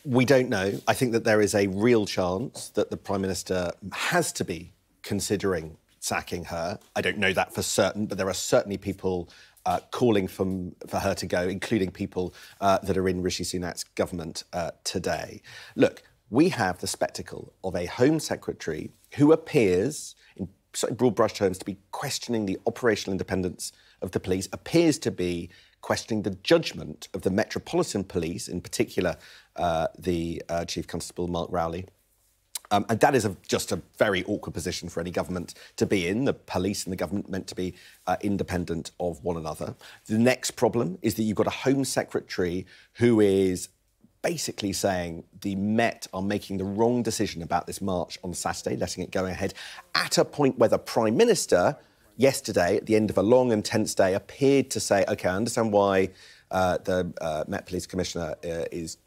We don't know. I think that there is a real chance that the Prime Minister has to be considering sacking her. I don't know that for certain, but there are certainly people uh, calling from, for her to go, including people uh, that are in Rishi Sunak's government uh, today. Look, we have the spectacle of a Home Secretary who appears, in sort of broad brush terms, to be questioning the operational independence of the police, appears to be questioning the judgment of the Metropolitan Police, in particular uh, the uh, Chief Constable Mark Rowley. Um, and that is a, just a very awkward position for any government to be in. The police and the government meant to be uh, independent of one another. The next problem is that you've got a Home Secretary who is basically saying the Met are making the wrong decision about this march on Saturday, letting it go ahead at a point where the Prime Minister yesterday, at the end of a long and tense day, appeared to say, OK, I understand why uh, the uh, Met Police Commissioner uh, is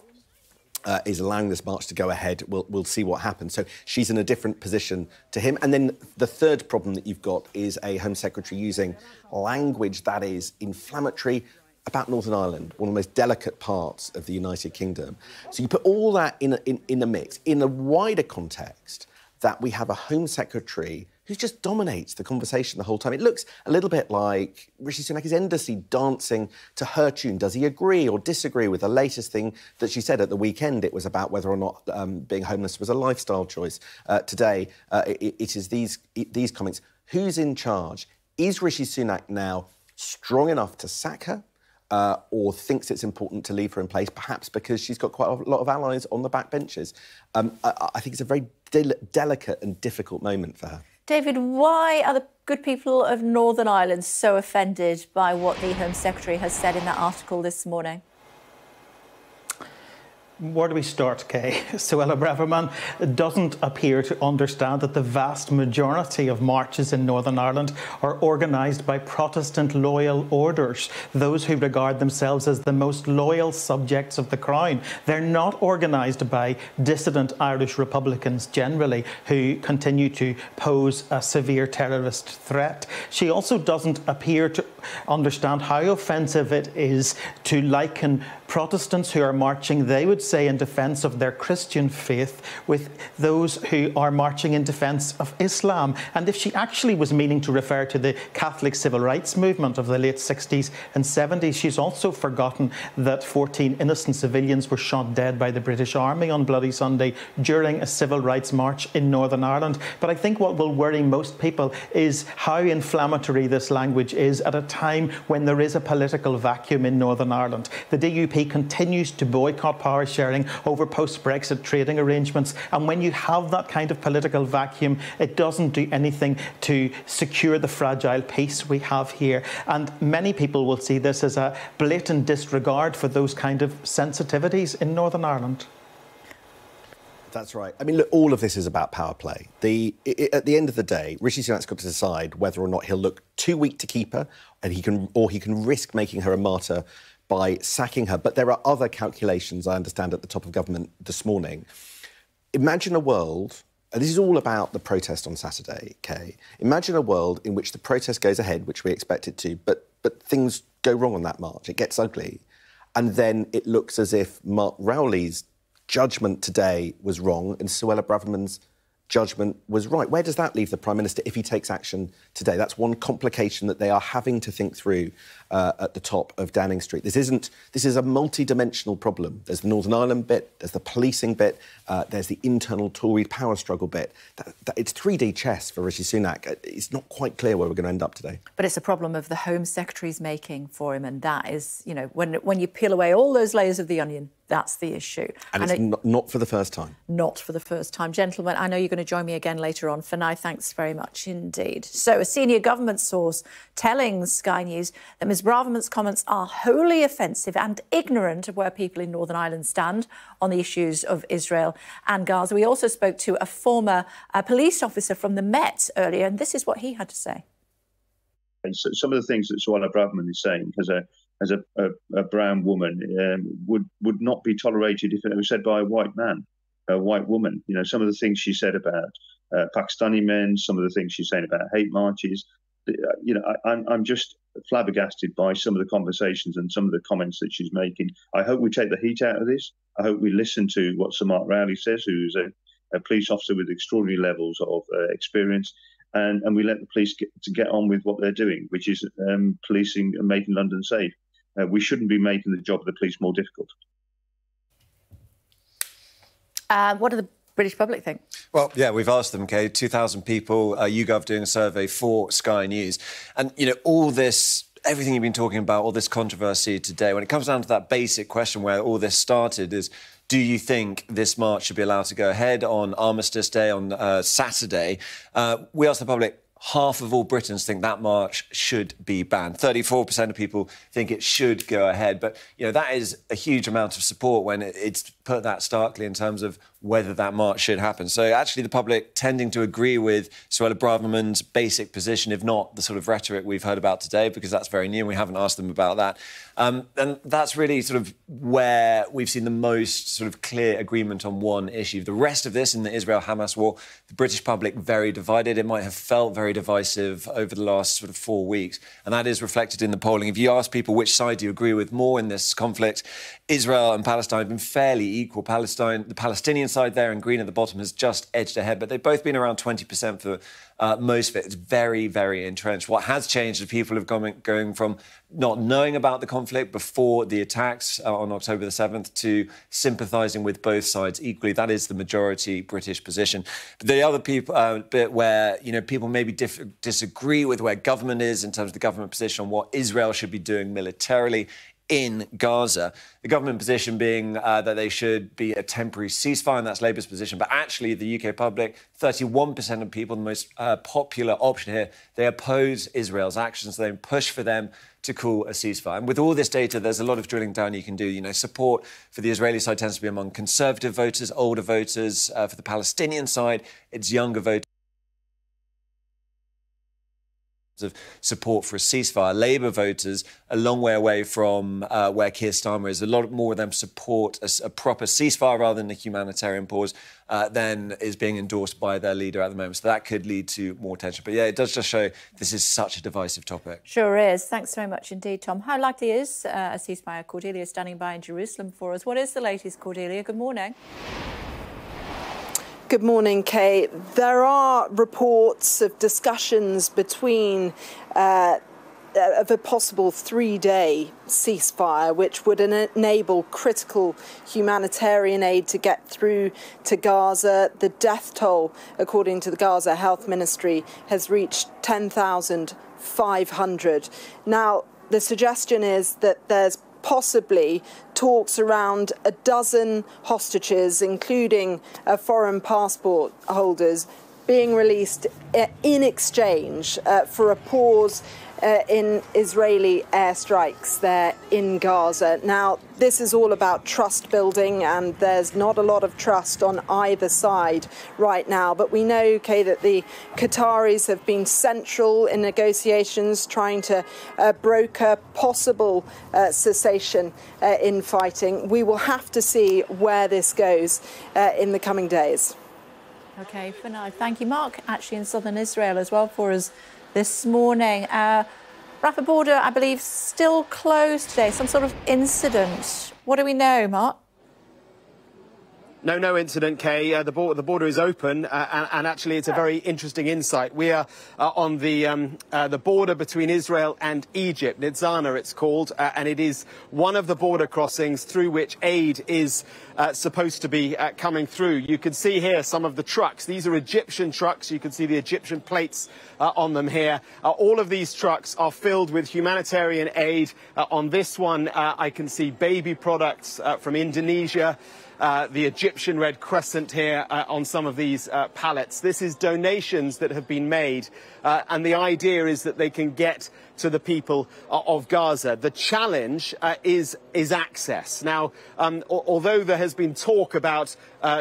uh, is allowing this march to go ahead. We'll, we'll see what happens. So she's in a different position to him. And then the third problem that you've got is a Home Secretary using language that is inflammatory about Northern Ireland, one of the most delicate parts of the United Kingdom. So you put all that in in, in a mix, in a wider context, that we have a Home Secretary who just dominates the conversation the whole time. It looks a little bit like Rishi Sunak is endlessly dancing to her tune. Does he agree or disagree with the latest thing that she said at the weekend? It was about whether or not um, being homeless was a lifestyle choice. Uh, today, uh, it, it is these, it, these comments. Who's in charge? Is Rishi Sunak now strong enough to sack her? Uh, or thinks it's important to leave her in place, perhaps because she's got quite a lot of allies on the back benches. Um, I, I, think it's a very del- delicate and difficult moment for her. David, why are the good people of Northern Ireland so offended by what the Home Secretary has said in that article this morning? Where do we start, Kay? Suella Braverman doesn't appear to understand that the vast majority of marches in Northern Ireland are organised by Protestant loyal orders, those who regard themselves as the most loyal subjects of the Crown. They're not organised by dissident Irish Republicans generally, who continue to pose a severe terrorist threat. She also doesn't appear to understand how offensive it is to liken Protestants who are marching, they would say, in defence of their Christian faith with those who are marching in defence of Islam. And if she actually was meaning to refer to the Catholic civil rights movement of the late 60s and 70s, she's also forgotten that 14 innocent civilians were shot dead by the British Army on Bloody Sunday during a civil rights march in Northern Ireland. But I think what will worry most people is how inflammatory this language is at a time when there is a political vacuum in Northern Ireland. The DUP continues to boycott power sharing over post Brexit trading arrangements. And when you have that kind of political vacuum, it doesn't do anything to secure the fragile peace we have here. And many people will see this as a blatant disregard for those kind of sensitivities in Northern Ireland. That's right. I mean, look, all of this is about power play. The, it, at the end of the day, Rishi Sunak's got to decide whether or not he'll look too weak to keep her, and he can, or he can risk making her a martyr by sacking her. But there are other calculations, I understand, at the top of government this morning. Imagine a world, and this is all about the protest on Saturday, Kay. Imagine a world in which the protest goes ahead, which we expect it to, but, but things go wrong on that march. It gets ugly. And then it looks as if Mark Rowley's judgment today was wrong and Suella Braverman's judgment was right. Where does that leave the Prime Minister if he takes action today? That's one complication that they are having to think through uh, at the top of Downing Street. This isn't. This is a multi-dimensional problem. There's the Northern Ireland bit. There's the policing bit. Uh, there's the internal Tory power struggle bit. That, that, it's 3D chess for Rishi Sunak. Uh, it's not quite clear where we're going to end up today. But it's a problem of the Home Secretary's making for him, and that is, you know, when when you peel away all those layers of the onion, that's the issue. And, and it's it, not, not, for the first time. Not for the first time. Gentlemen, I know you're going to join me again later on. For now, thanks very much indeed. So, a senior government source telling Sky News that Ms Braverman's comments are wholly offensive and ignorant of where people in Northern Ireland stand on the issues of Israel and Gaza. We also spoke to a former uh, police officer from the Met earlier, and this is what he had to say. So some of the things that Suella Braverman is saying has a as a, a, a brown woman um, would would not be tolerated if it was said by a white man, a white woman. You know, some of the things she said about uh, Pakistani men, some of the things she's saying about hate marches. Uh, you know, I, I'm I'm just flabbergasted by some of the conversations and some of the comments that she's making. I hope we take the heat out of this. I hope we listen to what Sir Mark Rowley says, who's a, a police officer with extraordinary levels of uh, experience, and, and we let the police get, to get on with what they're doing, which is um, policing and making London safe. Uh, we shouldn't be making the job of the police more difficult. Uh, what are the British public think? Well, yeah, we've asked them, okay, 2,000 people, uh, YouGov doing a survey for Sky News. And, you know, all this, everything you've been talking about, all this controversy today, when it comes down to that basic question where all this started is, do you think this march should be allowed to go ahead on Armistice Day on uh, Saturday? Uh, we asked the public half of all Britons think that march should be banned. 34% of people think it should go ahead. But, you know, that is a huge amount of support when it's put that starkly in terms of whether that march should happen. So actually the public tending to agree with Suella Braverman's basic position, if not the sort of rhetoric we've heard about today, because that's very new and we haven't asked them about that. Um, and that's really sort of where we've seen the most sort of clear agreement on one issue. The rest of this in the Israel-Hamas war, the British public very divided. It might have felt very divisive over the last sort of four weeks. And that is reflected in the polling. If you ask people which side do you agree with more in this conflict, Israel and Palestine have been fairly equal. Palestine, the Palestinian side there in green at the bottom has just edged ahead, but they've both been around 20% for uh, most of it. It's very, very entrenched. What has changed is people have gone going from not knowing about the conflict before the attacks uh, on October the 7th to sympathising with both sides equally. That is the majority British position. But the other people, uh, bit where you know people maybe disagree with where government is in terms of the government position on what Israel should be doing militarily in Gaza. The government position being uh, that they should be a temporary ceasefire, and that's Labour's position. But actually, the UK public, 31% of people, the most uh, popular option here, they oppose Israel's actions. They push for them to call a ceasefire. And with all this data, there's a lot of drilling down you can do. You know, support for the Israeli side tends to be among conservative voters, older voters. Uh, for the Palestinian side, it's younger voters of support for a ceasefire. Labour voters, a long way away from uh, where Keir Starmer is, a lot more of them support a, a proper ceasefire rather than a humanitarian pause uh, than is being endorsed by their leader at the moment. So that could lead to more tension. But yeah, it does just show this is such a divisive topic. Sure is. Thanks very much indeed, Tom. How likely is uh, a ceasefire? Cordelia standing by in Jerusalem for us. What is the latest, Cordelia? Good morning. Good morning, Kay. There are reports of discussions between uh, of a possible three day ceasefire, which would enable critical humanitarian aid to get through to Gaza. The death toll, according to the Gaza Health Ministry, has reached 10,500. Now, the suggestion is that there's possibly talks around a dozen hostages, including uh, foreign passport holders, being released uh, in exchange uh, for a pause uh, in Israeli airstrikes there in Gaza. Now, this is all about trust building, and there's not a lot of trust on either side right now. But we know, Kay, that the Qataris have been central in negotiations trying to uh, broker possible uh, cessation uh, in fighting. We will have to see where this goes uh, in the coming days. Okay, for now, thank you, Mark. Actually, in southern Israel as well for us this morning. Uh, Rafah border, I believe, still closed today. Some sort of incident. What do we know, Mark? No, no incident, Kay. Uh, the, border, the, border, is open, uh, and, and, actually, it's a very interesting insight. We are uh, on the um, uh, the border between Israel and Egypt. Nitzana, it's called, uh, and it is one of the border crossings through which aid is uh, supposed to be coming through. You can see here some of the trucks. These are Egyptian trucks. You can see the Egyptian plates on them here. all of these trucks are filled with humanitarian aid. on this one, I can see baby products from Indonesia. Uh, the Egyptian Red Crescent here uh, on some of these uh, pallets. This is donations that have been made, uh, and the idea is that they can get to the people uh, of Gaza. The challenge is, is access. Now, um, although there has been talk about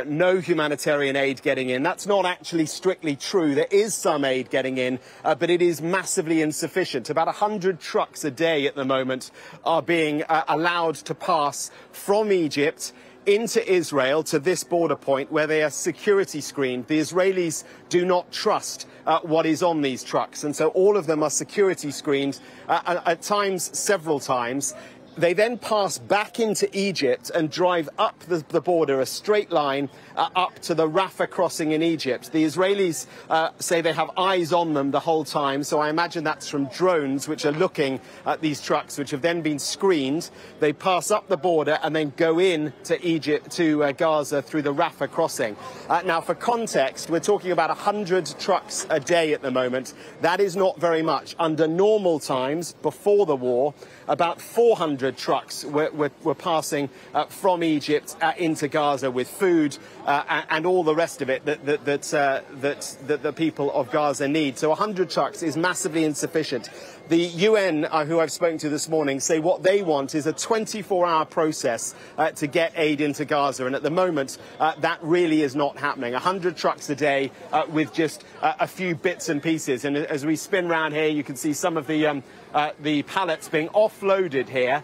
no humanitarian aid getting in, that's not actually strictly true. There is some aid getting in, but it is massively insufficient. About 100 trucks a day at the moment are being allowed to pass from Egypt into Israel to this border point where they are security screened. The Israelis do not trust uh, what is on these trucks, and so all of them are security screened uh, at times, several times. They then pass back into Egypt and drive up the, the border, a straight line, uh, up to the Rafah crossing in Egypt. The Israelis uh, say they have eyes on them the whole time, so I imagine that's from drones which are looking at these trucks, which have then been screened. They pass up the border and then go in to Egypt, to uh, Gaza through the Rafah crossing. Uh, now, for context, we're talking about 100 trucks a day at the moment. That is not very much. Under normal times, before the war, about 400 trucks were, were, were passing uh, from Egypt uh, into Gaza with food uh, and, all the rest of it that, that, that, uh, that, that the people of Gaza need. So 100 trucks is massively insufficient. The UN, uh, who I've spoken to this morning, say what they want is a 24-hour process uh, to get aid into Gaza, and at the moment, uh, that really is not happening. 100 trucks a day uh, with just uh, a few bits and pieces. And as we spin round here, you can see some of the um, uh, the pallets being offloaded here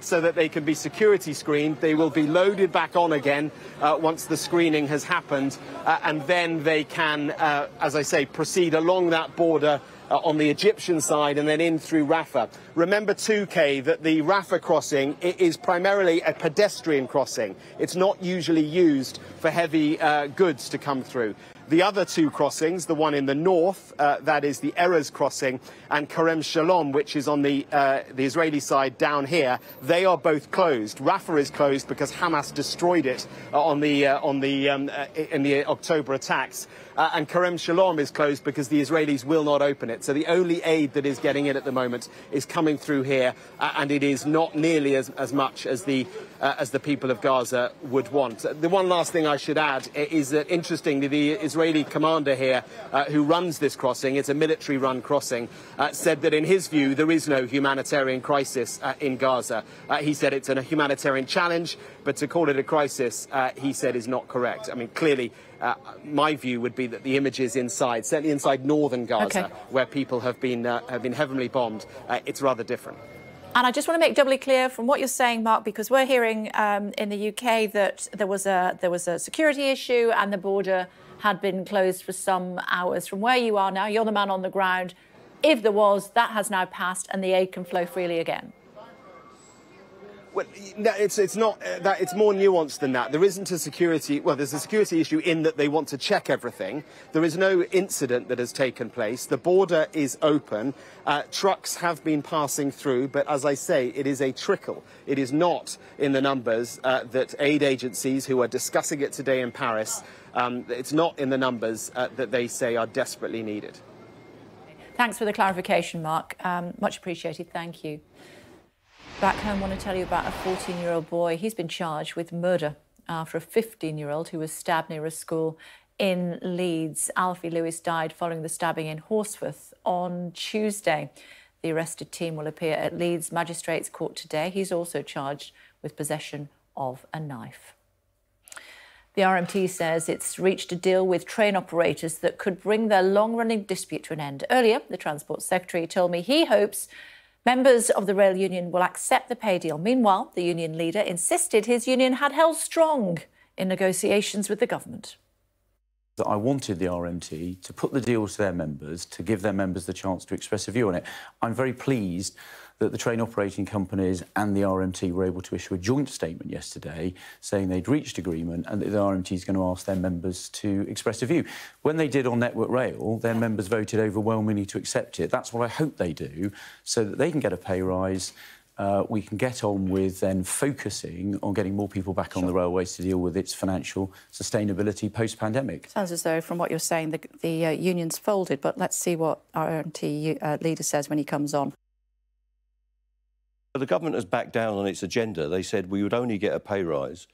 so that they can be security screened. They will be loaded back on again once the screening has happened, and then they can, as I say, proceed along that border uh, on the Egyptian side and then in through Rafah. Remember 2K that the Rafah crossing is primarily a pedestrian crossing. It's not usually used for heavy uh, goods to come through. The other two crossings, the one in the north, uh, that is the Erez crossing, and Kerem Shalom, which is on the, uh, the Israeli side down here, they are both closed. Rafah is closed because Hamas destroyed it uh, on the, uh, on the, um, in the October attacks. Uh, and Kerem Shalom is closed because the Israelis will not open it. So the only aid that is getting in at the moment is coming through here, uh, and it is not nearly as, as much as the, uh, as the people of Gaza would want. The one last thing I should add is that, interestingly, the Israeli commander here, uh, who runs this crossing, it's a military-run crossing, uh, said that in his view there is no humanitarian crisis uh, in Gaza. he said it's a humanitarian challenge, but to call it a crisis, he said, is not correct. I mean, clearly uh, my view would be that the images inside, certainly inside northern Gaza, okay. where people have been, uh, have been heavily bombed, uh, it's rather different. And I just want to make doubly clear from what you're saying, Mark, because we're hearing um, in the UK that there was a there was a security issue and the border had been closed for some hours. From where you are now, you're the man on the ground. If there was, that has now passed and the aid can flow freely again. Well, it's, it's not uh, that. It's more nuanced than that. There isn't a security. Well, there's a security issue in that they want to check everything. There is no incident that has taken place. The border is open. Uh, trucks have been passing through, but as I say, it is a trickle. It is not in the numbers uh, that aid agencies who are discussing it today in Paris. Um, it's not in the numbers uh, that they say are desperately needed. Thanks for the clarification, Mark. Um, much appreciated. Thank you. Back home, I want to tell you about a 14 year old boy. He's been charged with murder uh, after a 15 year old who was stabbed near a school in Leeds. Alfie Lewis died following the stabbing in Horsforth on Tuesday. The arrested team will appear at Leeds Magistrates Court today. He's also charged with possession of a knife. The RMT says it's reached a deal with train operators that could bring their long running dispute to an end. Earlier, the Transport Secretary told me he hopes Members of the rail union will accept the pay deal. Meanwhile, the union leader insisted his union had held strong in negotiations with the government. That I wanted the RMT to put the deal to their members, to give their members the chance to express a view on it. I'm very pleased that the train operating companies and the RMT were able to issue a joint statement yesterday saying they'd reached agreement and that the RMT is going to ask their members to express a view. When they did on Network Rail, their members voted overwhelmingly to accept it. That's what I hope they do, so that they can get a pay rise. Uh, we can get on with then focusing on getting more people back sure. on the railways to deal with its financial sustainability post-pandemic. Sounds as though, from what you're saying, the, the uh, union's folded, but let's see what our RMT uh, leader says when he comes on. The government has backed down on its agenda. They said we would only get a pay rise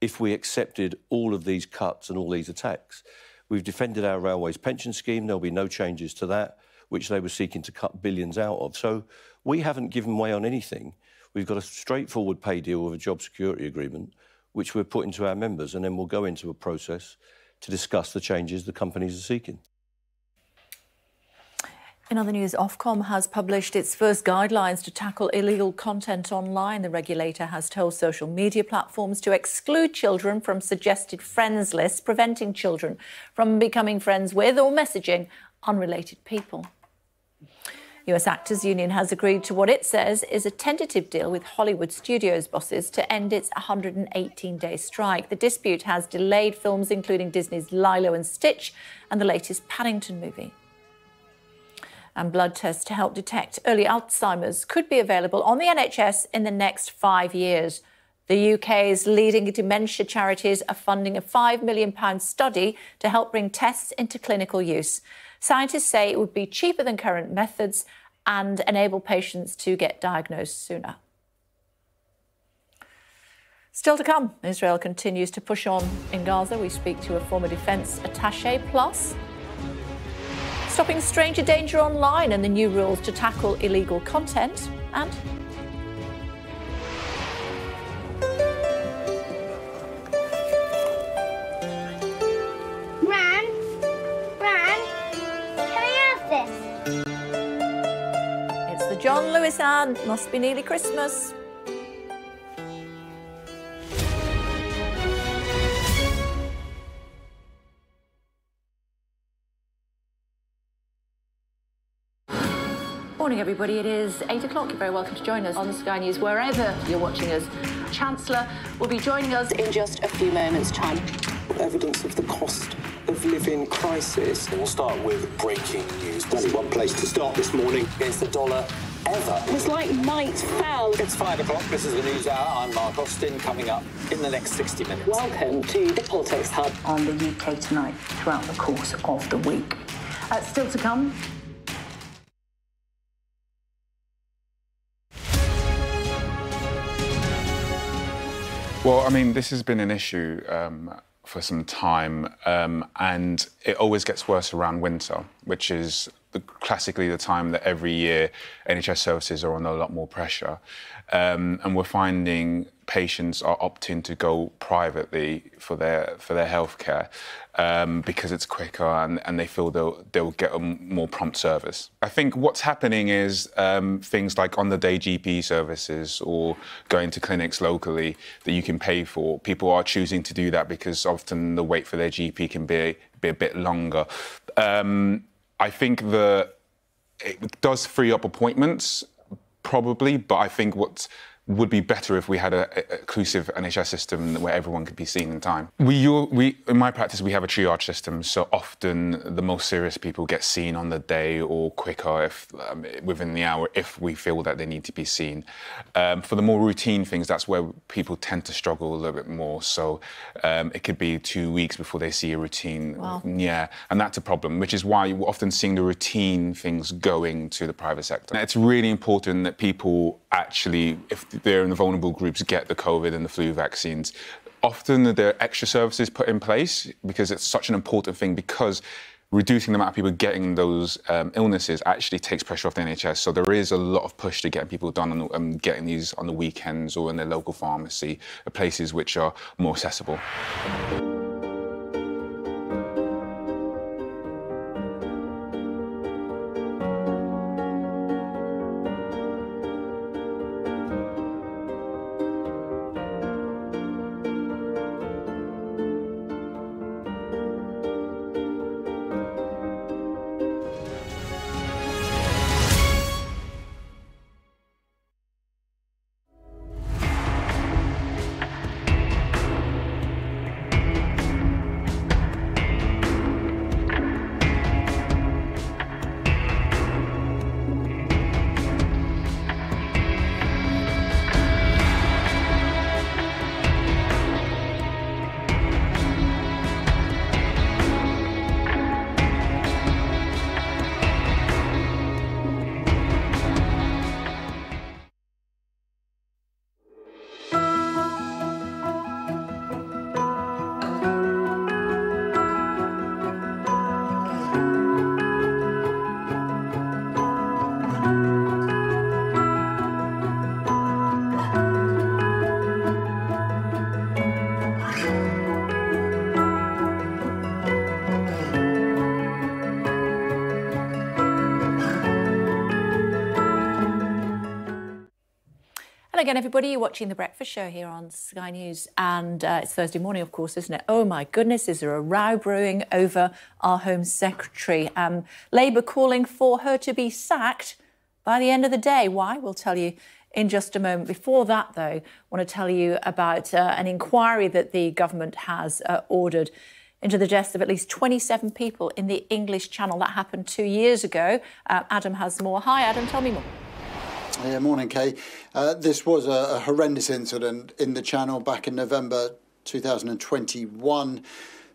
if we accepted all of these cuts and all these attacks. We've defended our railways pension scheme. There'll be no changes to that, which they were seeking to cut billions out of. So we haven't given way on anything. We've got a straightforward pay deal with a job security agreement, which we're putting to our members, and then we'll go into a process to discuss the changes the companies are seeking. In other news, Ofcom has published its first guidelines to tackle illegal content online. The regulator has told social media platforms to exclude children from suggested friends lists, preventing children from becoming friends with or messaging unrelated people. US Actors Union has agreed to what it says is a tentative deal with Hollywood studios bosses to end its 118 day strike. The dispute has delayed films including Disney's Lilo and Stitch and the latest Paddington movie and blood tests to help detect early Alzheimer's could be available on the NHS in the next five years. The UK's leading dementia charities are funding a £5 million study to help bring tests into clinical use. Scientists say it would be cheaper than current methods and enable patients to get diagnosed sooner. Still to come, Israel continues to push on in Gaza. We speak to a former defence attache. Plus, stopping stranger danger online and the new rules to tackle illegal content. And Gran, Gran, can I have this? it's the John Lewis ad. Must be nearly Christmas. Morning, everybody. It is 8 o'clock. You're very welcome to join us on Sky News wherever you're watching us. Chancellor will be joining us in just a few moments' time. evidence of the cost of living crisis. We'll start with breaking news. There's Only one place to start this morning against the dollar ever. It was like night fell. It's five o'clock. This is the News Hour. I'm Mark Austin. Coming up in the next 60 minutes. Welcome to the Politics Hub. on the UK tonight throughout the course of the week. Uh, still to come, Well, I mean, this has been an issue um, for some time, um, and it always gets worse around winter, which is the, classically the time that every year NHS services are under a lot more pressure. Um, and we're finding patients are opting to go privately for their for their healthcare um, because it's quicker and, and they feel they'll they'll get a more prompt service. I think what's happening is um, things like on the day GP services or going to clinics locally that you can pay for. People are choosing to do that because often the wait for their GP can be be a bit longer. Um, I think that it does free up appointments probably, but I think what would be better if we had a, a inclusive NHS system where everyone could be seen in time. We, you, we, in my practice, we have a triage system, so often the most serious people get seen on the day or quicker if um, within the hour if we feel that they need to be seen. Um, for the more routine things, that's where people tend to struggle a little bit more. So um, it could be two weeks before they see a routine. Wow. Yeah, and that's a problem, which is why you're often seeing the routine things going to the private sector. And it's really important that people actually, if they're in the vulnerable groups, get the COVID and the flu vaccines. Often there are extra services put in place because it's such an important thing because reducing the amount of people getting those um, illnesses actually takes pressure off the NHS. So there is a lot of push to get people done and um, getting these on the weekends or in their local pharmacy, uh, places which are more accessible. Again, everybody. You're watching The Breakfast Show here on Sky News. And uh, it's Thursday morning, of course, isn't it? Oh, my goodness, is there a row brewing over our Home Secretary? Um, Labour calling for her to be sacked by the end of the day. Why? We'll tell you in just a moment. Before that, though, I want to tell you about uh, an inquiry that the government has uh, ordered into the deaths of at least 27 people in the English Channel. That happened two years ago. Uh, Adam has more. Hi, Adam, tell me more. Yeah, morning, Kay. Uh, this was a, a horrendous incident in the channel back in November 2021.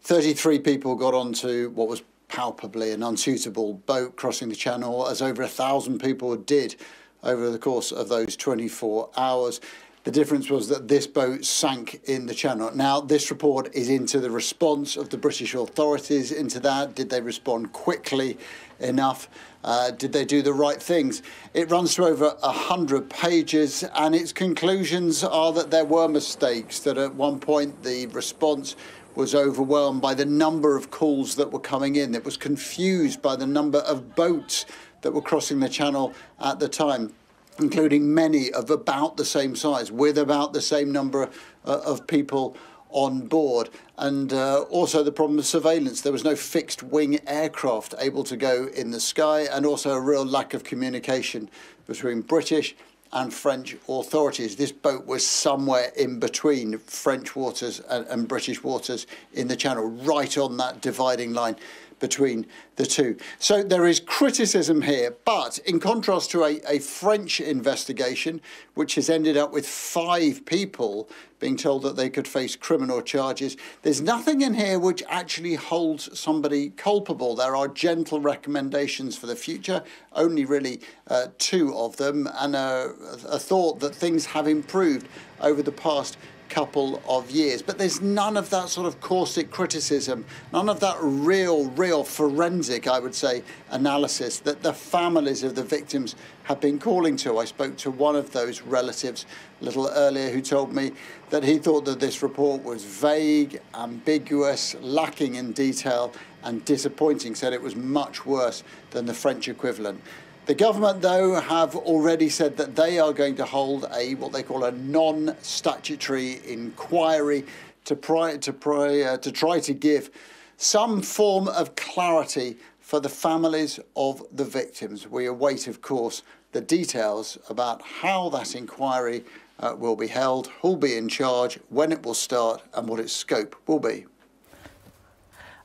33 people got onto what was palpably an unsuitable boat crossing the channel, as over a thousand people did over the course of those 24 hours. The difference was that this boat sank in the channel. Now, this report is into the response of the British authorities into that. Did they respond quickly enough? Uh, did they do the right things? It runs to over 100 pages, and its conclusions are that there were mistakes, that at one point the response was overwhelmed by the number of calls that were coming in. It was confused by the number of boats that were crossing the channel at the time including many of about the same size, with about the same number uh, of people on board. And uh, also the problem of surveillance. There was no fixed wing aircraft able to go in the sky, and also a real lack of communication between British and French authorities. This boat was somewhere in between French waters and, and British waters in the channel, right on that dividing line between the two. So there is criticism here, but in contrast to a, a French investigation, which has ended up with five people being told that they could face criminal charges, there's nothing in here which actually holds somebody culpable. There are gentle recommendations for the future, only really uh, two of them, and a, a thought that things have improved over the past couple of years. But there's none of that sort of caustic criticism, none of that real, real forensic, I would say, analysis that the families of the victims have been calling to. I spoke to one of those relatives a little earlier who told me that he thought that this report was vague, ambiguous, lacking in detail, and disappointing, said it was much worse than the French equivalent. The government, though, have already said that they are going to hold a what they call a non-statutory inquiry to, try to, pry, uh, to try to give some form of clarity for the families of the victims. We await, of course, the details about how that inquiry uh, will be held, who'll be in charge, when it will start, and what its scope will be.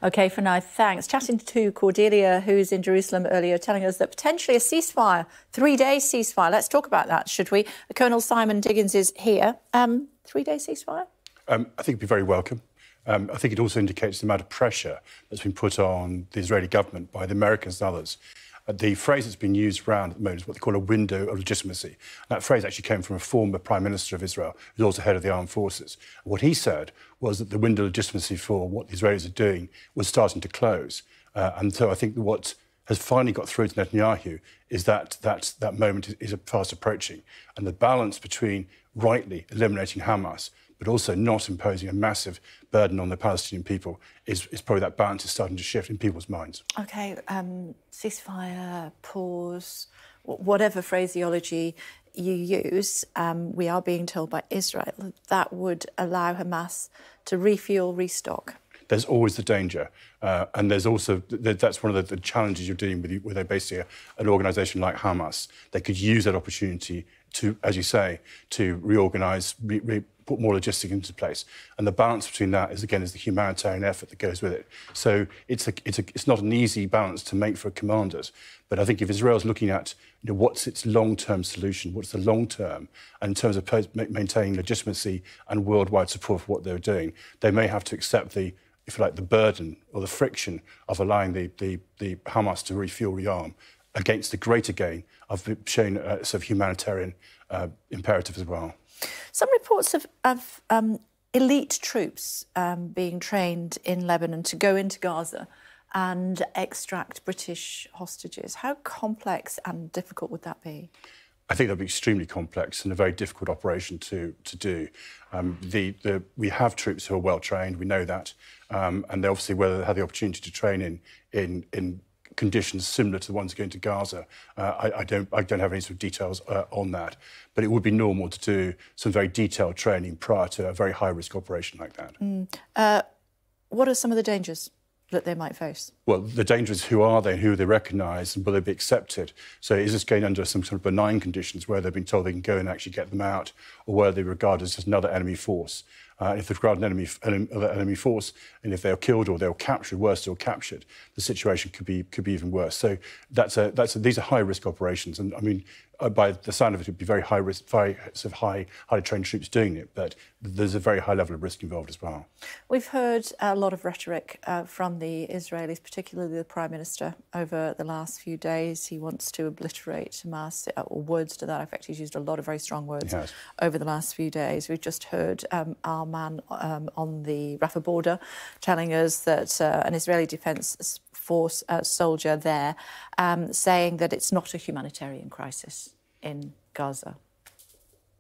Okay, for now, thanks. Chatting to Cordelia, who's in Jerusalem earlier, telling us that potentially a ceasefire, three day ceasefire. Let's talk about that, should we? Colonel Simon Diggins is here. Um, three day ceasefire? Um, I think it'd be very welcome. Um, I think it also indicates the amount of pressure that's been put on the Israeli government by the Americans and others the phrase that's been used around at the moment is what they call a window of legitimacy. That phrase actually came from a former Prime Minister of Israel, who's also head of the armed forces. What he said was that the window of legitimacy for what the Israelis are doing was starting to close. Uh, and so I think what has finally got through to Netanyahu is that that, that moment is, is fast approaching. And the balance between rightly eliminating Hamas but also not imposing a massive burden on the Palestinian people is, is probably that balance is starting to shift in people's minds. Okay, um, ceasefire, pause, whatever phraseology you use, um, we are being told by Israel that would allow Hamas to refuel, restock. There's always the danger, uh, and there's also that's one of the, the challenges you're dealing with with a basically a, an organisation like Hamas. They could use that opportunity to, as you say, to reorganise, re, re, put more logistics into place. And the balance between that is, again, is the humanitarian effort that goes with it. So it's, a, it's, a, it's not an easy balance to make for commanders. But I think if Israel's looking at you know, what's its long-term solution, what's the long term, and in terms of maintaining legitimacy and worldwide support for what they're doing, they may have to accept the, if you like, the burden or the friction of allowing the, the, the Hamas to refuel, rearm against the greater gain of showing a sort of humanitarian uh, imperative as well. Some reports of, of um, elite troops um, being trained in Lebanon to go into Gaza and extract British hostages. How complex and difficult would that be? I think that'd be extremely complex and a very difficult operation to to do. Um, the, the, we have troops who are well trained. We know that, um, and they obviously whether they have the opportunity to train in in in conditions similar to the ones going to Gaza. Uh, I, I, don't, I don't have any sort of details uh, on that, but it would be normal to do some very detailed training prior to a very high risk operation like that. Mm. Uh, what are some of the dangers? that they might face? Well, the danger is who are they and who are they recognise and will they be accepted? So is this going under some sort of benign conditions where they've been told they can go and actually get them out or where they regard as just another enemy force? Uh, if they've got an enemy, an, enemy force, and if they're killed or they're captured, worse still captured, the situation could be could be even worse. So that's a that's a, these are high risk operations, and I mean uh, by the sound of it, it would be very high risk, very sort of high, highly trained troops doing it. But there's a very high level of risk involved as well. We've heard a lot of rhetoric uh, from the Israelis, particularly the Prime Minister, over the last few days. He wants to obliterate Hamas, uh, or words to that effect. He's used a lot of very strong words over the last few days. We've just heard um, our man um, on the Rafah border telling us that uh, an Israeli defence force uh, soldier there um, saying that it's not a humanitarian crisis in Gaza.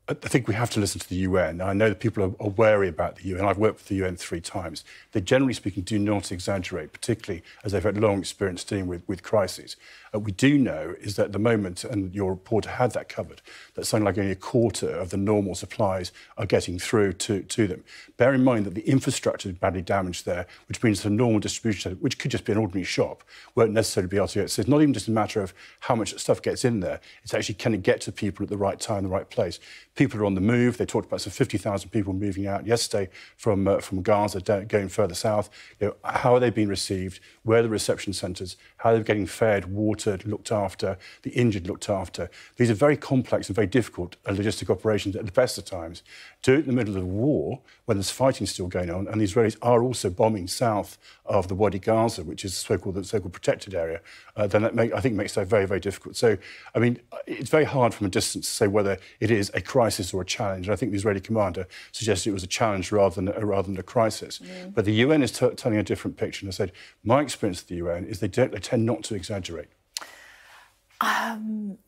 I think we have to listen to the UN. I know that people are, are, wary about the UN. I've worked with the UN three times. They, generally speaking, do not exaggerate, particularly as they've had long experience dealing with, with crises. What we do know is that at the moment, and your reporter had that covered, that something like only a quarter of the normal supplies are getting through to, to them. Bear in mind that the infrastructure is badly damaged there, which means the normal distribution, which could just be an ordinary shop, won't necessarily be able to get. So it's not even just a matter of how much stuff gets in there, it's actually can it get to people at the right time, the right place. People are on the move. They talked about some 50,000 people moving out yesterday from, uh, from Gaza going further south. You know, how are they being received? Where are the reception centres? How are they getting fed, watered, looked after, the injured looked after? These are very complex and very difficult logistic operations at the best of times. Do it in the middle of the war when there's fighting still going on, and the Israelis are also bombing south of the Wadi Gaza, which is the so-called, the so-called protected area, uh, then that make, I think makes that very, very difficult. So, I mean, it's very hard from a distance to say whether it is a crisis or a challenge. And I think the Israeli commander suggested it was a challenge rather than, uh, rather than a crisis. Mm. But the UN is telling a different picture. And I said, my experience of the UN is they, don't, they tend not to exaggerate. Um,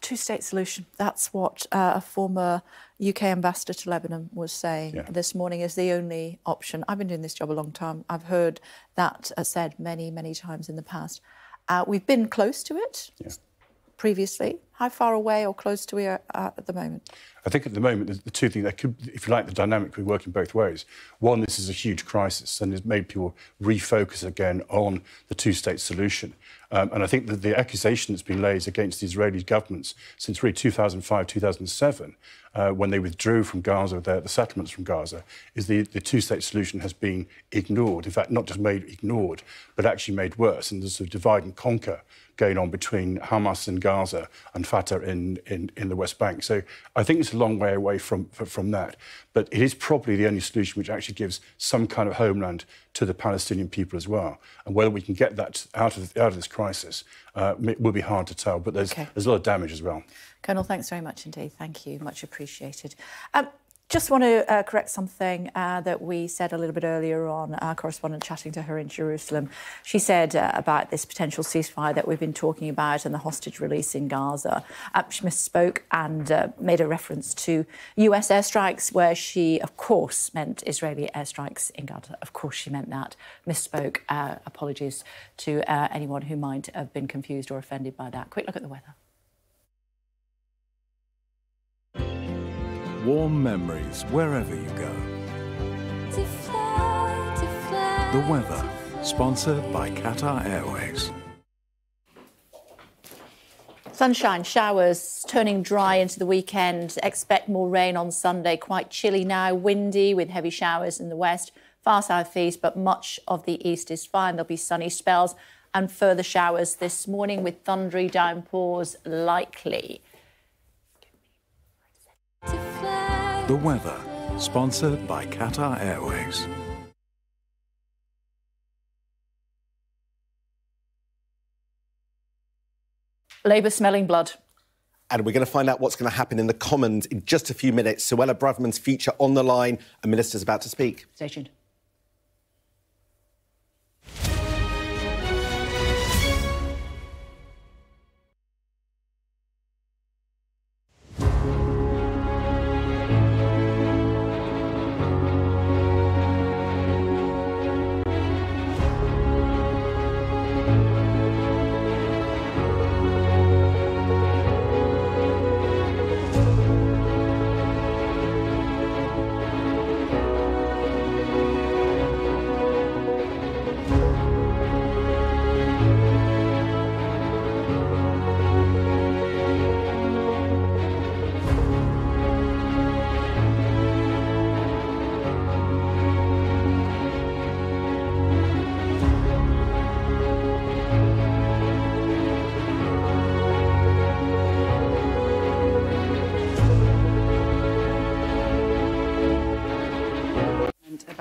two-state solution. That's what uh, a former UK ambassador to Lebanon was saying yeah. this morning is the only option. I've been doing this job a long time. I've heard that uh, said many, many times in the past. Uh, we've been close to it yeah. Previously. How far away or close to we are uh, at the moment? I think at the moment, the two things that could, if you like, the dynamic could work in both ways. One, this is a huge crisis and it's made people refocus again on the two state solution. Um, and I think that the accusation that's been laid against the Israeli governments since really 2005, 2007, uh, when they withdrew from Gaza, the, the settlements from Gaza, is the, the two state solution has been ignored. In fact, not just made ignored, but actually made worse. And there's a sort of divide and conquer going on between Hamas in Gaza and Fatah in, in, in the West Bank. So I think it's a long way away from, from that. But it is probably the only solution which actually gives some kind of homeland to the Palestinian people as well. And whether we can get that out of, out of this crisis uh, will be hard to tell. But there's, okay. there's a lot of damage as well. Colonel, thanks very much indeed. Thank you. Much appreciated. Um, just want to uh, correct something uh, that we said a little bit earlier on, our correspondent chatting to her in Jerusalem. She said uh, about this potential ceasefire that we've been talking about and the hostage release in Gaza. Uh, she misspoke and uh, made a reference to US airstrikes, where she, of course, meant Israeli airstrikes in Gaza. Of course, she meant that. Misspoke. Uh, apologies to anyone who might have been confused or offended by that. Quick look at the weather. Warm memories wherever you go. the weather, sponsored by Qatar Airways. Sunshine, showers, turning dry into the weekend. Expect more rain on Sunday. Quite chilly now, windy with heavy showers in the west, far southeast, but much of the east is fine. There'll be sunny spells and further showers this morning with thundery downpours likely. The weather, sponsored by Qatar Airways. Labour smelling blood. And we're going to find out what's going to happen in the Commons in just a few minutes. Suella Braverman's future on the line. A minister's about to speak. Stay tuned.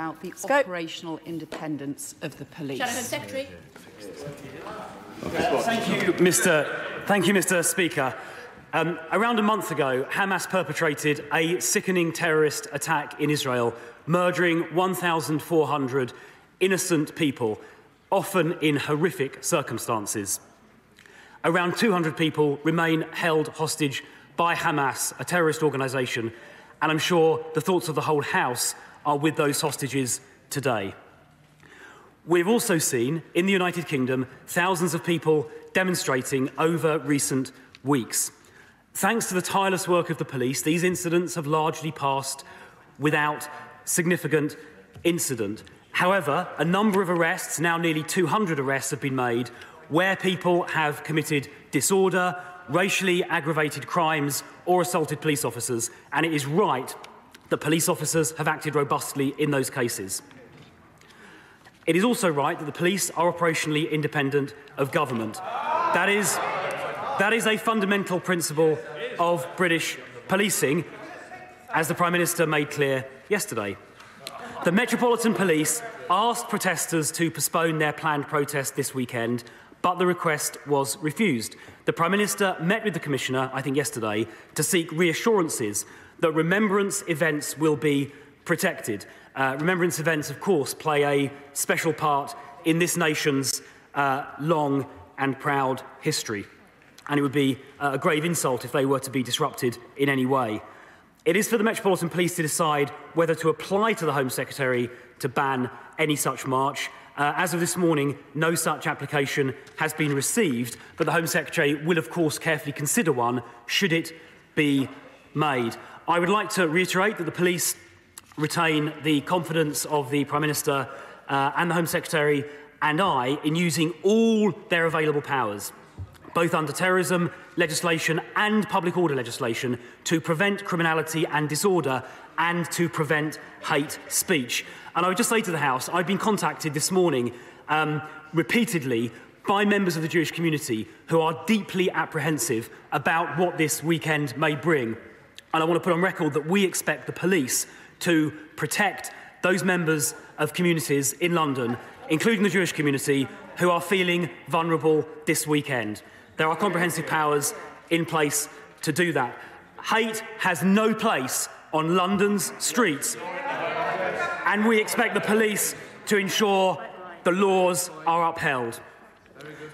About the operational independence of the police. Shadow Home Secretary. Thank you, Mr. Thank you, Mr. Speaker. Um, around a month ago, Hamas perpetrated a sickening terrorist attack in Israel, murdering 1,400 innocent people, often in horrific circumstances. Around 200 people remain held hostage by Hamas, a terrorist organisation, and I'm sure the thoughts of the whole House are with those hostages today. We've also seen in the United Kingdom thousands of people demonstrating over recent weeks. Thanks to the tireless work of the police, these incidents have largely passed without significant incident. However, a number of arrests, now nearly 200 arrests, have been made where people have committed disorder, racially aggravated crimes, or assaulted police officers, and it is right that police officers have acted robustly in those cases. It is also right that the police are operationally independent of government. That is, that is a fundamental principle of British policing, as the Prime Minister made clear yesterday. The Metropolitan Police asked protesters to postpone their planned protest this weekend, but the request was refused. The Prime Minister met with the Commissioner, I think yesterday, to seek reassurances that remembrance events will be protected. Uh, remembrance events, of course, play a special part in this nation's uh, long and proud history. And it would be uh, a grave insult if they were to be disrupted in any way. It is for the Metropolitan Police to decide whether to apply to the Home Secretary to ban any such march. Uh, as of this morning, no such application has been received, but the Home Secretary will, of course, carefully consider one should it be made. I would like to reiterate that the police retain the confidence of the Prime Minister uh, and the Home Secretary and I in using all their available powers, both under terrorism legislation and public order legislation, to prevent criminality and disorder and to prevent hate speech. And I would just say to the House, I've been contacted this morning um, repeatedly by members of the Jewish community who are deeply apprehensive about what this weekend may bring. And I want to put on record that we expect the police to protect those members of communities in London, including the Jewish community, who are feeling vulnerable this weekend. There are comprehensive powers in place to do that. Hate has no place on London's streets. And we expect the police to ensure the laws are upheld.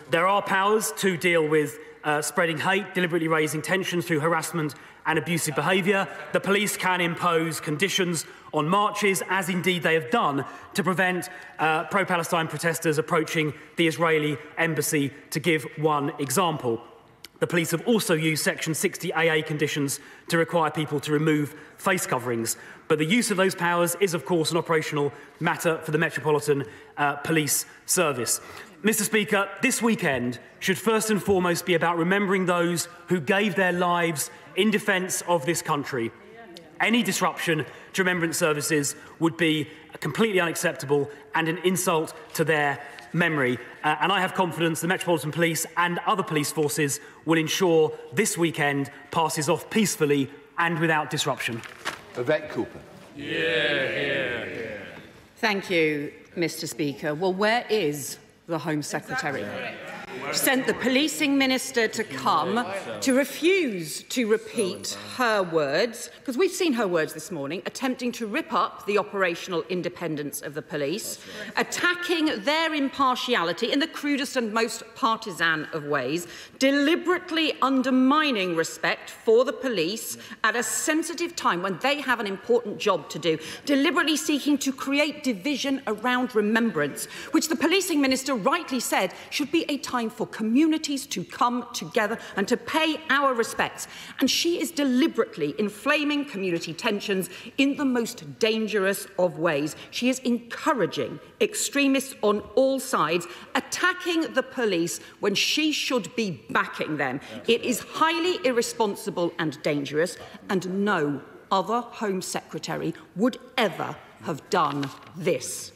There are powers to deal with uh, spreading hate, deliberately raising tensions through harassment and abusive behaviour. The police can impose conditions on marches, as indeed they have done, to prevent uh, pro Palestine protesters approaching the Israeli embassy, to give one example. The police have also used Section 60 AA conditions to require people to remove face coverings. But the use of those powers is, of course, an operational matter for the Metropolitan uh, Police Service. Mr. Speaker, this weekend should first and foremost be about remembering those who gave their lives in defence of this country. Any disruption to remembrance services would be completely unacceptable and an insult to their memory. Uh, and I have confidence the Metropolitan Police and other police forces will ensure this weekend passes off peacefully and without disruption. Yvette Cooper. Yeah, yeah, yeah. Thank you, Mr. Speaker. Well, where is the Home Secretary? Sent the policing minister to come to refuse to repeat her words, because we've seen her words this morning, attempting to rip up the operational independence of the police, attacking their impartiality in the crudest and most partisan of ways, deliberately undermining respect for the police at a sensitive time when they have an important job to do, deliberately seeking to create division around remembrance, which the policing minister rightly said should be a time for communities to come together and to pay our respects. And she is deliberately inflaming community tensions in the most dangerous of ways. She is encouraging extremists on all sides, attacking the police when she should be backing them. It is highly irresponsible and dangerous, and no other Home Secretary would ever have done this.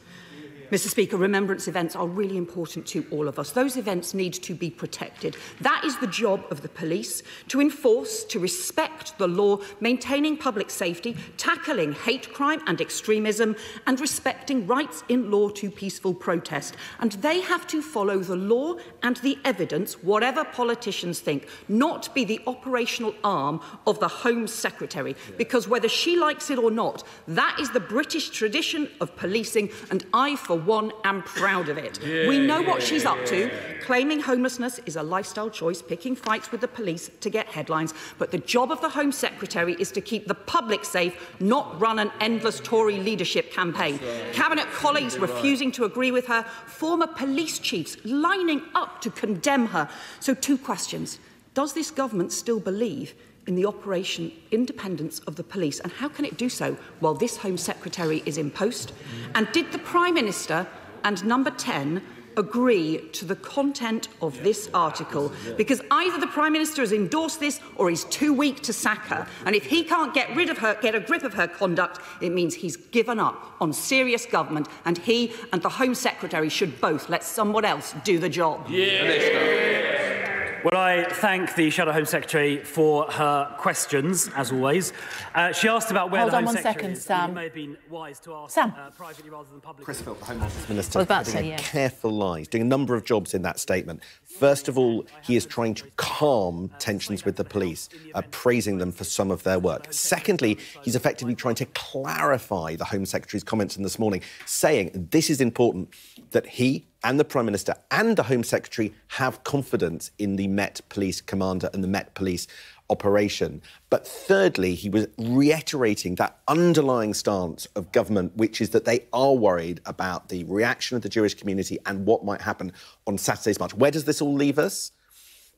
Mr Speaker, remembrance events are really important to all of us. Those events need to be protected. That is the job of the police, to enforce, to respect the law, maintaining public safety, tackling hate crime and extremism, and respecting rights in law to peaceful protest. And they have to follow the law and the evidence, whatever politicians think, not be the operational arm of the Home Secretary. Because whether she likes it or not, that is the British tradition of policing, and I, for one, am proud of it. Yeah, we know what she's up to. Claiming homelessness is a lifestyle choice, picking fights with the police to get headlines. But the job of the Home Secretary is to keep the public safe, not run an endless Tory leadership campaign. Cabinet colleagues refusing to agree with her, former police chiefs lining up to condemn her. So, two questions. Does this government still believe in the operation independence of the police and how can it do so while this Home Secretary is in post? And did the Prime Minister and number 10 agree to the content of this article because either the Prime Minister has endorsed this or he's too weak to sack her. And if he can't get rid of her, get a grip of her conduct, it means he's given up on serious government and he and the Home Secretary should both let someone else do the job. Yeah. Well, I thank the Shadow Home Secretary for her questions, as always. Uh, she asked about where Hold the on Home one Secretary second, is. Sam. It may have been wise to ask Sam. Uh, privately rather than publicly. Chris Philp, the Home Office Minister, I was about to having say, a yeah. careful lies, doing a number of jobs in that statement. First of all, he is trying to calm tensions with the police, uh, praising them for some of their work. Secondly, he's effectively trying to clarify the Home Secretary's comments in this morning, saying this is important that he and the Prime Minister and the Home Secretary have confidence in the Met Police commander and the Met Police operation. But thirdly, he was reiterating that underlying stance of government, which is that they are worried about the reaction of the Jewish community and what might happen on Saturday's march. Where does this all leave us?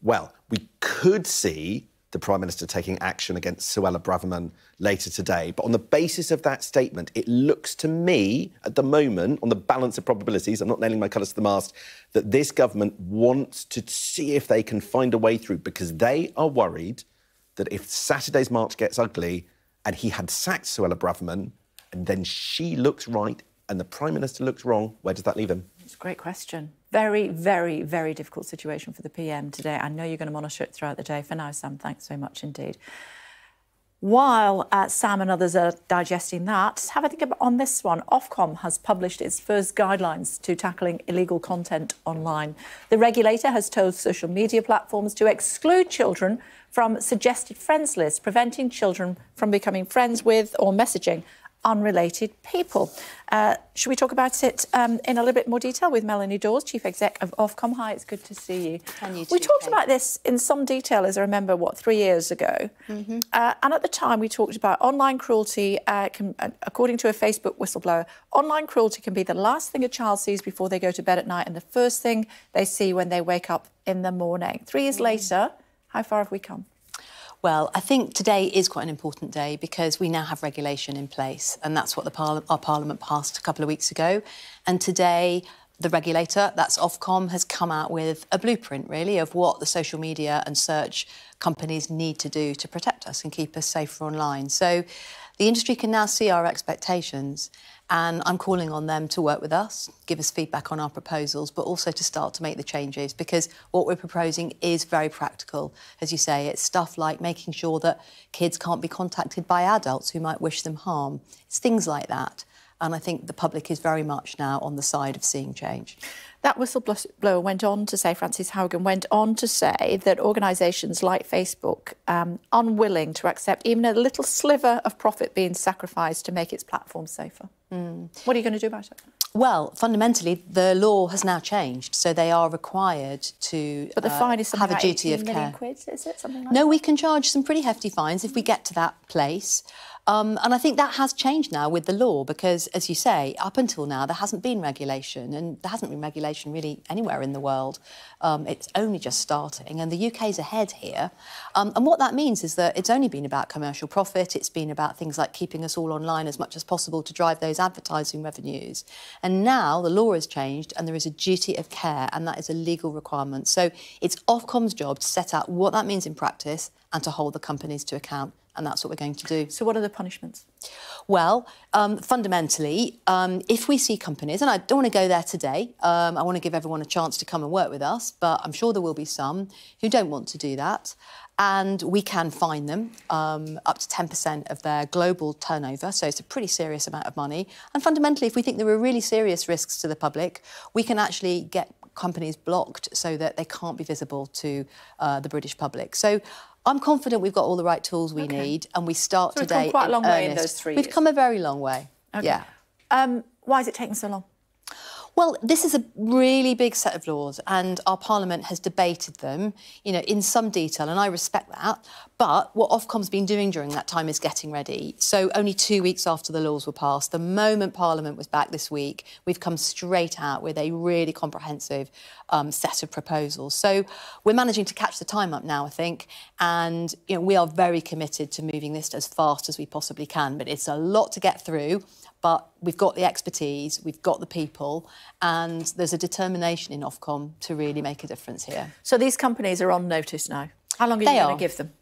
Well, we could see the Prime Minister taking action against Suella Braverman later today. But on the basis of that statement, it looks to me at the moment, on the balance of probabilities, I'm not nailing my colours to the mast, that this government wants to see if they can find a way through because they are worried that if Saturday's march gets ugly and he had sacked Suella Braverman and then she looks right and the Prime Minister looks wrong, where does that leave him? Great question. Very, very, very difficult situation for the PM today. I know you're going to monitor it throughout the day. For now, Sam, thanks so much indeed. While uh, Sam and others are digesting that, have a think about on this one. Ofcom has published its first guidelines to tackling illegal content online. The regulator has told social media platforms to exclude children from suggested friends lists, preventing children from becoming friends with or messaging unrelated people. Uh, should we talk about it um, in a little bit more detail with Melanie Dawes, Chief Exec of Ofcom? Hi, it's good to see you. And you we talked Kay. about this in some detail, as I remember, what, three years ago. Mm-hmm. Uh, and at the time, we talked about online cruelty. Uh, can, uh, according to a Facebook whistleblower, online cruelty can be the last thing a child sees before they go to bed at night and the first thing they see when they wake up in the morning. Three years later, how far have we come? Well, I think today is quite an important day because we now have regulation in place, and that's what our Parliament passed a couple of weeks ago. And today, the regulator, that's Ofcom, has come out with a blueprint, really, of what the social media and search companies need to do to protect us and keep us safer online. So the industry can now see our expectations, and I'm calling on them to work with us, give us feedback on our proposals, but also to start to make the changes because what we're proposing is very practical. As you say, it's stuff like making sure that kids can't be contacted by adults who might wish them harm. It's things like that. And I think the public is very much now on the side of seeing change. That whistleblower went on to say, Frances Haugen went on to say that organisations like Facebook um, unwilling to accept even a little sliver of profit being sacrificed to make its platform safer. What are you going to do about it? Well, fundamentally, the law has now changed, so they are required to But the uh, fine is something have a duty 18 of care. quid, is it? Something like No, we can charge some pretty hefty fines if we get to that place. Um, and I think that has changed now with the law because, as you say, up until now there hasn't been regulation, and there hasn't been regulation really anywhere in the world. Um, it's only just starting, and the UK's ahead here. Um, and what that means is that it's only been about commercial profit. It's been about things like keeping us all online as much as possible to drive those advertising revenues. And now the law has changed, and there is a duty of care, and that is a legal requirement. So it's Ofcom's job to set out what that means in practice and to hold the companies to account. And that's what we're going to do. So, what are the punishments? Well, um, fundamentally, um, if we see companies, and I don't want to go there today, um, I want to give everyone a chance to come and work with us, but I'm sure there will be some who don't want to do that. And we can fine them um, up to 10% of their global turnover. So it's a pretty serious amount of money. And fundamentally, if we think there are really serious risks to the public, we can actually get companies blocked so that they can't be visible to uh, the British public. So I'm confident we've got all the right tools we okay. need, and we start so today. We've come quite a long earnest. way in those three. We've years. come a very long way. Okay. Yeah. Um, why is it taking so long? Well, this is a really big set of laws, and our Parliament has debated them, you know, in some detail, and I respect that. But what Ofcom's been doing during that time is getting ready. So only two weeks after the laws were passed, the moment Parliament was back this week, we've come straight out with a really comprehensive um, set of proposals. So we're managing to catch the time up now, I think, and you know, we are very committed to moving this as fast as we possibly can. But it's a lot to get through but we've got the expertise, we've got the people, and there's a determination in Ofcom to really make a difference here. So these companies are on notice now. How long are they you going to give them?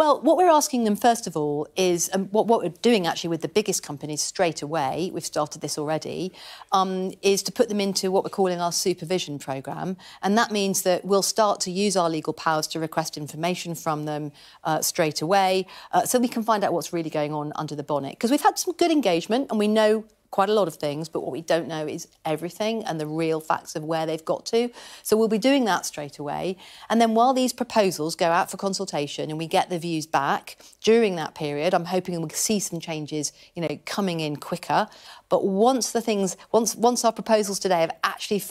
Well, what we're asking them, first of all, is um, what, what, we're doing actually with the biggest companies straight away, we've started this already, um, is to put them into what we're calling our supervision programme. And that means that we'll start to use our legal powers to request information from them uh, straight away uh, so we can find out what's really going on under the bonnet. Because we've had some good engagement and we know quite a lot of things, but what we don't know is everything and the real facts of where they've got to. So we'll be doing that straight away. And then while these proposals go out for consultation and we get the views back during that period, I'm hoping we'll see some changes, you know, coming in quicker. But once the things, once once our proposals today have actually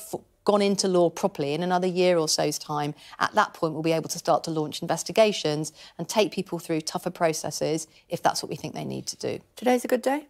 gone into law properly in another year or so's time, at that point we'll be able to start to launch investigations and take people through tougher processes if that's what we think they need to do. Today's a good day?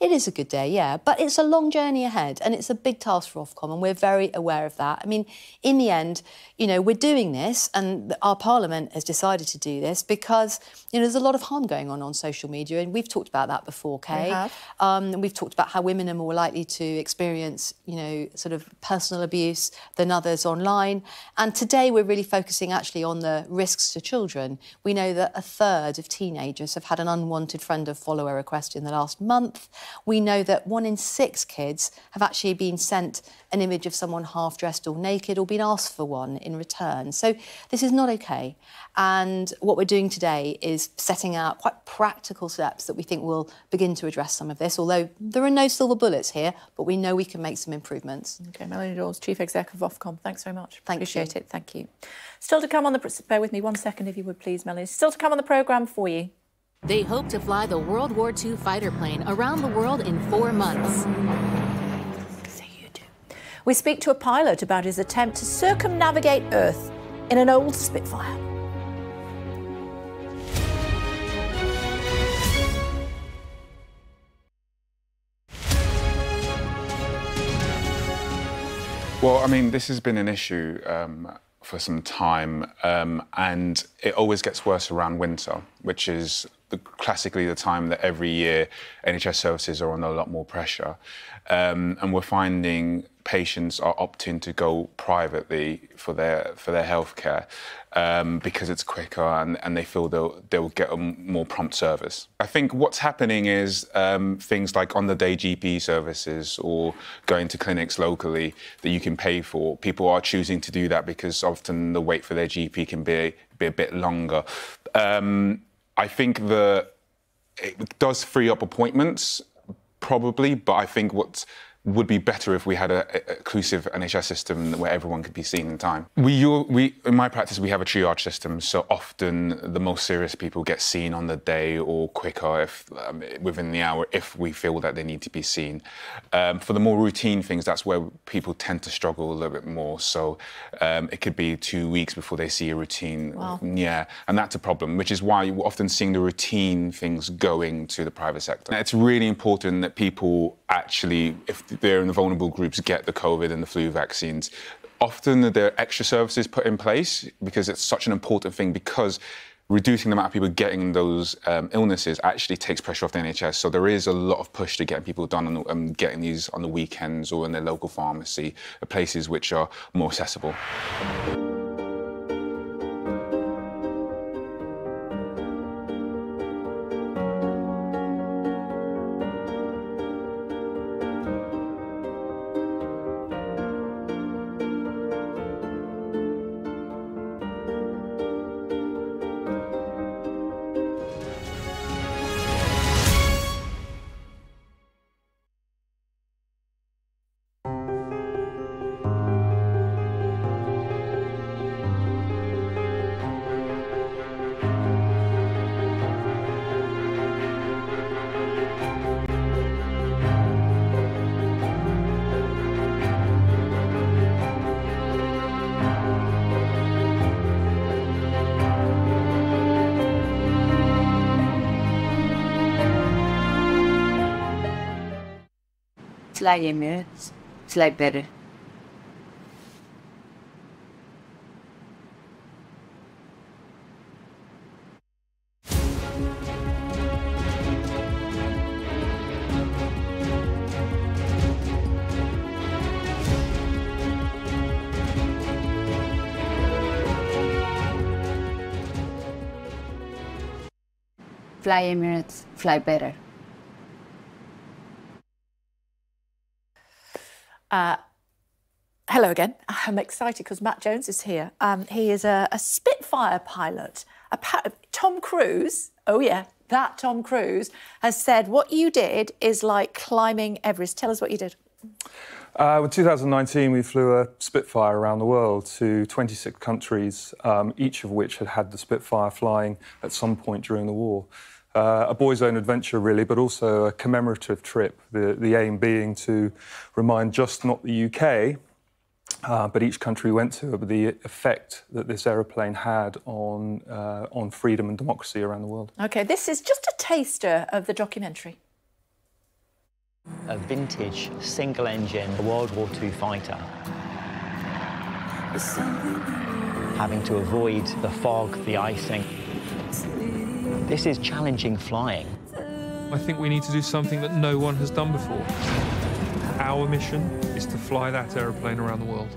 It is a good day, yeah, but it's a long journey ahead and it's a big task for Ofcom and we're very aware of that. I mean, in the end, you know, we're doing this and our Parliament has decided to do this because, you know, there's a lot of harm going on on social media and we've talked about that before, Kay. We have. Um, and we've talked about how women are more likely to experience, you know, sort of personal abuse than others online. And today we're really focusing actually on the risks to children. We know that a third of teenagers have had an unwanted friend or follower request in the last month. We know that one in six kids have actually been sent an image of someone half dressed or naked or been asked for one in return. So this is not okay. And what we're doing today is setting out quite practical steps that we think will begin to address some of this, although there are no silver bullets here, but we know we can make some improvements. Okay, Melanie Dawes, Chief Exec of Ofcom, thanks very much. Thank Appreciate you. it, thank you. Still to come on the, bear with me one second if you would please, Melanie. Still to come on the programme for you. They hope to fly the World War II fighter plane around the world in four months. We speak to a pilot about his attempt to circumnavigate Earth in an old Spitfire. Well, I mean, this has been an issue um, for some time, um, and it always gets worse around winter, which is the, classically the time that every year NHS services are under a lot more pressure. Um, and we're finding patients are opting to go privately for their for their healthcare um, because it's quicker and, and they feel they'll they'll get a more prompt service. I think what's happening is um, things like on the day GP services or going to clinics locally that you can pay for. People are choosing to do that because often the wait for their GP can be be a bit longer. Um, I think that it does free up appointments, probably, but I think what's would be better if we had an inclusive NHS system where everyone could be seen in time. We, we, in my practice, we have a triage system, so often the most serious people get seen on the day or quicker if um, within the hour if we feel that they need to be seen. Um, for the more routine things, that's where people tend to struggle a little bit more. So um, it could be two weeks before they see a routine. Wow. Yeah, and that's a problem, which is why you're often seeing the routine things going to the private sector. It's really important that people actually, if they're in the vulnerable groups, get the COVID and the flu vaccines. Often there are extra services put in place because it's such an important thing because reducing the amount of people getting those um, illnesses actually takes pressure off the NHS. So there is a lot of push to get people done and um, getting these on the weekends or in their local pharmacy, places which are more accessible. Fly Emirates. Fly better. Fly Emirates. Fly better. Uh, hello again. I'm excited because Matt Jones is here. Um, he is a, a Spitfire pilot. A Tom Cruise, oh yeah, that Tom Cruise, has said what you did is like climbing Everest. Tell us what you did. Uh, in 2019, we flew a Spitfire around the world to 26 countries, um, each of which had had the Spitfire flying at some point during the war. Uh, a boy's own adventure, really, but also a commemorative trip. The, the aim being to remind just not the UK, uh, but each country went to, but the effect that this aeroplane had on, uh, on freedom and democracy around the world. Okay, this is just a taster of the documentary. A vintage single engine World War II fighter. Having to avoid the fog, the icing. This is challenging flying. I think we need to do something that no one has done before. Our mission is to fly that aeroplane around the world.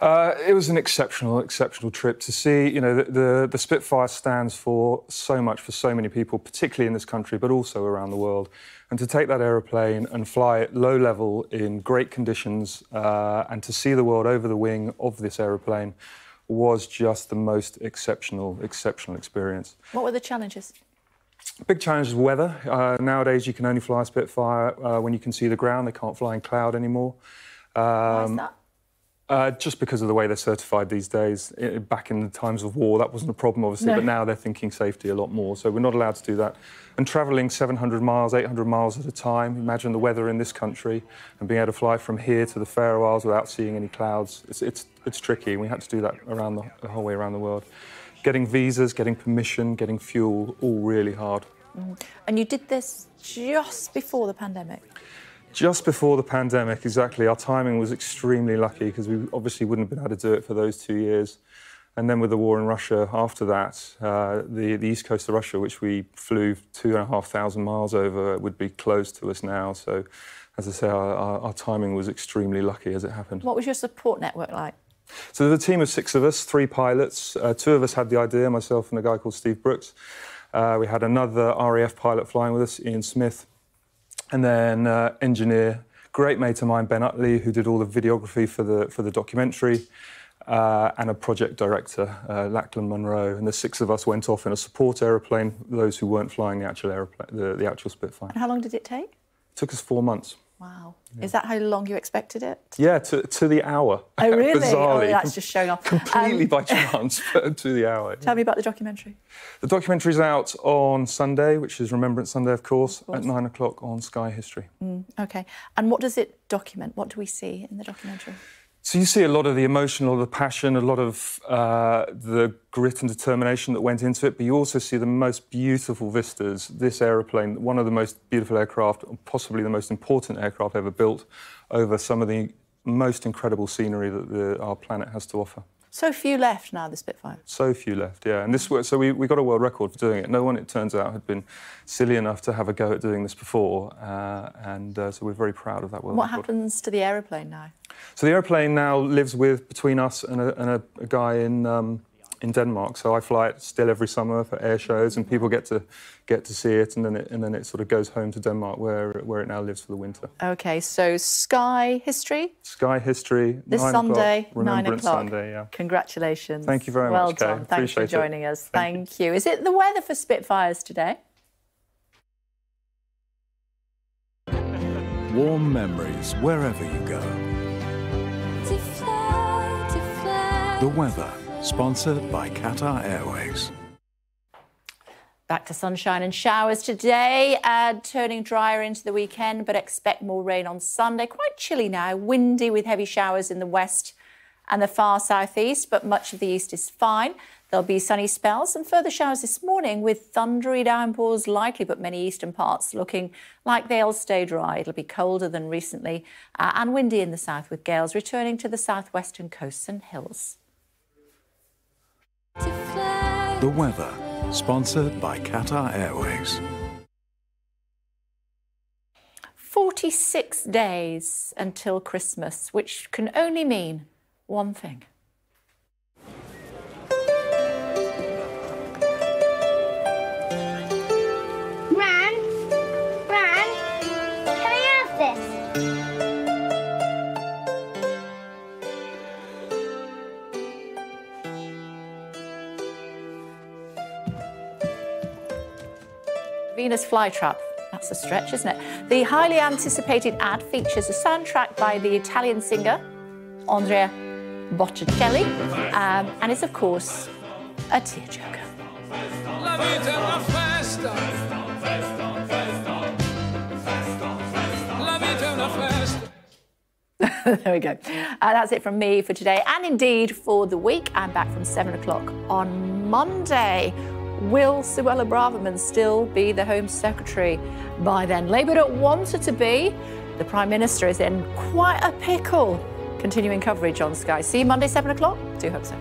Uh, it was an exceptional, exceptional trip to see. You know, the, the, the, Spitfire stands for so much for so many people, particularly in this country, but also around the world. And to take that aeroplane and fly it low level in great conditions uh, and to see the world over the wing of this aeroplane was just the most exceptional, exceptional experience. What were the challenges? Big challenge is weather. Uh, nowadays, you can only fly a Spitfire uh, when you can see the ground. They can't fly in cloud anymore. Um, Why is that? Uh, just because of the way they're certified these days. It, back in the times of war, that wasn't a problem, obviously, no. but now they're thinking safety a lot more. So we're not allowed to do that. And travelling 700 miles, 800 miles at a time, imagine the weather in this country and being able to fly from here to the Faroe Isles without seeing any clouds. It's, it's, it's tricky. We had to do that around the, the whole way around the world. Getting visas, getting permission, getting fuel, all really hard. Mm. And you did this just before the pandemic? Just before the pandemic, exactly. Our timing was extremely lucky because we obviously wouldn't have been able to do it for those two years. And then with the war in Russia after that, uh, the, the east coast of Russia, which we flew two and a half thousand miles over, would be closed to us now. So, as I say, our, our, our timing was extremely lucky as it happened. What was your support network like? So there's a team of six of us, three pilots. Uh, two of us had the idea, myself and a guy called Steve Brooks. Uh, we had another RAF pilot flying with us, Ian Smith, and then uh, engineer, great mate of mine, Ben Utley, who did all the videography for the, for the documentary, uh, and a project director, uh, Lachlan Munro. And the six of us went off in a support aeroplane, those who weren't flying the actual aeroplane, the, the actual Spitfire. And how long did it take? It took us four months. Wow. Yeah. Is that how long you expected it? Yeah, to, to the hour. Oh, really? Bizarrely. Oh, that's just showing off. Completely um, by chance, but to the hour. Tell yeah. me about the documentary. The documentary's out on Sunday, which is Remembrance Sunday, of course, of course. at nine o'clock on Sky History. Mm, OK. And what does it document? What do we see in the documentary? So you see a lot of the emotion, a lot of the passion, a lot of uh, the grit and determination that went into it, but you also see the most beautiful vistas. This aeroplane, one of the most beautiful aircraft, possibly the most important aircraft ever built, over some of the most incredible scenery that the, our planet has to offer. So few left now, the Spitfire. So few left, yeah. And this so we, we got a world record for doing it. No one, it turns out, had been silly enough to have a go at doing this before, uh, and uh, so we're very proud of that world what record. What happens to the aeroplane now? So the aeroplane now lives with between us and a, and a, a guy in um, in Denmark. So I fly it still every summer for air shows, and people get to get to see it, and then it, and then it sort of goes home to Denmark, where where it now lives for the winter. Okay, so Sky History. Sky History. This nine Sunday, nine o'clock. Sunday, yeah. Congratulations. Thank you very well much. Well done. Kay. Thanks Appreciate for joining it. us. Thank, Thank you. you. Is it the weather for Spitfires today? Warm memories wherever you go. The weather, sponsored by Qatar Airways. Back to sunshine and showers today, uh, turning drier into the weekend, but expect more rain on Sunday. Quite chilly now, windy with heavy showers in the west and the far southeast, but much of the east is fine. There'll be sunny spells and further showers this morning with thundery downpours likely, but many eastern parts looking like they'll stay dry. It'll be colder than recently uh, and windy in the south with gales returning to the southwestern coasts and hills. The weather, sponsored by Qatar Airways. 46 days until Christmas, which can only mean one thing. Venus flytrap. That's a stretch, isn't it? The highly anticipated ad features a soundtrack by the Italian singer Andrea Botticelli, um, and it's, of course, a tearjerker. La vita è una festa. La vita è una festa. there we go. Uh, that's it from me for today, and indeed for the week. I'm back from seven o'clock on Monday. Will Suella Braverman still be the Home Secretary by then? Labour don't want her to be. The Prime Minister is in quite a pickle. Continuing coverage on Sky. See you Monday, seven o'clock. Do hope so.